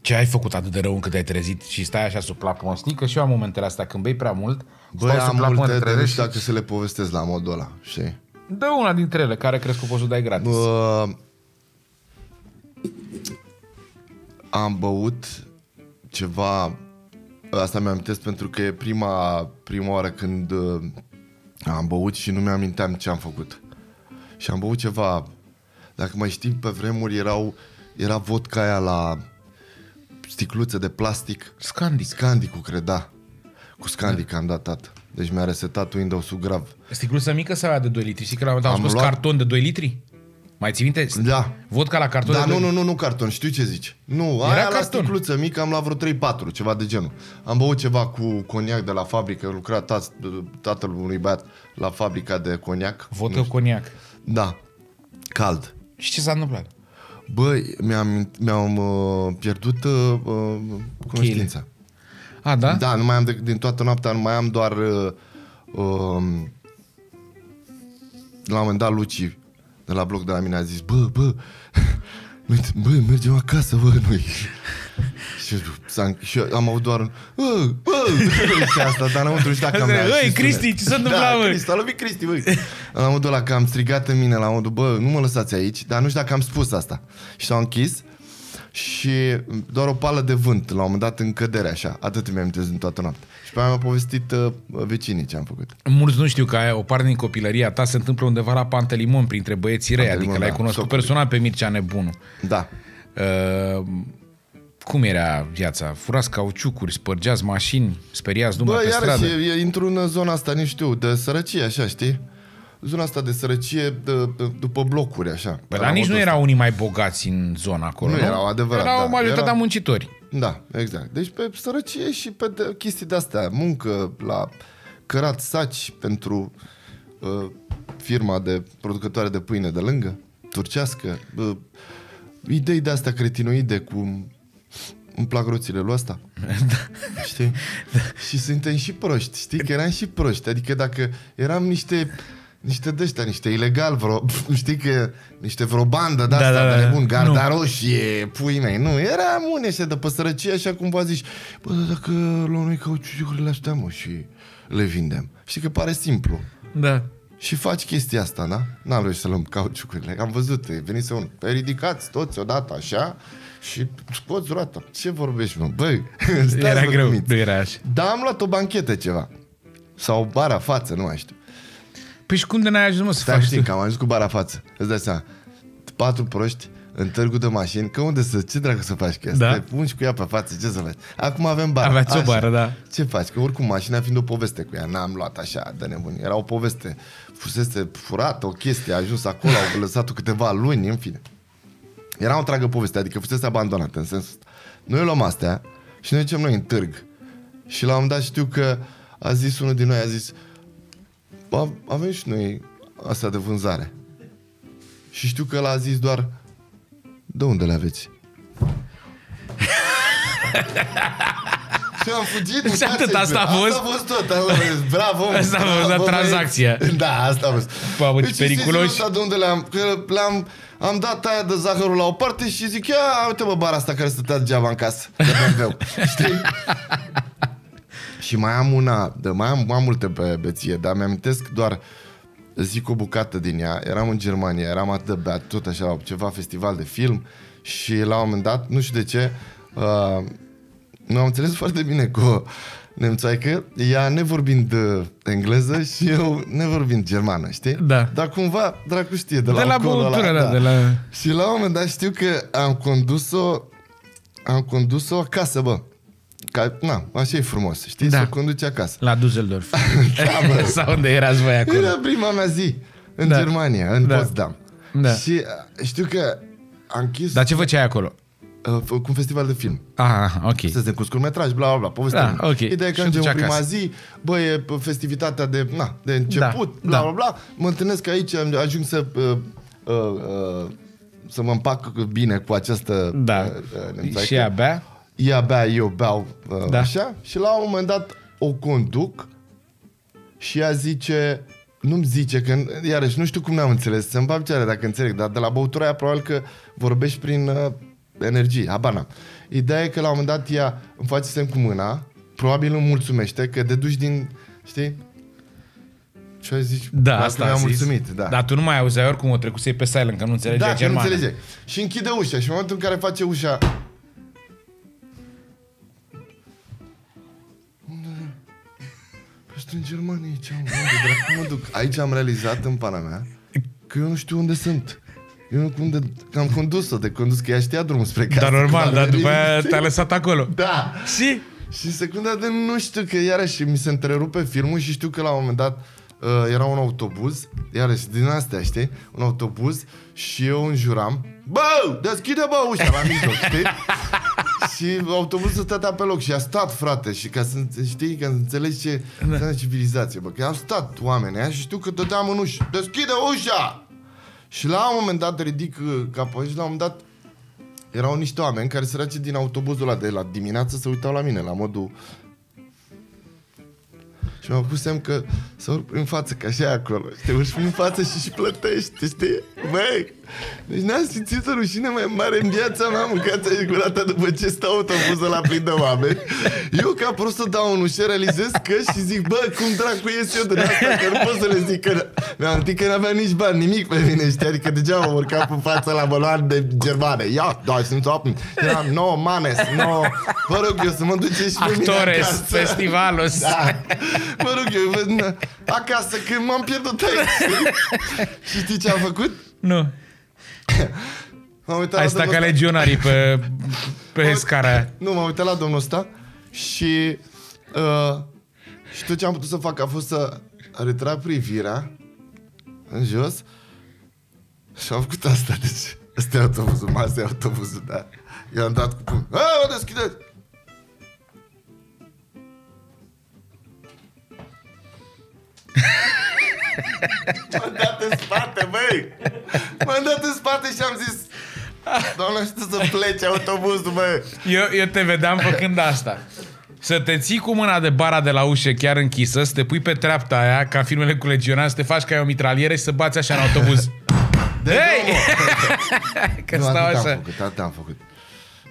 [SPEAKER 1] Ce ai făcut atât de rău încât te-ai trezit și stai așa sub plapumă? Știi că și eu am momentele astea când bei prea mult,
[SPEAKER 2] Băi,
[SPEAKER 1] stau sub
[SPEAKER 2] am
[SPEAKER 1] plapumă,
[SPEAKER 2] multe,
[SPEAKER 1] te
[SPEAKER 2] de nu
[SPEAKER 1] trezești
[SPEAKER 2] știu
[SPEAKER 1] și
[SPEAKER 2] dacă să le povestesc la modul ăla, știi?
[SPEAKER 1] dă una dintre ele care crezi că poți să o dai gratis.
[SPEAKER 2] Uh, am băut ceva, asta mi-am pentru că e prima, prima oară când uh, am băut și nu mi-aminteam ce am făcut. Și am băut ceva, dacă mai știi, pe vremuri erau, era vodka aia la sticluțe de plastic.
[SPEAKER 1] Scandic.
[SPEAKER 2] Scandicu, cred, da. Cu Scandic am dat tată. Deci mi-a resetat Windows-ul grav.
[SPEAKER 1] Sticluță mică sau aia de 2 litri? Știi că la un moment dat
[SPEAKER 2] Am
[SPEAKER 1] am scos
[SPEAKER 2] luat-
[SPEAKER 1] carton de 2 litri? Mai ții minte?
[SPEAKER 2] Da.
[SPEAKER 1] Vodka la carton
[SPEAKER 2] Da,
[SPEAKER 1] de
[SPEAKER 2] nu,
[SPEAKER 1] 2
[SPEAKER 2] nu, nu, nu carton, știu ce zici. Nu,
[SPEAKER 1] Era
[SPEAKER 2] aia la
[SPEAKER 1] carton.
[SPEAKER 2] sticluță mică am luat vreo 3-4, ceva de genul. Am băut ceva cu coniac de la fabrică, lucra tat, tatăl unui băiat la fabrica de coniac.
[SPEAKER 1] Vodka cu coniac.
[SPEAKER 2] Da, cald.
[SPEAKER 1] Și ce s-a întâmplat?
[SPEAKER 2] Băi, mi-am, mi-am uh, pierdut uh, uh, cunoștința.
[SPEAKER 1] A, da?
[SPEAKER 2] Da, nu mai am de, din toată noaptea, nu mai am doar... Uh, uh, la un moment dat, Luci, de la bloc de la mine, a zis, bă, bă, *laughs* uite, bă, mergem acasă, bă, *laughs* noi. și, s-a, și eu am avut doar un, bă, bă, *laughs* și asta, dar înăuntru nu știu dacă am
[SPEAKER 1] Asta e,
[SPEAKER 2] mea
[SPEAKER 1] "Ăi,
[SPEAKER 2] și
[SPEAKER 1] Cristi,
[SPEAKER 2] sunet.
[SPEAKER 1] ce s-a întâmplat,
[SPEAKER 2] da,
[SPEAKER 1] mă?"
[SPEAKER 2] Cristi, a lovit Cristi, băi. La modul ăla că am strigat în mine, la modul, bă, nu mă lăsați aici, dar nu știu dacă am spus asta. Și s-au închis și doar o pală de vânt, la un moment dat în cădere așa, atât mi-am din toată noaptea. Și pe aia mi-a povestit uh, vecinii ce am făcut.
[SPEAKER 1] Mulți nu știu că aia, o parte din copilăria ta se întâmplă undeva la Pantelimon, printre băieții răi,
[SPEAKER 2] Pantelimon,
[SPEAKER 1] adică l-ai
[SPEAKER 2] da,
[SPEAKER 1] cunoscut
[SPEAKER 2] socul.
[SPEAKER 1] personal pe Mircea Nebunu.
[SPEAKER 2] Da.
[SPEAKER 1] Uh, cum era viața? Furați cauciucuri, spărgeați mașini, speriați lumea
[SPEAKER 2] Bă,
[SPEAKER 1] pe
[SPEAKER 2] iarăși,
[SPEAKER 1] stradă?
[SPEAKER 2] e, e, intru în zona asta, nu știu, de sărăcie, așa, știi? Zona asta de sărăcie de, de, după blocuri, așa.
[SPEAKER 1] Bă,
[SPEAKER 2] La
[SPEAKER 1] dar nici
[SPEAKER 2] modul
[SPEAKER 1] nu
[SPEAKER 2] ăsta.
[SPEAKER 1] erau unii mai bogați în zona acolo,
[SPEAKER 2] Nu
[SPEAKER 1] nu?
[SPEAKER 2] erau, adevărat,
[SPEAKER 1] Erau
[SPEAKER 2] da.
[SPEAKER 1] majoritatea
[SPEAKER 2] Era-
[SPEAKER 1] muncitori.
[SPEAKER 2] Da, exact. Deci pe sărăcie și pe de, chestii de-astea, muncă la cărat saci pentru uh, firma de producătoare de pâine de lângă, turcească, uh, idei de-astea cretinoide cu îmi plac roțile lui ăsta. *laughs* Știi? Și suntem și proști, știi? Că eram și proști. Adică dacă eram niște niște de niște ilegal, vreo, știi că niște vreo bandă de asta,
[SPEAKER 1] Da, da,
[SPEAKER 2] de
[SPEAKER 1] da.
[SPEAKER 2] nebun, garda
[SPEAKER 1] Nu.
[SPEAKER 2] roșie, pui mei, nu, era mune așa de pe sărăcie, așa cum v-a zis, bă, dar dacă luăm noi cauciucurile astea, mă, și le vindem. Știi că pare simplu.
[SPEAKER 1] Da.
[SPEAKER 2] Și faci chestia asta, da? N-am reușit să luăm cauciucurile. Am văzut, e venise unul. Pe ridicați toți odată așa și scoți roata. Ce vorbești, mă? Băi, *laughs* stați,
[SPEAKER 1] Era
[SPEAKER 2] bă,
[SPEAKER 1] greu,
[SPEAKER 2] glumiți.
[SPEAKER 1] nu era așa.
[SPEAKER 2] Dar am luat o banchetă ceva. Sau bara față, nu mai știu.
[SPEAKER 1] Păi și cum de n-ai ajuns, mă, să
[SPEAKER 2] Stai
[SPEAKER 1] faci
[SPEAKER 2] știi
[SPEAKER 1] tu?
[SPEAKER 2] că am ajuns cu bara față. Îți dai seama. Patru proști în târgul de mașini, că unde să, ce dracu să faci cu ea?
[SPEAKER 1] Da.
[SPEAKER 2] Da. Te pungi cu ea pe față, ce să faci? Acum avem bara.
[SPEAKER 1] Aveați o
[SPEAKER 2] Așa.
[SPEAKER 1] bară, da.
[SPEAKER 2] Ce faci? Că oricum mașina fiind o poveste cu ea, n-am luat așa de nebun. Era o poveste. Fusese furată o chestie, a ajuns acolo, au lăsat-o câteva luni, în fine. Era o întreagă poveste, adică fusese abandonată în sensul ăsta. Noi luăm astea și ne ducem noi în târg. Și la un moment dat știu că a zis unul din noi, a zis "Bă, avem și noi asta de vânzare. Și știu că l-a zis doar de unde le aveți? Și am fugit.
[SPEAKER 1] Și atât,
[SPEAKER 2] uitați-vă.
[SPEAKER 1] asta a fost?
[SPEAKER 2] Asta a fost tot. Asta a fost. Bravo. mă.
[SPEAKER 1] Asta a fost,
[SPEAKER 2] Bravo,
[SPEAKER 1] la
[SPEAKER 2] băi.
[SPEAKER 1] tranzacția.
[SPEAKER 2] Da, asta a fost.
[SPEAKER 1] Mamă, ce
[SPEAKER 2] Deci,
[SPEAKER 1] periculoși.
[SPEAKER 2] știți Asta de unde le-am, că le-am am dat aia de zahărul la o parte și zic, ia, uite mă, bara asta care stătea degeaba în casă, de BMW. *laughs* Știi? Și mai am una, de, mai am, mai am multe pe beție, dar mi-amintesc doar zic o bucată din ea, eram în Germania, eram atât de beat, tot așa, la ceva festival de film și la un moment dat, nu știu de ce, uh, nu am înțeles foarte bine cu o nemțoaică, ea nevorbind uh, engleză și eu nevorbind germană, știi?
[SPEAKER 1] Da.
[SPEAKER 2] Dar cumva, dracu știe, de la,
[SPEAKER 1] De la
[SPEAKER 2] acolo,
[SPEAKER 1] băutură, da, de la...
[SPEAKER 2] Și la un moment dat știu că am condus-o am condus-o acasă, bă. Ca, na, așa e frumos, știi?
[SPEAKER 1] Da.
[SPEAKER 2] Să o conduci acasă.
[SPEAKER 1] La Düsseldorf. *laughs*
[SPEAKER 2] Da, *laughs* bă.
[SPEAKER 1] Sau unde erați voi acolo?
[SPEAKER 2] Era prima mea zi în
[SPEAKER 1] Da.
[SPEAKER 2] Germania, în
[SPEAKER 1] Da.
[SPEAKER 2] Potsdam.
[SPEAKER 1] Da.
[SPEAKER 2] Și uh, știu că am închis
[SPEAKER 1] Dar ce făceai acolo?
[SPEAKER 2] uh, cu un festival de film.
[SPEAKER 1] Ah, ok.
[SPEAKER 2] Să cu scurtmetraj, bla, bla, bla, povestea.
[SPEAKER 1] Da, ok.
[SPEAKER 2] Ideea e că
[SPEAKER 1] Și
[SPEAKER 2] ajungem
[SPEAKER 1] duci
[SPEAKER 2] în prima
[SPEAKER 1] acasă.
[SPEAKER 2] zi, bă, e festivitatea de, na, de început,
[SPEAKER 1] Da,
[SPEAKER 2] bla,
[SPEAKER 1] da.
[SPEAKER 2] bla, bla. Mă întâlnesc aici, ajung să... Uh, uh, uh, să mă împac bine cu această
[SPEAKER 1] Da.
[SPEAKER 2] uh, uh, nemțaică.
[SPEAKER 1] Și ea bea?
[SPEAKER 2] Ea bea, eu beau, uh,
[SPEAKER 1] Da.
[SPEAKER 2] da. așa, și la un moment dat o conduc și ea zice, nu-mi zice, că iarăși nu știu cum n-am înțeles, să-mi bag picioare dacă înțeleg, dar de la băutura aia probabil că vorbești prin uh, energie, habar n-am. Ideea e că la un moment dat ea îmi face semn cu mâna, probabil îmi mulțumește că deduci din, știi? Și ai zici,
[SPEAKER 1] Da,
[SPEAKER 2] dacă
[SPEAKER 1] asta
[SPEAKER 2] mi-a
[SPEAKER 1] a zis.
[SPEAKER 2] mulțumit, da.
[SPEAKER 1] Dar tu nu mai auzeai oricum, o trecusei pe silent, că nu înțelegea
[SPEAKER 2] Da, că nu
[SPEAKER 1] germană.
[SPEAKER 2] înțelege. Și închide ușa și în momentul în care face ușa sunt în Germania aici, am, unde dracu mă duc? Aici am realizat în pana mea că eu nu știu unde sunt. Eu nu unde, că am condus-o de condus, că ea știa drumul spre casă.
[SPEAKER 1] Dar normal,
[SPEAKER 2] cum a
[SPEAKER 1] dar
[SPEAKER 2] venit,
[SPEAKER 1] după aia
[SPEAKER 2] știi?
[SPEAKER 1] te-a lăsat acolo.
[SPEAKER 2] Da.
[SPEAKER 1] Și?
[SPEAKER 2] Și în secunda de nu știu că iarăși mi se întrerupe filmul și știu că la un moment dat uh, era un autobuz, iarăși din astea, știi? Un autobuz și eu înjuram Bă, deschide bă ușa la mijloc, știi? *laughs* și autobuzul stătea pe loc și a stat, frate, și ca să înțe- știi, ca să înțelegi ce da. civilizație, bă, că au stat oamenii aia și știu că dădeam în ușă, deschide ușa! Și la un moment dat ridic uh, capul și la un moment dat erau niște oameni care săraci din autobuzul ăla de la dimineață se uitau la mine, la modul... Și mi-au pus semn că să urc prin față, că așa e acolo. Și te urci prin față și și plătești, știi? Băi, deci n-am simțit o rușine mai mare în viața mea, mâncați aici gurata după ce stau autobuzul la plin de oameni. Eu ca prostul dau un ușă, realizez că și zic, bă, cum dracu ies eu din asta, că nu pot să le zic că... Mi-am amintit că n-aveam nici bani, nimic pe mine, știi? Adică degeaba am urcat în fața la băloan de germane. Ia, da, sunt open. Eram, no, manes, no. Vă rog eu să mă duceți și pe mine
[SPEAKER 1] Actores,
[SPEAKER 2] acasă.
[SPEAKER 1] festivalos.
[SPEAKER 2] Da. Mă rog eu, vă- acasă, că m-am pierdut aici. și știi ce am făcut?
[SPEAKER 1] Nu. *laughs*
[SPEAKER 2] M-am uitat
[SPEAKER 1] Ai
[SPEAKER 2] la
[SPEAKER 1] stat ca
[SPEAKER 2] dăvăsta-
[SPEAKER 1] legionarii pe *laughs* pe scara aia.
[SPEAKER 2] Nu, m-am uitat la domnul ăsta și... Uh, și tot ce am putut să fac a fost să retrag privirea în jos și am făcut asta. Deci, ăsta e autobuzul, mă, asta e autobuzul, da. I-am dat cu pumn. A, mă deschideți! *laughs* M-am dat în spate, băi! M-am dat în spate și am zis Doamne, știu să plece autobuzul, băi!
[SPEAKER 1] Eu, eu te vedeam făcând asta. Să te ții cu mâna de bara de la ușă chiar închisă, să te pui pe treapta aia, ca în filmele cu legionari, să te faci ca ai o mitralieră și să bați așa în autobuz.
[SPEAKER 2] De
[SPEAKER 1] Hei! *laughs* Că
[SPEAKER 2] nu,
[SPEAKER 1] stau
[SPEAKER 2] atât am
[SPEAKER 1] așa.
[SPEAKER 2] făcut, atât am făcut.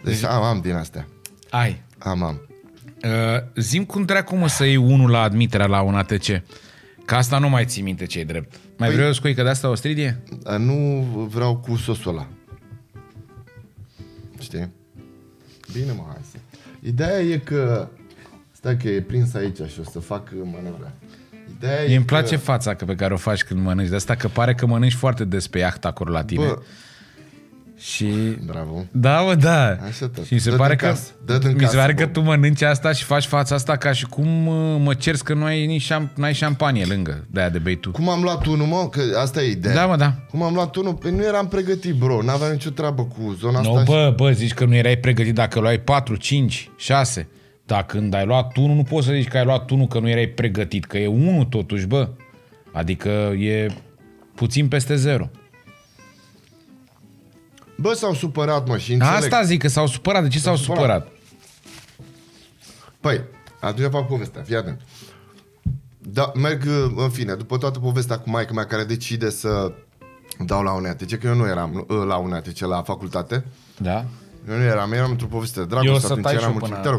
[SPEAKER 2] Deci am, am din astea.
[SPEAKER 1] Ai.
[SPEAKER 2] Am, am.
[SPEAKER 1] Uh, zim cum dracu mă să iei unul la admiterea la un ATC. Că asta nu mai ții minte ce e drept. Mai
[SPEAKER 2] Păi-
[SPEAKER 1] vrei o scoică de asta o stridie?
[SPEAKER 2] Dar Nu vreau cu sosul ăla. Știi? Bine, mă, hai să... Ideea e că... Stai că e prins aici și o să fac manevra. Ideea
[SPEAKER 1] Mie
[SPEAKER 2] e
[SPEAKER 1] îmi place
[SPEAKER 2] că...
[SPEAKER 1] fața că pe care o faci când mănânci. De asta că pare că mănânci foarte des pe iaht acolo la tine.
[SPEAKER 2] Bă,
[SPEAKER 1] Și...
[SPEAKER 2] bravo.
[SPEAKER 1] Da, bă, da.
[SPEAKER 2] Așa tot.
[SPEAKER 1] Și mi se
[SPEAKER 2] Dă
[SPEAKER 1] pare
[SPEAKER 2] din
[SPEAKER 1] că,
[SPEAKER 2] casă. Dă din
[SPEAKER 1] mi se
[SPEAKER 2] casă,
[SPEAKER 1] pare că
[SPEAKER 2] bă.
[SPEAKER 1] tu mănânci asta și faci fața asta ca și cum uh, mă cerți că nu ai nici șam, n-ai șampanie lângă de aia de bei tu.
[SPEAKER 2] Cum am luat unul, mă? Că asta e ideea.
[SPEAKER 1] Da, mă, da.
[SPEAKER 2] Cum am luat unul? Păi nu eram pregătit, bro. N-aveam nicio treabă cu zona
[SPEAKER 1] Nu,
[SPEAKER 2] asta. și-
[SPEAKER 1] bă, bă, zici că nu erai pregătit dacă luai 4, 5, 6. Dar când ai luat unul, nu poți să zici că ai luat unul că nu erai pregătit, că e unul totuși, bă. Adică e puțin peste zero.
[SPEAKER 2] Bă, s-au supărat, mă, și înțeleg.
[SPEAKER 1] Asta zic, că s-au supărat. De ce s-au
[SPEAKER 2] supărat.
[SPEAKER 1] supărat?
[SPEAKER 2] Păi, atunci fac povestea, fii atent. Da, merg, uh, în fine, după toată povestea cu maica mea care decide să dau la un ATC, că eu nu eram uh, la un ATC la facultate.
[SPEAKER 1] Da?
[SPEAKER 2] Eu nu eram, eram într-o poveste de
[SPEAKER 1] Eu o
[SPEAKER 2] dragoste,
[SPEAKER 1] să
[SPEAKER 2] atunci
[SPEAKER 1] tai
[SPEAKER 2] eram
[SPEAKER 1] și eu
[SPEAKER 2] mulțumit.
[SPEAKER 1] până-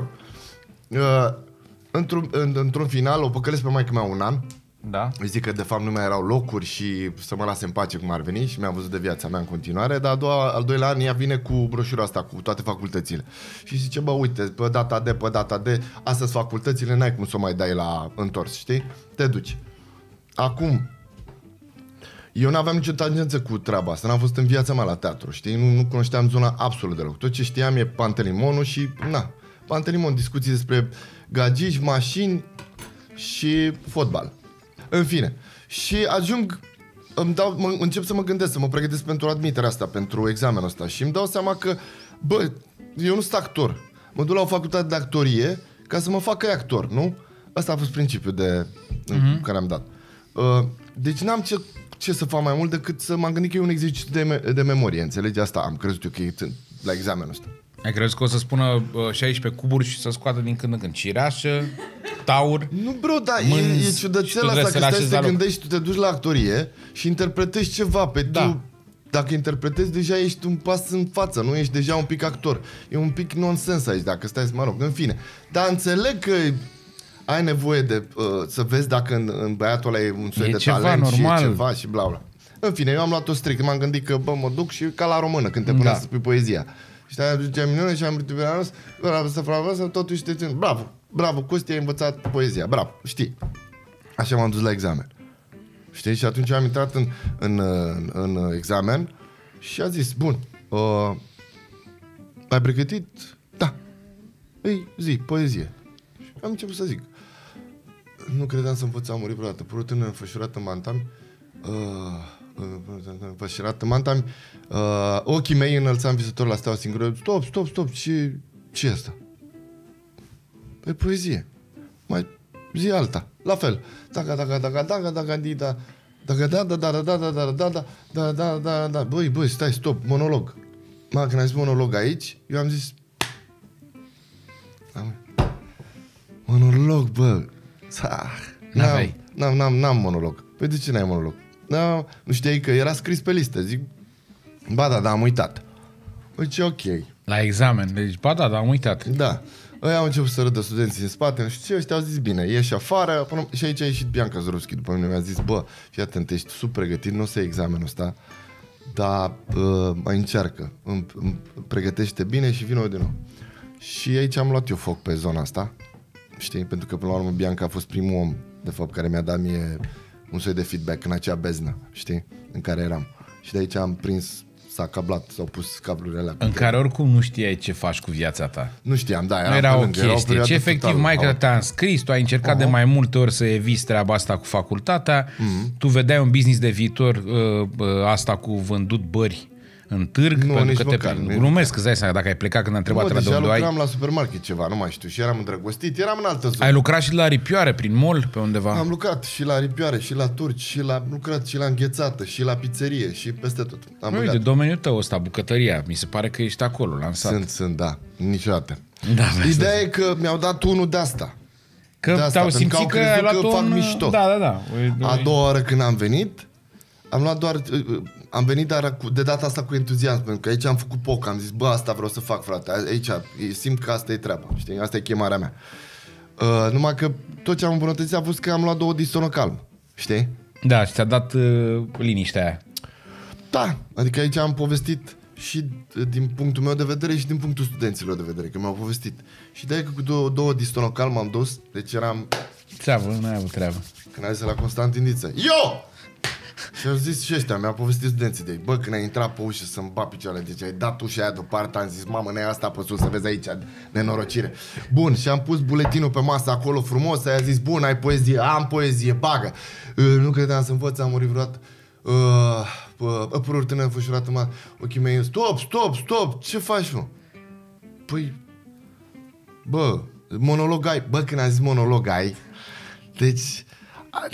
[SPEAKER 2] Te rog. Uh, într-un, în, într-un final, o păcălesc pe maica mea un an,
[SPEAKER 1] Da.
[SPEAKER 2] îi zic că de fapt nu mai erau locuri și să mă lase în pace cum ar veni și mi-a văzut de viața mea în continuare, dar a doua, al doilea an ea vine cu broșura asta cu toate facultățile. Și zice, bă, uite, pe data de, pe data de, astăzi facultățile, n-ai cum să o mai dai la întors, știi? Te duci. Acum, eu n-aveam nicio tangență cu treaba asta, n-am fost în viața mea la teatru, știi? Nu, nu cunoșteam zona absolut deloc. Tot ce știam e Pantelimonul și, na, Pantelimon, discuții despre gagici, mașini și fotbal. În fine. Și ajung, îmi dau, mă, încep să mă gândesc, să mă pregătesc pentru admiterea asta, pentru examenul ăsta și îmi dau seama că, bă, eu nu sunt actor. Mă duc la o facultate de actorie ca să mă facă actor, nu? Asta a fost principiul de, uh-huh. care am dat. Uh, deci n-am ce, ce să fac mai mult decât să m-am gândit că e un exercițiu de, me- de memorie, înțelegi? Asta am crezut eu că e t- la examenul ăsta.
[SPEAKER 1] Ai crezut că o să spună uh, 16 cuburi și să scoată din când în când cireașă, taur.
[SPEAKER 2] Nu, bro, da,
[SPEAKER 1] Mânzi
[SPEAKER 2] e, e
[SPEAKER 1] și tu
[SPEAKER 2] ciudățel
[SPEAKER 1] trebuie
[SPEAKER 2] asta
[SPEAKER 1] să
[SPEAKER 2] că
[SPEAKER 1] le
[SPEAKER 2] stai să
[SPEAKER 1] așezi
[SPEAKER 2] te
[SPEAKER 1] la loc.
[SPEAKER 2] gândești, tu te duci la actorie și interpretezi ceva pe
[SPEAKER 1] Da.
[SPEAKER 2] tu. Dacă interpretezi, deja ești un pas în față, nu ești deja un pic actor. E un pic nonsens aici, dacă stai să mă rog, în fine. Dar înțeleg că ai nevoie de uh, să vezi dacă în, în băiatul ăla e un soi
[SPEAKER 1] E
[SPEAKER 2] de
[SPEAKER 1] ceva
[SPEAKER 2] talent
[SPEAKER 1] normal.
[SPEAKER 2] și e ceva și bla bla. În fine, eu am luat-o strict, m-am gândit că, bă, mă duc și ca la română, când te puneai
[SPEAKER 1] Da.
[SPEAKER 2] să spui poezia. Și te aducea minune și am ritiverat, să fac să totuși te țin. Bravo, bravo, Costi a învățat poezia, bravo, știi. Așa m-am dus la examen. Știi? Și atunci am intrat în, în, în, în examen și a zis, bun, uh, ai pregătit? Da. Ei, zi, poezie. Și am început să zic. Nu credeam să învăț a muri vreodată. Purul tânăr înfășurat în mantami, uh, înfășurat în mantami, uh, ochii mei înălțam visător la steaua singură. Stop, stop, stop, ce, ce e asta? Păi poezie. Mai zi alta. La fel. Daga, daga, daga, daga, daga, di, da. Daga, da, da, da, da, da, da, da, da, da, da, da, da, da. Băi, băi, stai, stop, monolog. Ma, când ai zis monolog aici, eu am zis... Da, mă. Monolog, bă. Țah. N-am,
[SPEAKER 1] N-aveai.
[SPEAKER 2] n-am, n-am, n-am monolog. Păi de ce n-ai monolog? Da, nu știai că era scris pe listă. Zic, ba da, da, am uitat. Păi ce ok.
[SPEAKER 1] La examen. Deci, ba da, dar am uitat.
[SPEAKER 2] Da. Ăia au început să râdă studenții în spate și ce ăștia au zis, bine, ieși afară, până... și aici a ieșit Bianca Zorowski după mine, mi-a zis, bă, fii atent, ești super pregătit, nu o să iei examenul ăsta, dar uh, mai încearcă, îmi, îmi pregătește bine și vină din nou. Și aici am luat eu foc pe zona asta, știi, pentru că până la urmă Bianca a fost primul om, de fapt, care mi-a dat mie un soi de feedback în acea beznă, știi, în care eram. Și de aici am prins s-a cablat, s-au pus cablurile alea.
[SPEAKER 1] În care oricum nu știai ce faci cu viața ta.
[SPEAKER 2] Nu știam, da,
[SPEAKER 1] Nu
[SPEAKER 2] era,
[SPEAKER 1] era
[SPEAKER 2] pe
[SPEAKER 1] o
[SPEAKER 2] lângă, era
[SPEAKER 1] chestie.
[SPEAKER 2] perioadă
[SPEAKER 1] Ce efectiv
[SPEAKER 2] total
[SPEAKER 1] mai că
[SPEAKER 2] out.
[SPEAKER 1] te-a înscris, tu ai încercat de mai multe ori să eviți treaba asta cu facultatea, tu vedeai un business de viitor, uh, uh, asta cu vândut bări în târg,
[SPEAKER 2] Nu,
[SPEAKER 1] pentru
[SPEAKER 2] nici
[SPEAKER 1] că te
[SPEAKER 2] măcar, nici
[SPEAKER 1] glumesc, îți dai seama, dacă ai plecat când am întrebat
[SPEAKER 2] Mă,
[SPEAKER 1] la de
[SPEAKER 2] deja
[SPEAKER 1] unde ai.
[SPEAKER 2] lucram la supermarket ceva, nu mai știu, și eram îndrăgostit, eram în altă zonă.
[SPEAKER 1] Ai lucrat și la ripioare, prin mall, pe undeva?
[SPEAKER 2] Am lucrat și la ripioare, și la turci, și la am lucrat și la înghețată, și la pizzerie, și peste tot. Am
[SPEAKER 1] Uite,
[SPEAKER 2] băgat.
[SPEAKER 1] domeniul tău ăsta, bucătăria, mi se pare că ești acolo, lansat.
[SPEAKER 2] Sunt, sunt, da, niciodată.
[SPEAKER 1] Da, vreau să
[SPEAKER 2] Ideea e că mi-au dat unul de asta.
[SPEAKER 1] Că
[SPEAKER 2] de asta,
[SPEAKER 1] te-au
[SPEAKER 2] pentru că
[SPEAKER 1] simțit
[SPEAKER 2] au
[SPEAKER 1] că ai
[SPEAKER 2] crezut
[SPEAKER 1] luat
[SPEAKER 2] că fac
[SPEAKER 1] un...
[SPEAKER 2] mișto.
[SPEAKER 1] Da, da, da.
[SPEAKER 2] A doua oară când am venit, am luat doar, am venit dar cu- de data asta cu entuziasm, pentru că aici am făcut poc, am zis, bă, asta vreau să fac, frate, aici simt că asta e treaba, știi, asta e chemarea mea. Uh, numai că tot ce am îmbunătățit a fost că am luat două distonocalm, știi?
[SPEAKER 1] Da, și ți-a dat uh, liniștea aia.
[SPEAKER 2] Da, adică aici am povestit și din punctul meu de vedere și din punctul studenților de vedere, că mi-au povestit. Și de că cu două, două distonocalm m-am dus, deci eram,
[SPEAKER 1] Țeavă, n-ai avut treabă.
[SPEAKER 2] când ai zis la Constantin Diță, eu! Și au zis și ăștia, mi-au povestit studenții de ei, bă, când ai intrat pe ușă să-mi bat picioarele, deci ai dat ușa aia deoparte, am zis, mamă, ne asta pe sus, să vezi aici, nenorocire. Bun, și am pus buletinul pe masă acolo frumos, aia a zis, bun, ai poezie, am poezie, bagă. Uh, nu credeam să învăț, am murit vreodată. Uh, uh, păruri tânăr fășurat în mare. Ochii mei, stop, stop, stop, ce faci, mă? Păi, bă, monolog ai. Bă, când am zis monolog ai, deci, a,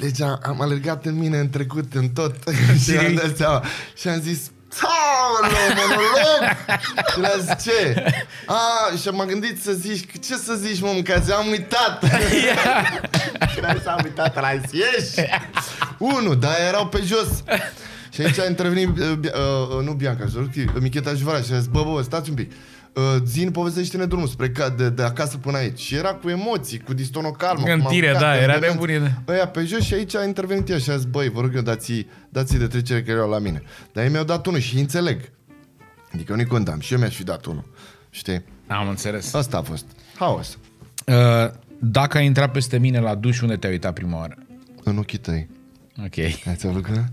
[SPEAKER 2] deci am, am alergat în mine în trecut, în tot. *laughs* *laughs* și am dat seama. Și am zis, Aoleu, monolog! și le-am zis, ce? A, și m-am gândit să zici, ce să zici, mă, că zi am uitat. *laughs* și le-am zis, am uitat, la zis, ieși! Unu, dar erau pe jos. Și aici a intervenit, uh, Bia- uh, nu Bianca, uh, Micheta Juvara și a zis, bă, bă, stați un pic. Uh, Zin, povestește-ne drumul spre ca, de, de acasă până aici. Și era cu emoții, cu distonocalmă.
[SPEAKER 1] În
[SPEAKER 2] cum am
[SPEAKER 1] tire,
[SPEAKER 2] urcat,
[SPEAKER 1] da,
[SPEAKER 2] în
[SPEAKER 1] era
[SPEAKER 2] demență.
[SPEAKER 1] nebunie, da.
[SPEAKER 2] Ăia pe jos și aici a intervenit ea și a zis, băi, vă rog eu, dați dați de trecere care erau la mine. Dar ei mi-au dat unul și îi înțeleg. Adică eu nu-i condam. Și eu mi-aș fi dat unul. Știi?
[SPEAKER 1] Am înțeles.
[SPEAKER 2] Asta a fost. Haos.
[SPEAKER 1] Uh, dacă ai intrat peste mine la duș, unde te-ai uitat prima oară?
[SPEAKER 2] În ochii tăi.
[SPEAKER 1] Ok.
[SPEAKER 2] Ați avut că?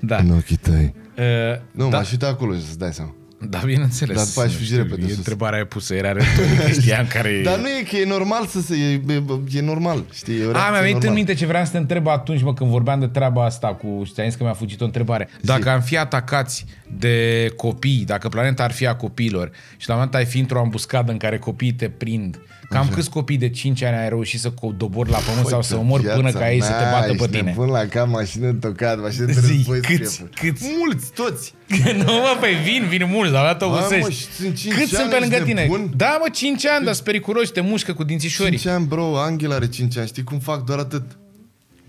[SPEAKER 1] Da.
[SPEAKER 2] În ochii tăi.
[SPEAKER 1] Uh,
[SPEAKER 2] Nu,
[SPEAKER 1] da,
[SPEAKER 2] m-aș uita acolo să-ți dai seama.
[SPEAKER 1] Da, bineînțeles.
[SPEAKER 2] Dar după aia aș
[SPEAKER 1] Nu
[SPEAKER 2] fugi
[SPEAKER 1] știu,
[SPEAKER 2] repede
[SPEAKER 1] e
[SPEAKER 2] sus.
[SPEAKER 1] Întrebarea e pusă, era retorică, știam *laughs* care e...
[SPEAKER 2] Dar nu e că e normal să se... E, e, e normal, știi? E o
[SPEAKER 1] A,
[SPEAKER 2] reacție
[SPEAKER 1] mi-a venit în
[SPEAKER 2] normală.
[SPEAKER 1] minte ce vreau să te întreb atunci, mă, când vorbeam de treaba asta cu... Și ți-am zis că mi-a fugit o întrebare. Dacă am fi atacați de copii, dacă planeta ar fi a copiilor și la un moment dat ai fi într-o ambuscadă în care copiii te prind, cam câți copii de 5 ani ai reușit să co- dobori la pământ sau să
[SPEAKER 2] Uite,
[SPEAKER 1] omori până
[SPEAKER 2] viața
[SPEAKER 1] ca ei să te
[SPEAKER 2] mea,
[SPEAKER 1] bată pe
[SPEAKER 2] ești
[SPEAKER 1] tine?
[SPEAKER 2] nebun la cap, mașină în tocat, mașină de
[SPEAKER 1] Zi,
[SPEAKER 2] război
[SPEAKER 1] câți-
[SPEAKER 2] scrie.
[SPEAKER 1] câți?
[SPEAKER 2] Mulți, toți. *laughs*
[SPEAKER 1] nu, mă, păi vin, vin mulți, dar o
[SPEAKER 2] Mamă,
[SPEAKER 1] găsești.
[SPEAKER 2] și sunt cinci
[SPEAKER 1] Cât
[SPEAKER 2] ani,
[SPEAKER 1] sunt pe
[SPEAKER 2] ești
[SPEAKER 1] lângă tine?
[SPEAKER 2] nebun?
[SPEAKER 1] Da, mă, 5 ani, dar sunt periculoși, te mușcă cu dințișorii.
[SPEAKER 2] 5 ani, bro, Angela are 5 ani, știi cum fac doar atât?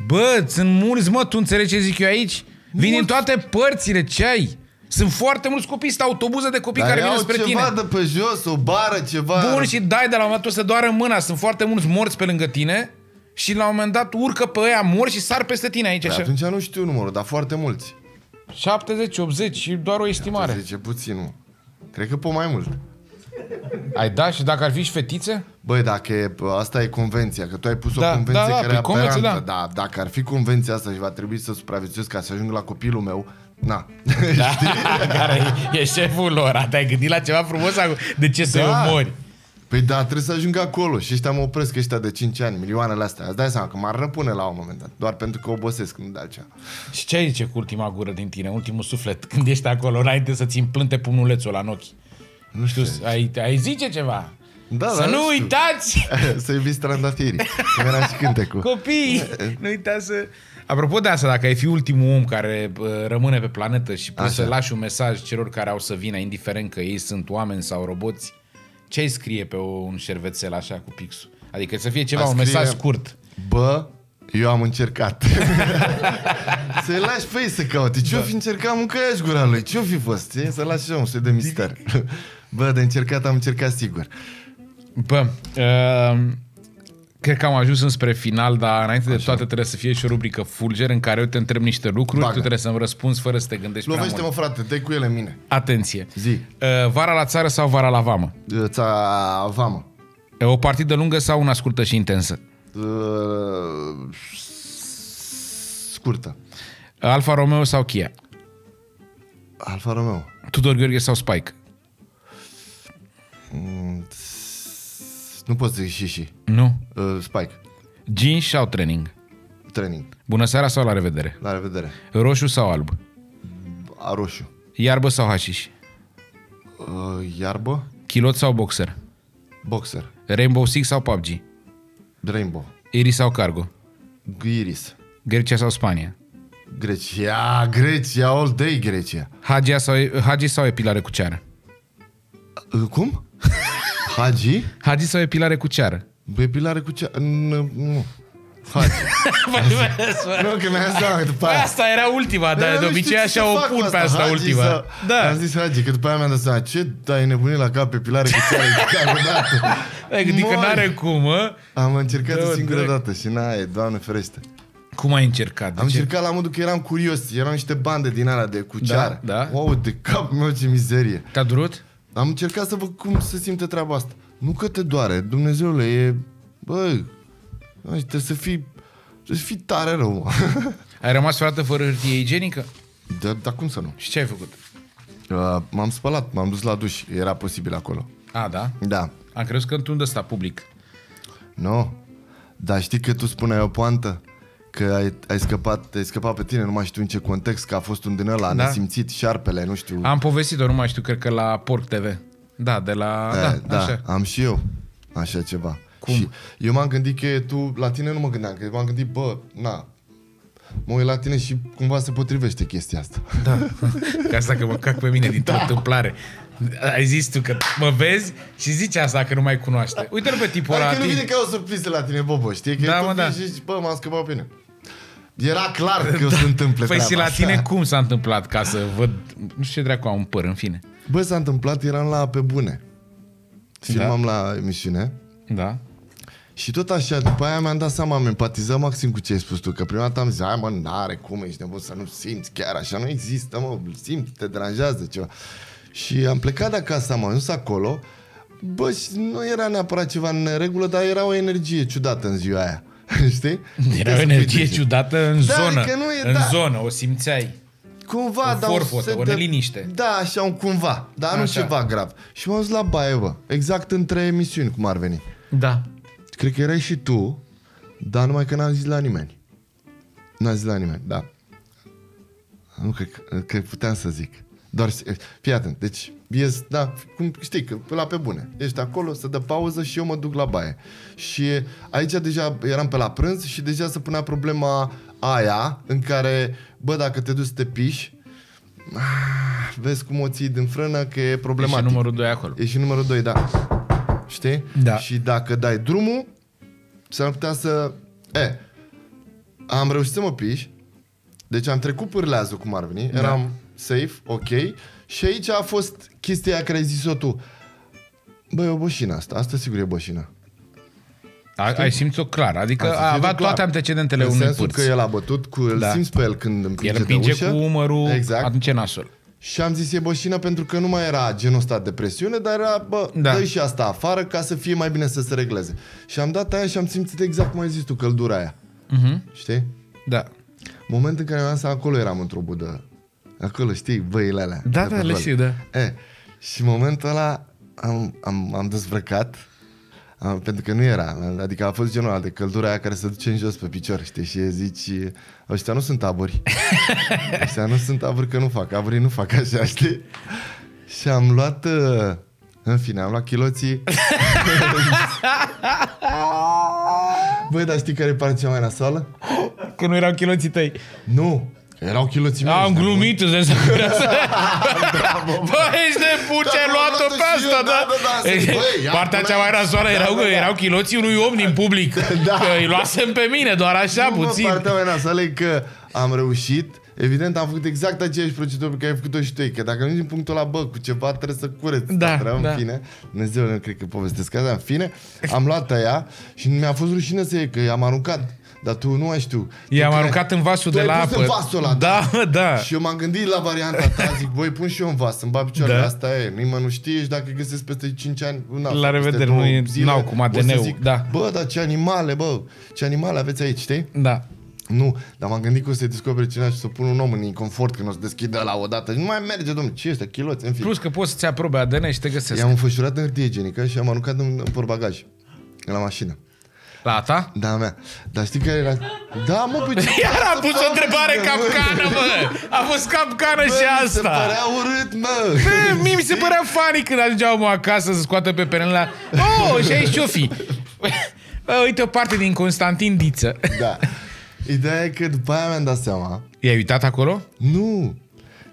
[SPEAKER 1] Bă, sunt mulți, mă, tu înțelegi ce zic eu aici? Vin în
[SPEAKER 2] Mulți.
[SPEAKER 1] toate părțile, ce ai? Sunt foarte mulți copii, sunt autobuze de copii
[SPEAKER 2] Dar
[SPEAKER 1] care vin
[SPEAKER 2] iau
[SPEAKER 1] spre
[SPEAKER 2] ceva
[SPEAKER 1] tine.
[SPEAKER 2] de pe jos, o bară, ceva.
[SPEAKER 1] Bun, și dai de la un moment dat o să doară mâna. Sunt foarte mulți morți pe lângă tine și la un moment dat urcă pe ăia morți și sar peste tine aici.
[SPEAKER 2] Păi
[SPEAKER 1] Așa.
[SPEAKER 2] atunci nu știu numărul, dar foarte mulți.
[SPEAKER 1] 70, 80 și doar o estimare.
[SPEAKER 2] Zice puțin, nu. Cred că pe mai mult.
[SPEAKER 1] Ai da? Și dacă ar fi și fetițe?
[SPEAKER 2] Băi, dacă e, asta e convenția, că tu ai pus
[SPEAKER 1] Da,
[SPEAKER 2] o convenție
[SPEAKER 1] da, da,
[SPEAKER 2] care
[SPEAKER 1] păi
[SPEAKER 2] e
[SPEAKER 1] convenție,
[SPEAKER 2] aberantă.
[SPEAKER 1] da.
[SPEAKER 2] da. dacă ar fi convenția asta și va trebui să supraviețuiesc ca să ajung la copilul meu, na. *laughs*
[SPEAKER 1] Da, *laughs* care e șeful lor. Te-ai gândit la ceva frumos? sau De ce să-i
[SPEAKER 2] Da.
[SPEAKER 1] omori?
[SPEAKER 2] Păi da, trebuie să ajung acolo și ăștia mă opresc ăștia de 5 ani, milioanele astea. Îți dai seama că m-ar răpune la un moment dat, doar pentru că obosesc, nu de altceva.
[SPEAKER 1] Și ce ai zice cu ultima gură din tine, ultimul suflet, *laughs* când ești acolo, înainte să-ți împlânte pumnulețul la în ochi?
[SPEAKER 2] Nu știu.
[SPEAKER 1] Ai, ai zice ceva?
[SPEAKER 2] Da,
[SPEAKER 1] să
[SPEAKER 2] da,
[SPEAKER 1] nu
[SPEAKER 2] știu.
[SPEAKER 1] uitați,
[SPEAKER 2] să iubiți trandafirii. Cum era și cântecul.
[SPEAKER 1] copii, nu uitați să... Apropo de asta, dacă ai fi ultimul om care bă, rămâne pe planetă și poți
[SPEAKER 2] Așa.
[SPEAKER 1] să lași un mesaj celor care au să vină, indiferent că ei sunt oameni sau roboți, ce ai scrie pe un șervețel așa cu pixul? Adică să fie ceva,
[SPEAKER 2] A
[SPEAKER 1] un
[SPEAKER 2] scrie-
[SPEAKER 1] mesaj scurt.
[SPEAKER 2] Bă, eu am încercat. *laughs* Să-i lași pe ei să caute. Ce-o
[SPEAKER 1] Da.
[SPEAKER 2] fi încercat mâncăiaș gura lui? Ce-o fi fost? E? Să lași așa un soi de mister. *laughs* Bă, de încercat am încercat sigur.
[SPEAKER 1] Bă, uh, cred că am ajuns înspre final, dar înainte de toate trebuie să fie și o rubrică fulger în care eu te întreb niște lucruri,
[SPEAKER 2] Bagă.
[SPEAKER 1] tu trebuie să-mi răspunzi fără să te gândești prea
[SPEAKER 2] Lovește-mă,
[SPEAKER 1] mult.
[SPEAKER 2] frate, dă cu ele în mine.
[SPEAKER 1] Atenție.
[SPEAKER 2] Zi.
[SPEAKER 1] Uh, vara la țară sau vara la vamă?
[SPEAKER 2] Ța vamă.
[SPEAKER 1] Uh, O partidă lungă sau una scurtă și intensă?
[SPEAKER 2] Uh, Scurtă.
[SPEAKER 1] Alfa Romeo sau Kia?
[SPEAKER 2] Alfa Romeo.
[SPEAKER 1] Tudor Gheorghe sau Spike?
[SPEAKER 2] Nu pot să zic și și.
[SPEAKER 1] Nu.
[SPEAKER 2] Uh, Spike.
[SPEAKER 1] Jeans sau training?
[SPEAKER 2] Training.
[SPEAKER 1] Bună seara sau la revedere?
[SPEAKER 2] La revedere.
[SPEAKER 1] Roșu sau alb?
[SPEAKER 2] A roșu.
[SPEAKER 1] Iarbă sau hașiș?
[SPEAKER 2] Uh, iarbă.
[SPEAKER 1] Kilot sau boxer?
[SPEAKER 2] Boxer.
[SPEAKER 1] Rainbow Six sau PUBG?
[SPEAKER 2] Rainbow.
[SPEAKER 1] Iris sau cargo?
[SPEAKER 2] Iris.
[SPEAKER 1] Grecia sau Spania?
[SPEAKER 2] Grecia, Grecia, all day Grecia.
[SPEAKER 1] Hagia sau, Hagi sau epilare cu ceară?
[SPEAKER 2] Uh, cum? Hagi?
[SPEAKER 1] Hagi sau epilare cu ceară?
[SPEAKER 2] Băi, pilare cu ce? Nu. nu. Hagi. *laughs* nu, că mi-am zis seama că după
[SPEAKER 1] Păi
[SPEAKER 2] aia...
[SPEAKER 1] asta era ultima, dar de
[SPEAKER 2] nu
[SPEAKER 1] obicei
[SPEAKER 2] știu ce
[SPEAKER 1] așa
[SPEAKER 2] să
[SPEAKER 1] o
[SPEAKER 2] fac cu
[SPEAKER 1] pun pe asta
[SPEAKER 2] Hagi
[SPEAKER 1] ultima.
[SPEAKER 2] Sau...
[SPEAKER 1] Da.
[SPEAKER 2] Am zis Hagi, că după aia mi-am dat seama, ce dai nebunit la cap pe pilare cu ceară deodată.
[SPEAKER 1] Adică
[SPEAKER 2] Mori.
[SPEAKER 1] n-are cum, mă?
[SPEAKER 2] Am încercat o
[SPEAKER 1] Dă-o
[SPEAKER 2] singură
[SPEAKER 1] drept.
[SPEAKER 2] dată și n-ai, doamne ferește.
[SPEAKER 1] Cum ai încercat? De
[SPEAKER 2] Am
[SPEAKER 1] ce?
[SPEAKER 2] încercat la modul că eram curios, erau niște bande din alea de cu
[SPEAKER 1] Da,
[SPEAKER 2] ceară.
[SPEAKER 1] da.
[SPEAKER 2] Wow, de cap meu ce mizerie.
[SPEAKER 1] Te-a durut?
[SPEAKER 2] Am încercat să văd cum se simte treaba asta. Nu că te doare, Dumnezeule, e... Bă, trebuie să fii... Trebuie să fii tare rău, mă. *laughs*
[SPEAKER 1] Ai rămas vreodată fără hârtie igienică?
[SPEAKER 2] Dar, dar cum să nu?
[SPEAKER 1] Și ce ai făcut?
[SPEAKER 2] Uh, m-am spălat, m-am dus la duș, era posibil acolo.
[SPEAKER 1] A, da?
[SPEAKER 2] Da.
[SPEAKER 1] Am crezut că într-un ăsta public.
[SPEAKER 2] Nu. Dar știi că tu spuneai o poantă? Că ai, ai, scăpat, ai scăpat pe tine, nu mai știu în ce context, că a fost un din ăla
[SPEAKER 1] Da.
[SPEAKER 2] nesimțit, șarpele, nu știu.
[SPEAKER 1] Am povestit-o, nu mai știu, cred că la Porc TV. Da, de la...
[SPEAKER 2] Eh,
[SPEAKER 1] Da,
[SPEAKER 2] da,
[SPEAKER 1] așa.
[SPEAKER 2] am și eu așa ceva.
[SPEAKER 1] Cum?
[SPEAKER 2] Și eu m-am gândit că tu, la tine nu mă gândeam, că m-am gândit, bă, na, mă uit la tine și cumva se potrivește chestia asta.
[SPEAKER 1] Da. *laughs* Ca asta că mă cac pe mine dintr-o *laughs* da. întâmplare. Ai zis tu că mă vezi și zici asta că nu mai cunoaște. Uite-l pe tipul ăla.
[SPEAKER 2] Adică nu
[SPEAKER 1] tip-
[SPEAKER 2] vine ca o surpriză la tine, Bobo, știi? Că
[SPEAKER 1] Da,
[SPEAKER 2] tu
[SPEAKER 1] mă, da.
[SPEAKER 2] vii și zici, bă, m-am scăpat pe tine. Era clar că o să întâmple
[SPEAKER 1] Păi și
[SPEAKER 2] treaba
[SPEAKER 1] la
[SPEAKER 2] asta.
[SPEAKER 1] tine cum s-a întâmplat ca să văd... Nu știu ce dracu am un păr, în fine.
[SPEAKER 2] Bă, s-a întâmplat, eram la Pe Bune. Filmam la emisiune.
[SPEAKER 1] Da?
[SPEAKER 2] Și tot așa, după aia mi-am dat seama, am empatizat maxim cu ce ai spus tu, că prima dată am zis, hai mă, n-are cum, ești nebun să nu simți, chiar așa nu există, mă, simți, te deranjează ceva. Și am plecat de acasă, am ajuns acolo, bă, și nu era neapărat ceva în neregulă, dar era o energie ciudată în ziua aia, *laughs* știi?
[SPEAKER 1] Era o
[SPEAKER 2] Puteai să
[SPEAKER 1] energie
[SPEAKER 2] fii de-
[SPEAKER 1] ciudată în
[SPEAKER 2] Da,
[SPEAKER 1] zonă.
[SPEAKER 2] adică nu e-
[SPEAKER 1] în
[SPEAKER 2] da.
[SPEAKER 1] zonă, o simțeai.
[SPEAKER 2] Cumva,
[SPEAKER 1] O
[SPEAKER 2] dar
[SPEAKER 1] forfotă,
[SPEAKER 2] set
[SPEAKER 1] o
[SPEAKER 2] de-
[SPEAKER 1] neliniște.
[SPEAKER 2] Da, așa, un cumva, dar nu
[SPEAKER 1] Așa.
[SPEAKER 2] ceva grav. Și m-am dus la baie, bă, exact între emisiuni, cum ar veni.
[SPEAKER 1] Da.
[SPEAKER 2] Cred că erai și tu, dar numai că n-am zis la nimeni. N-am zis la nimeni, da. Nu cred că, că puteam să zic. Doar, fii atent, deci, ies, da, cum știi, că la pe bune. Ești acolo, să dă pauză și eu mă duc la baie. Și aici deja eram pe la prânz și deja se punea problema aia în care, bă, dacă te duci să te piși, ah, vezi cum o ții din frână, că e
[SPEAKER 1] Deci
[SPEAKER 2] problematic.
[SPEAKER 1] numărul 2 acolo.
[SPEAKER 2] E și numărul 2, da. Știi?
[SPEAKER 1] Da.
[SPEAKER 2] Și dacă dai drumul, s-ar putea să... E, am reușit să mă piși, deci am trecut pârleazul cum ar veni,
[SPEAKER 1] Da.
[SPEAKER 2] eram safe, ok, și aici a fost chestia aia care ai zis-o tu. Băi, e o boșină asta, asta sigur e boșină.
[SPEAKER 1] A, ai simțit-o clar. Adică
[SPEAKER 2] Am
[SPEAKER 1] a
[SPEAKER 2] simțit-o
[SPEAKER 1] avea
[SPEAKER 2] clar.
[SPEAKER 1] toate antecedentele
[SPEAKER 2] în
[SPEAKER 1] unui
[SPEAKER 2] sensul
[SPEAKER 1] pârț.
[SPEAKER 2] că el a bătut, cu, îl
[SPEAKER 1] Da.
[SPEAKER 2] simți pe el când împinge,
[SPEAKER 1] El împinge
[SPEAKER 2] de ușă.
[SPEAKER 1] cu umărul,
[SPEAKER 2] Exact.
[SPEAKER 1] atunci e nasul.
[SPEAKER 2] Și am zis e bășină pentru că nu mai era genul ăsta de presiune, dar era, bă,
[SPEAKER 1] Da.
[SPEAKER 2] da. dă și asta afară ca să fie mai bine să se regleze. Și am dat aia și am simțit exact cum ai zis tu, căldura aia.
[SPEAKER 1] Mhm.
[SPEAKER 2] Știi?
[SPEAKER 1] Da.
[SPEAKER 2] Moment în care am să acolo eram într-o budă. Acolo, știi, băile alea.
[SPEAKER 1] Da,
[SPEAKER 2] de
[SPEAKER 1] da,
[SPEAKER 2] pe
[SPEAKER 1] le
[SPEAKER 2] gol.
[SPEAKER 1] știu, da.
[SPEAKER 2] E, și în momentul ăla am, am, am dezbrăcat am, pentru că nu era. Adică a fost genul ăla de căldura aia care se duce în jos pe picior, știi? Și zici, ăștia nu sunt aburi. *laughs* ăștia nu sunt aburi că nu fac. Aburii nu fac așa, știi? Și am luat... uh, În fine, am luat chiloții. *laughs* Băi, dar știi care e partea cea mai nasoală?
[SPEAKER 1] Că nu erau chiloții tăi.
[SPEAKER 2] Nu, erau chiloții mei.
[SPEAKER 1] Am
[SPEAKER 2] ești nebun.
[SPEAKER 1] glumit, îți dai seama. *laughs* Bă, ești nebun, ce-ai
[SPEAKER 2] Da,
[SPEAKER 1] luat-o
[SPEAKER 2] am
[SPEAKER 1] pe
[SPEAKER 2] luat-o și
[SPEAKER 1] asta,
[SPEAKER 2] eu,
[SPEAKER 1] da?
[SPEAKER 2] da, da, da, zic, băi, ia
[SPEAKER 1] Partea
[SPEAKER 2] pune-
[SPEAKER 1] cea mai nasoală
[SPEAKER 2] Da,
[SPEAKER 1] erau,
[SPEAKER 2] da,
[SPEAKER 1] că
[SPEAKER 2] da.
[SPEAKER 1] erau chiloții unui om din public. *laughs*
[SPEAKER 2] Da.
[SPEAKER 1] Că îi luasem pe mine, doar așa,
[SPEAKER 2] Nu, mă,
[SPEAKER 1] puțin.
[SPEAKER 2] Partea mai nasoală e că am reușit Evident, am făcut exact aceeași procedură pe care ai făcut-o și tu. Că dacă nu din punctul ăla, bă, cu ceva trebuie să cureți.
[SPEAKER 1] Da,
[SPEAKER 2] treaba,
[SPEAKER 1] da.
[SPEAKER 2] În fine, Dumnezeu, nu cred că povestesc asta. În fine, am luat aia și mi-a fost rușine să iei, că i-am aruncat. Dar tu nu mai știu.
[SPEAKER 1] I-am
[SPEAKER 2] Tu
[SPEAKER 1] aruncat în vasul
[SPEAKER 2] tu
[SPEAKER 1] de
[SPEAKER 2] ai
[SPEAKER 1] la
[SPEAKER 2] pus
[SPEAKER 1] apă.
[SPEAKER 2] în vasul ăla,
[SPEAKER 1] Da, *laughs* da.
[SPEAKER 2] Și eu m-am gândit la varianta ta, zic, băi, pun și eu în vas, îmi bag picioarele,
[SPEAKER 1] Da.
[SPEAKER 2] asta e, nimeni nu știe și dacă găsesc peste 5 ani, na,
[SPEAKER 1] La
[SPEAKER 2] peste
[SPEAKER 1] revedere,
[SPEAKER 2] două
[SPEAKER 1] nu e-
[SPEAKER 2] zile,
[SPEAKER 1] n-au cum
[SPEAKER 2] o să
[SPEAKER 1] ADN-ul,
[SPEAKER 2] zic,
[SPEAKER 1] da.
[SPEAKER 2] Bă, dar ce animale, bă, ce animale aveți aici, știi?
[SPEAKER 1] Da.
[SPEAKER 2] Nu, dar m-am gândit că o să descoperi cineva și să pun un om în inconfort când o să deschidă la o dată. Nu mai merge, domnule, ce este, chiloți, în fine.
[SPEAKER 1] Plus că poți să-ți ia probe ADN și te găsesc.
[SPEAKER 2] I-am înfășurat în hârtie igienică și am aruncat în, în portbagaj. La mașină.
[SPEAKER 1] La ta?
[SPEAKER 2] Da, a mea. Dar știi care era? Da, mă, păi... *laughs*
[SPEAKER 1] Iar a pus o întrebare capcană, mă! A fost capcană și
[SPEAKER 2] Bă, mi se
[SPEAKER 1] asta!
[SPEAKER 2] părea urât, mă!
[SPEAKER 1] Bă, mie mi se părea funny când ajungeau mă acasă să scoată pe peren la... Oh, și aici ce-o fi? Bă, uite o parte din Constantin Diță.
[SPEAKER 2] Da. Ideea e că după aia mi-am dat seama.
[SPEAKER 1] I-ai uitat acolo?
[SPEAKER 2] Nu!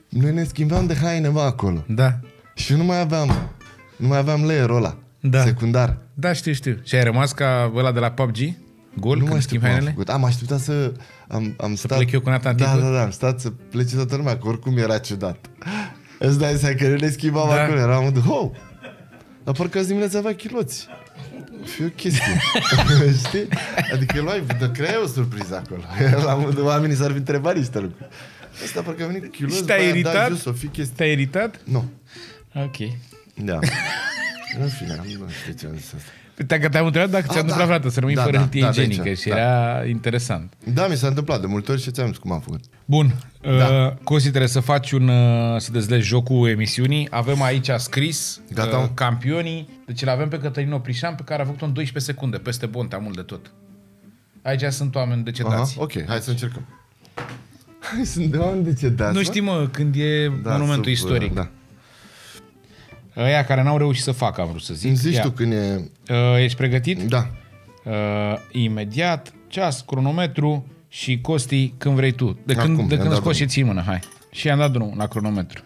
[SPEAKER 2] Noi ne schimbam de haine, bă, acolo.
[SPEAKER 1] Da.
[SPEAKER 2] Și eu nu mai aveam, nu mai aveam layer-ul ăla.
[SPEAKER 1] Da.
[SPEAKER 2] Secundar.
[SPEAKER 1] Da, știu, știu. Și ai rămas ca ăla de la PUBG? Gol,
[SPEAKER 2] nu
[SPEAKER 1] când
[SPEAKER 2] mai știu
[SPEAKER 1] schimbi
[SPEAKER 2] cum am
[SPEAKER 1] hainele?
[SPEAKER 2] făcut. Am așteptat să... Am, am stat...
[SPEAKER 1] plec eu cu Nathan
[SPEAKER 2] Da,
[SPEAKER 1] Ticu?
[SPEAKER 2] da, da, am stat să plece toată lumea, că oricum era ciudat. Îți dai seama că ne schimbam
[SPEAKER 1] Da.
[SPEAKER 2] acolo, eram de oh! Dar parcă azi dimineața avea chiloți. Și o chestie. *laughs* Știi? Adică luai, de crea o surpriză acolo. *laughs* La modul, oamenii s-ar fi întrebat niște lucruri. Ăsta parcă a venit cu chiloți,
[SPEAKER 1] Și te-ai
[SPEAKER 2] după aia,
[SPEAKER 1] iritat?
[SPEAKER 2] Da, jos, o fi chestie.
[SPEAKER 1] Te-ai iritat?
[SPEAKER 2] Nu.
[SPEAKER 1] Ok.
[SPEAKER 2] Da. *laughs* În fine, nu știu ce am zis asta.
[SPEAKER 1] Uite, că te-am întrebat dacă ți-a
[SPEAKER 2] Ah,
[SPEAKER 1] întâmplat
[SPEAKER 2] da.
[SPEAKER 1] vreodată să rămâi
[SPEAKER 2] Da,
[SPEAKER 1] fără
[SPEAKER 2] da,
[SPEAKER 1] hârtie
[SPEAKER 2] da, de
[SPEAKER 1] igienică
[SPEAKER 2] aici,
[SPEAKER 1] și
[SPEAKER 2] da.
[SPEAKER 1] era interesant.
[SPEAKER 2] Da, mi s-a întâmplat de multe ori și ți-am zis cum am făcut.
[SPEAKER 1] Bun,
[SPEAKER 2] Da.
[SPEAKER 1] uh, Cosi trebuie să faci un, uh, să dezlegi jocul emisiunii. Avem aici scris
[SPEAKER 2] Gata.
[SPEAKER 1] uh, campionii. Deci îl avem pe Cătălin Oprișan, pe care a făcut-o în 12 secunde, peste Bontea, mult de tot. Aici sunt oameni
[SPEAKER 2] Aha,
[SPEAKER 1] decedați.
[SPEAKER 2] ok, hai să încercăm. Hai, sunt de oameni decedați,
[SPEAKER 1] Nu
[SPEAKER 2] mă?
[SPEAKER 1] știi, mă, când e
[SPEAKER 2] Da,
[SPEAKER 1] monumentul
[SPEAKER 2] sub,
[SPEAKER 1] istoric.
[SPEAKER 2] Da.
[SPEAKER 1] Ăia care n-au reușit să facă, am vrut să zic.
[SPEAKER 2] Îmi zici
[SPEAKER 1] Ia.
[SPEAKER 2] tu când e...
[SPEAKER 1] Uh, ești pregătit?
[SPEAKER 2] Da.
[SPEAKER 1] Uh, imediat, ceas, cronometru și Costi când vrei tu. De când,
[SPEAKER 2] Acum,
[SPEAKER 1] de
[SPEAKER 2] i-am
[SPEAKER 1] când
[SPEAKER 2] dat
[SPEAKER 1] scoți și
[SPEAKER 2] drumul.
[SPEAKER 1] ții mână, hai. Și i-am dat drumul la cronometru.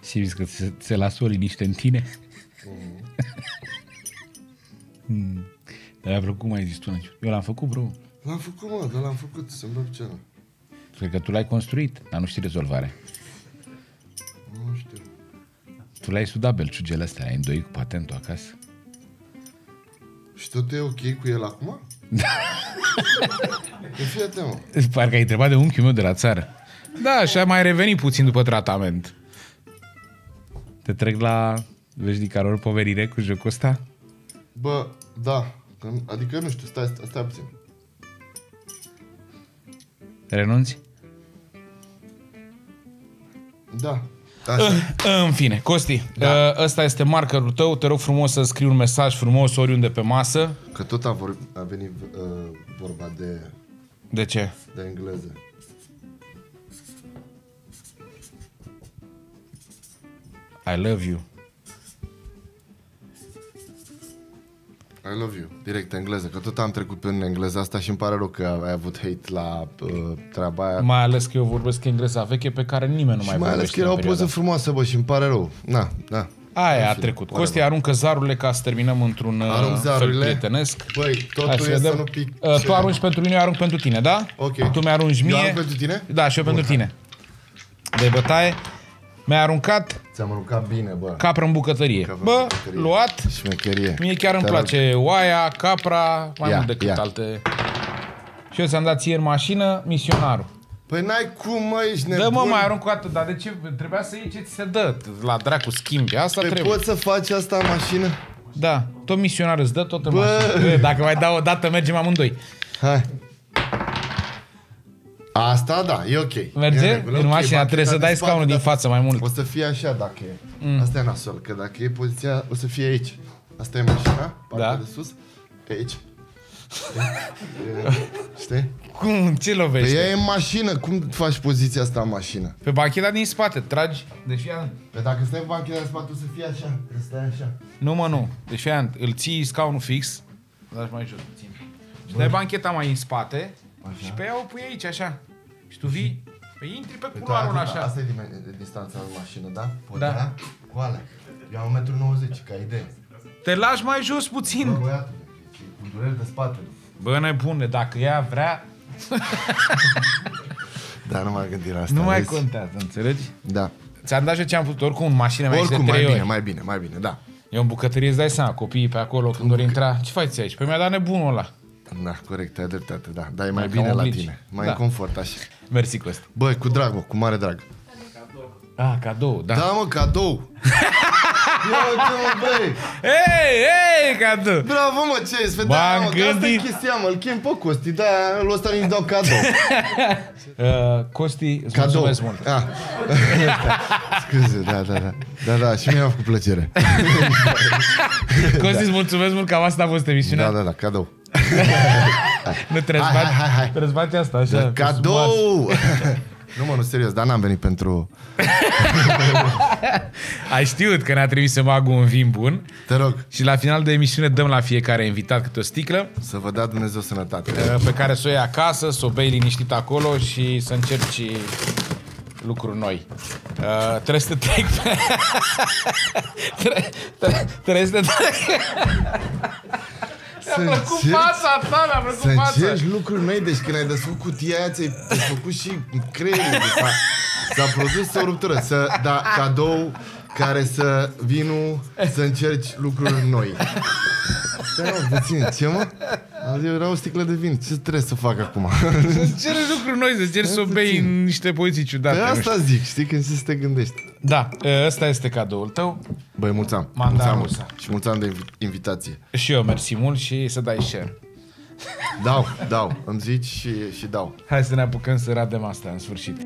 [SPEAKER 1] Simți că se, se lasă o liniște în tine? Hmm. *laughs* Dar mi-a plăcut cum ai zis tu. Naciu. Eu l-am făcut, bro.
[SPEAKER 2] L-am făcut, mă, dar l-am făcut, să-mi dau picioarele.
[SPEAKER 1] Cred că tu l-ai construit, dar nu știi rezolvarea. Tu l-ai sudat belciugele astea, ai îndoit cu patentul acasă.
[SPEAKER 2] Și tot e ok cu el acum? *laughs* Da. fii atent, mă.
[SPEAKER 1] Parcă ai întrebat de unchiul meu de la țară. Da, și a mai revenit puțin după tratament. Te trec la veșnicarul poverire cu jocul ăsta?
[SPEAKER 2] Bă, da. Că- Adică, nu știu, stai, stai, stai puțin.
[SPEAKER 1] Renunți?
[SPEAKER 2] Da. Așa.
[SPEAKER 1] În fine, Costi, da. ăsta este markerul tău. Te rog frumos să scrii un mesaj frumos oriunde pe masă.
[SPEAKER 2] Că tot a, vor, a venit uh, vorba de,
[SPEAKER 1] De ce?
[SPEAKER 2] de engleză.
[SPEAKER 1] I love you.
[SPEAKER 2] I love you. Direct engleză. Că tot am trecut pe în engleză asta și îmi pare rău că ai avut hate la uh, treaba aia.
[SPEAKER 1] Mai ales că eu vorbesc engleza veche pe care nimeni nu mai
[SPEAKER 2] și mai ales
[SPEAKER 1] vorbește
[SPEAKER 2] că era o
[SPEAKER 1] în perioada
[SPEAKER 2] poză frumoasă, bă, și îmi pare rău. Na, da.
[SPEAKER 1] Aia a
[SPEAKER 2] În fine,
[SPEAKER 1] trecut.
[SPEAKER 2] whatever.
[SPEAKER 1] Costi aruncă zarurile ca să terminăm într-un uh,
[SPEAKER 2] Arunc
[SPEAKER 1] fel
[SPEAKER 2] zarurile.
[SPEAKER 1] prietenesc.
[SPEAKER 2] Băi,
[SPEAKER 1] Hai
[SPEAKER 2] totul
[SPEAKER 1] să
[SPEAKER 2] e să
[SPEAKER 1] vedem.
[SPEAKER 2] nu pic.
[SPEAKER 1] Uh, tu arunci pentru mine, eu arunc pentru tine, da?
[SPEAKER 2] Ok.
[SPEAKER 1] Tu mi-arunci
[SPEAKER 2] Eu
[SPEAKER 1] mie.
[SPEAKER 2] arunc pentru tine?
[SPEAKER 1] Da, și eu pentru tine. De bătaie. Mi-ai aruncat
[SPEAKER 2] Ți-am aruncat bine, bă.
[SPEAKER 1] capră în bucătărie.
[SPEAKER 2] Capră în
[SPEAKER 1] Bă,
[SPEAKER 2] bucătărie.
[SPEAKER 1] luat.
[SPEAKER 2] Șmecherie.
[SPEAKER 1] Mie chiar îmi
[SPEAKER 2] Te
[SPEAKER 1] place oaia, capra, mai
[SPEAKER 2] Ia,
[SPEAKER 1] mult decât
[SPEAKER 2] ia.
[SPEAKER 1] alte. Și eu ți-am dat ție în mașină misionarul.
[SPEAKER 2] Păi n-ai cum, mă, ești nebun.
[SPEAKER 1] Dă mă, mai arunc o dată, dar de ce? Trebuia să iei ce ți se dă. La dracu schimbi, asta
[SPEAKER 2] Păi
[SPEAKER 1] trebuie.
[SPEAKER 2] poți să faci asta în mașină?
[SPEAKER 1] Da, tot misionar îți dă, tot în
[SPEAKER 2] Bă!
[SPEAKER 1] mașină. Bă, Dacă mai dau o dată, mergem amândoi.
[SPEAKER 2] Hai. Asta da, e ok.
[SPEAKER 1] Merge?
[SPEAKER 2] E regulă,
[SPEAKER 1] În
[SPEAKER 2] ok,
[SPEAKER 1] mașină
[SPEAKER 2] bancheta
[SPEAKER 1] trebuie să
[SPEAKER 2] de
[SPEAKER 1] dai
[SPEAKER 2] spate,
[SPEAKER 1] scaunul din
[SPEAKER 2] da.
[SPEAKER 1] față mai mult.
[SPEAKER 2] O să fie așa dacă e. Mm. Asta e nasol, că dacă e poziția, o să fie aici. Asta e mașina, partea
[SPEAKER 1] Da.
[SPEAKER 2] de sus, e aici. E- *laughs* Știi?
[SPEAKER 1] Cum? Ce
[SPEAKER 2] Păi
[SPEAKER 1] lovește?
[SPEAKER 2] ea e în mașină, cum faci poziția asta în mașină?
[SPEAKER 1] Pe bancheta din spate, tragi. Deci fii atent.
[SPEAKER 2] Pe dacă stai pe bancheta de spate, o să fie așa, că stai așa.
[SPEAKER 1] Nu, mă, nu. Deci fii atent. Îl ții scaunul fix. Lași mai jos puțin. Și dai bancheta mai în spate. Și pe ea o pui aici, așa. Și tu vii. Păi intri pe
[SPEAKER 2] Păi tu
[SPEAKER 1] culoarul
[SPEAKER 2] ai-
[SPEAKER 1] așa.
[SPEAKER 2] Asta e dim- distanța în mașină, da?
[SPEAKER 1] Da.
[SPEAKER 2] Podea? Cu alea. Eu am 1,90 m, ca idee.
[SPEAKER 1] Te lași mai jos puțin.
[SPEAKER 2] Bă, băiatule, e cu dureri de spate.
[SPEAKER 1] Bă, nebune, dacă ea vrea, *laughs*
[SPEAKER 2] Dar nu m-am gândit la asta.
[SPEAKER 1] nu mai
[SPEAKER 2] vezi?
[SPEAKER 1] contează, înțelegi?
[SPEAKER 2] Da.
[SPEAKER 1] Ți-am dat și ce am putut, oricum, în mașină mai
[SPEAKER 2] Oricum,
[SPEAKER 1] de
[SPEAKER 2] mai
[SPEAKER 1] trei
[SPEAKER 2] bine,
[SPEAKER 1] ori.
[SPEAKER 2] mai bine, mai bine, da.
[SPEAKER 1] Eu în bucătărie îți dai seama, copiii pe acolo, când ori intra, ce faci aici? Păi mi-a dat nebunul ăla.
[SPEAKER 2] Da, corect, ai dreptate, da. Dar e mai
[SPEAKER 1] Dacă
[SPEAKER 2] bine
[SPEAKER 1] mă
[SPEAKER 2] la
[SPEAKER 1] obligi.
[SPEAKER 2] tine. Mai
[SPEAKER 1] Da.
[SPEAKER 2] în confort, așa.
[SPEAKER 1] Mersi, Costi.
[SPEAKER 2] Băi, cu drag, mă, cu mare drag.
[SPEAKER 1] Ah, cadou, da.
[SPEAKER 2] Da, mă, cadou. *laughs* Ia uite-mă, băi!
[SPEAKER 1] Hei, hei, cadou!
[SPEAKER 2] Bravo, mă, ce ești? Vedea,
[SPEAKER 1] M-am
[SPEAKER 2] mă, că asta e
[SPEAKER 1] gândit.
[SPEAKER 2] chestia, mă, îl chem pe Costi, da, lui ăsta nu-i dau cadou. *laughs*
[SPEAKER 1] Uh, Costi, îți
[SPEAKER 2] Cadou.
[SPEAKER 1] mulțumesc mult.
[SPEAKER 2] Ah. *laughs* Scuze, da, da, da. Da, da, și mi-a făcut plăcere.
[SPEAKER 1] Costi, îți mulțumesc mult că asta a fost emisiunea.
[SPEAKER 2] Da, da, da, cadou.
[SPEAKER 1] Nu trebuie să
[SPEAKER 2] Hai,
[SPEAKER 1] bate-
[SPEAKER 2] hai, hai, hai.
[SPEAKER 1] trebuie să bate asta așa.
[SPEAKER 2] Da,
[SPEAKER 1] cu sumar.
[SPEAKER 2] cadou! *laughs* nu, mă, nu, serios, dar n-am venit pentru... *laughs*
[SPEAKER 1] Ai știut că ne-a trimis să magul un vin bun
[SPEAKER 2] Te rog,
[SPEAKER 1] și la final de emisiune dăm la fiecare invitat câte o sticlă
[SPEAKER 2] să vă dea Dumnezeu sănătate.
[SPEAKER 1] uh, pe care să o iei acasă, să o bei liniștit acolo și să încerci lucruri noi. Uh, trebuie să te trec pe... *laughs* Tre- tre- trebuie să te trec...
[SPEAKER 2] Să
[SPEAKER 1] Mi-a plăcut
[SPEAKER 2] încerci-
[SPEAKER 1] fața ta, mi-a
[SPEAKER 2] Să
[SPEAKER 1] plăcut fața.
[SPEAKER 2] încerci lucruri noi, deci când ai desfăcut cutia aia, ți-ai ți-ai făcut și creierul. Deci s-a, s-a produs o ruptură. Să, da, cadou care să vinul să încerci lucruri noi. Stai, mă, puțin, ce mă? Era o sticlă de vin. Ce trebuie să fac acum?
[SPEAKER 1] Să ceri lucruri noi, să ceri să o bei
[SPEAKER 2] puțin.
[SPEAKER 1] în niște poziții ciudate.
[SPEAKER 2] Pe
[SPEAKER 1] nu știu.
[SPEAKER 2] asta zic, știi, când să te gândești.
[SPEAKER 1] Da, uh, ăsta este cadoul tău
[SPEAKER 2] Băi, mulțam.
[SPEAKER 1] Mandarusa.
[SPEAKER 2] mulțam. Și mulțam de invi- invitație.
[SPEAKER 1] și eu mersi mult și să dai share.
[SPEAKER 2] Dau, dau. Îmi zici și, și dau.
[SPEAKER 1] Hai să ne apucăm să radem asta în sfârșit.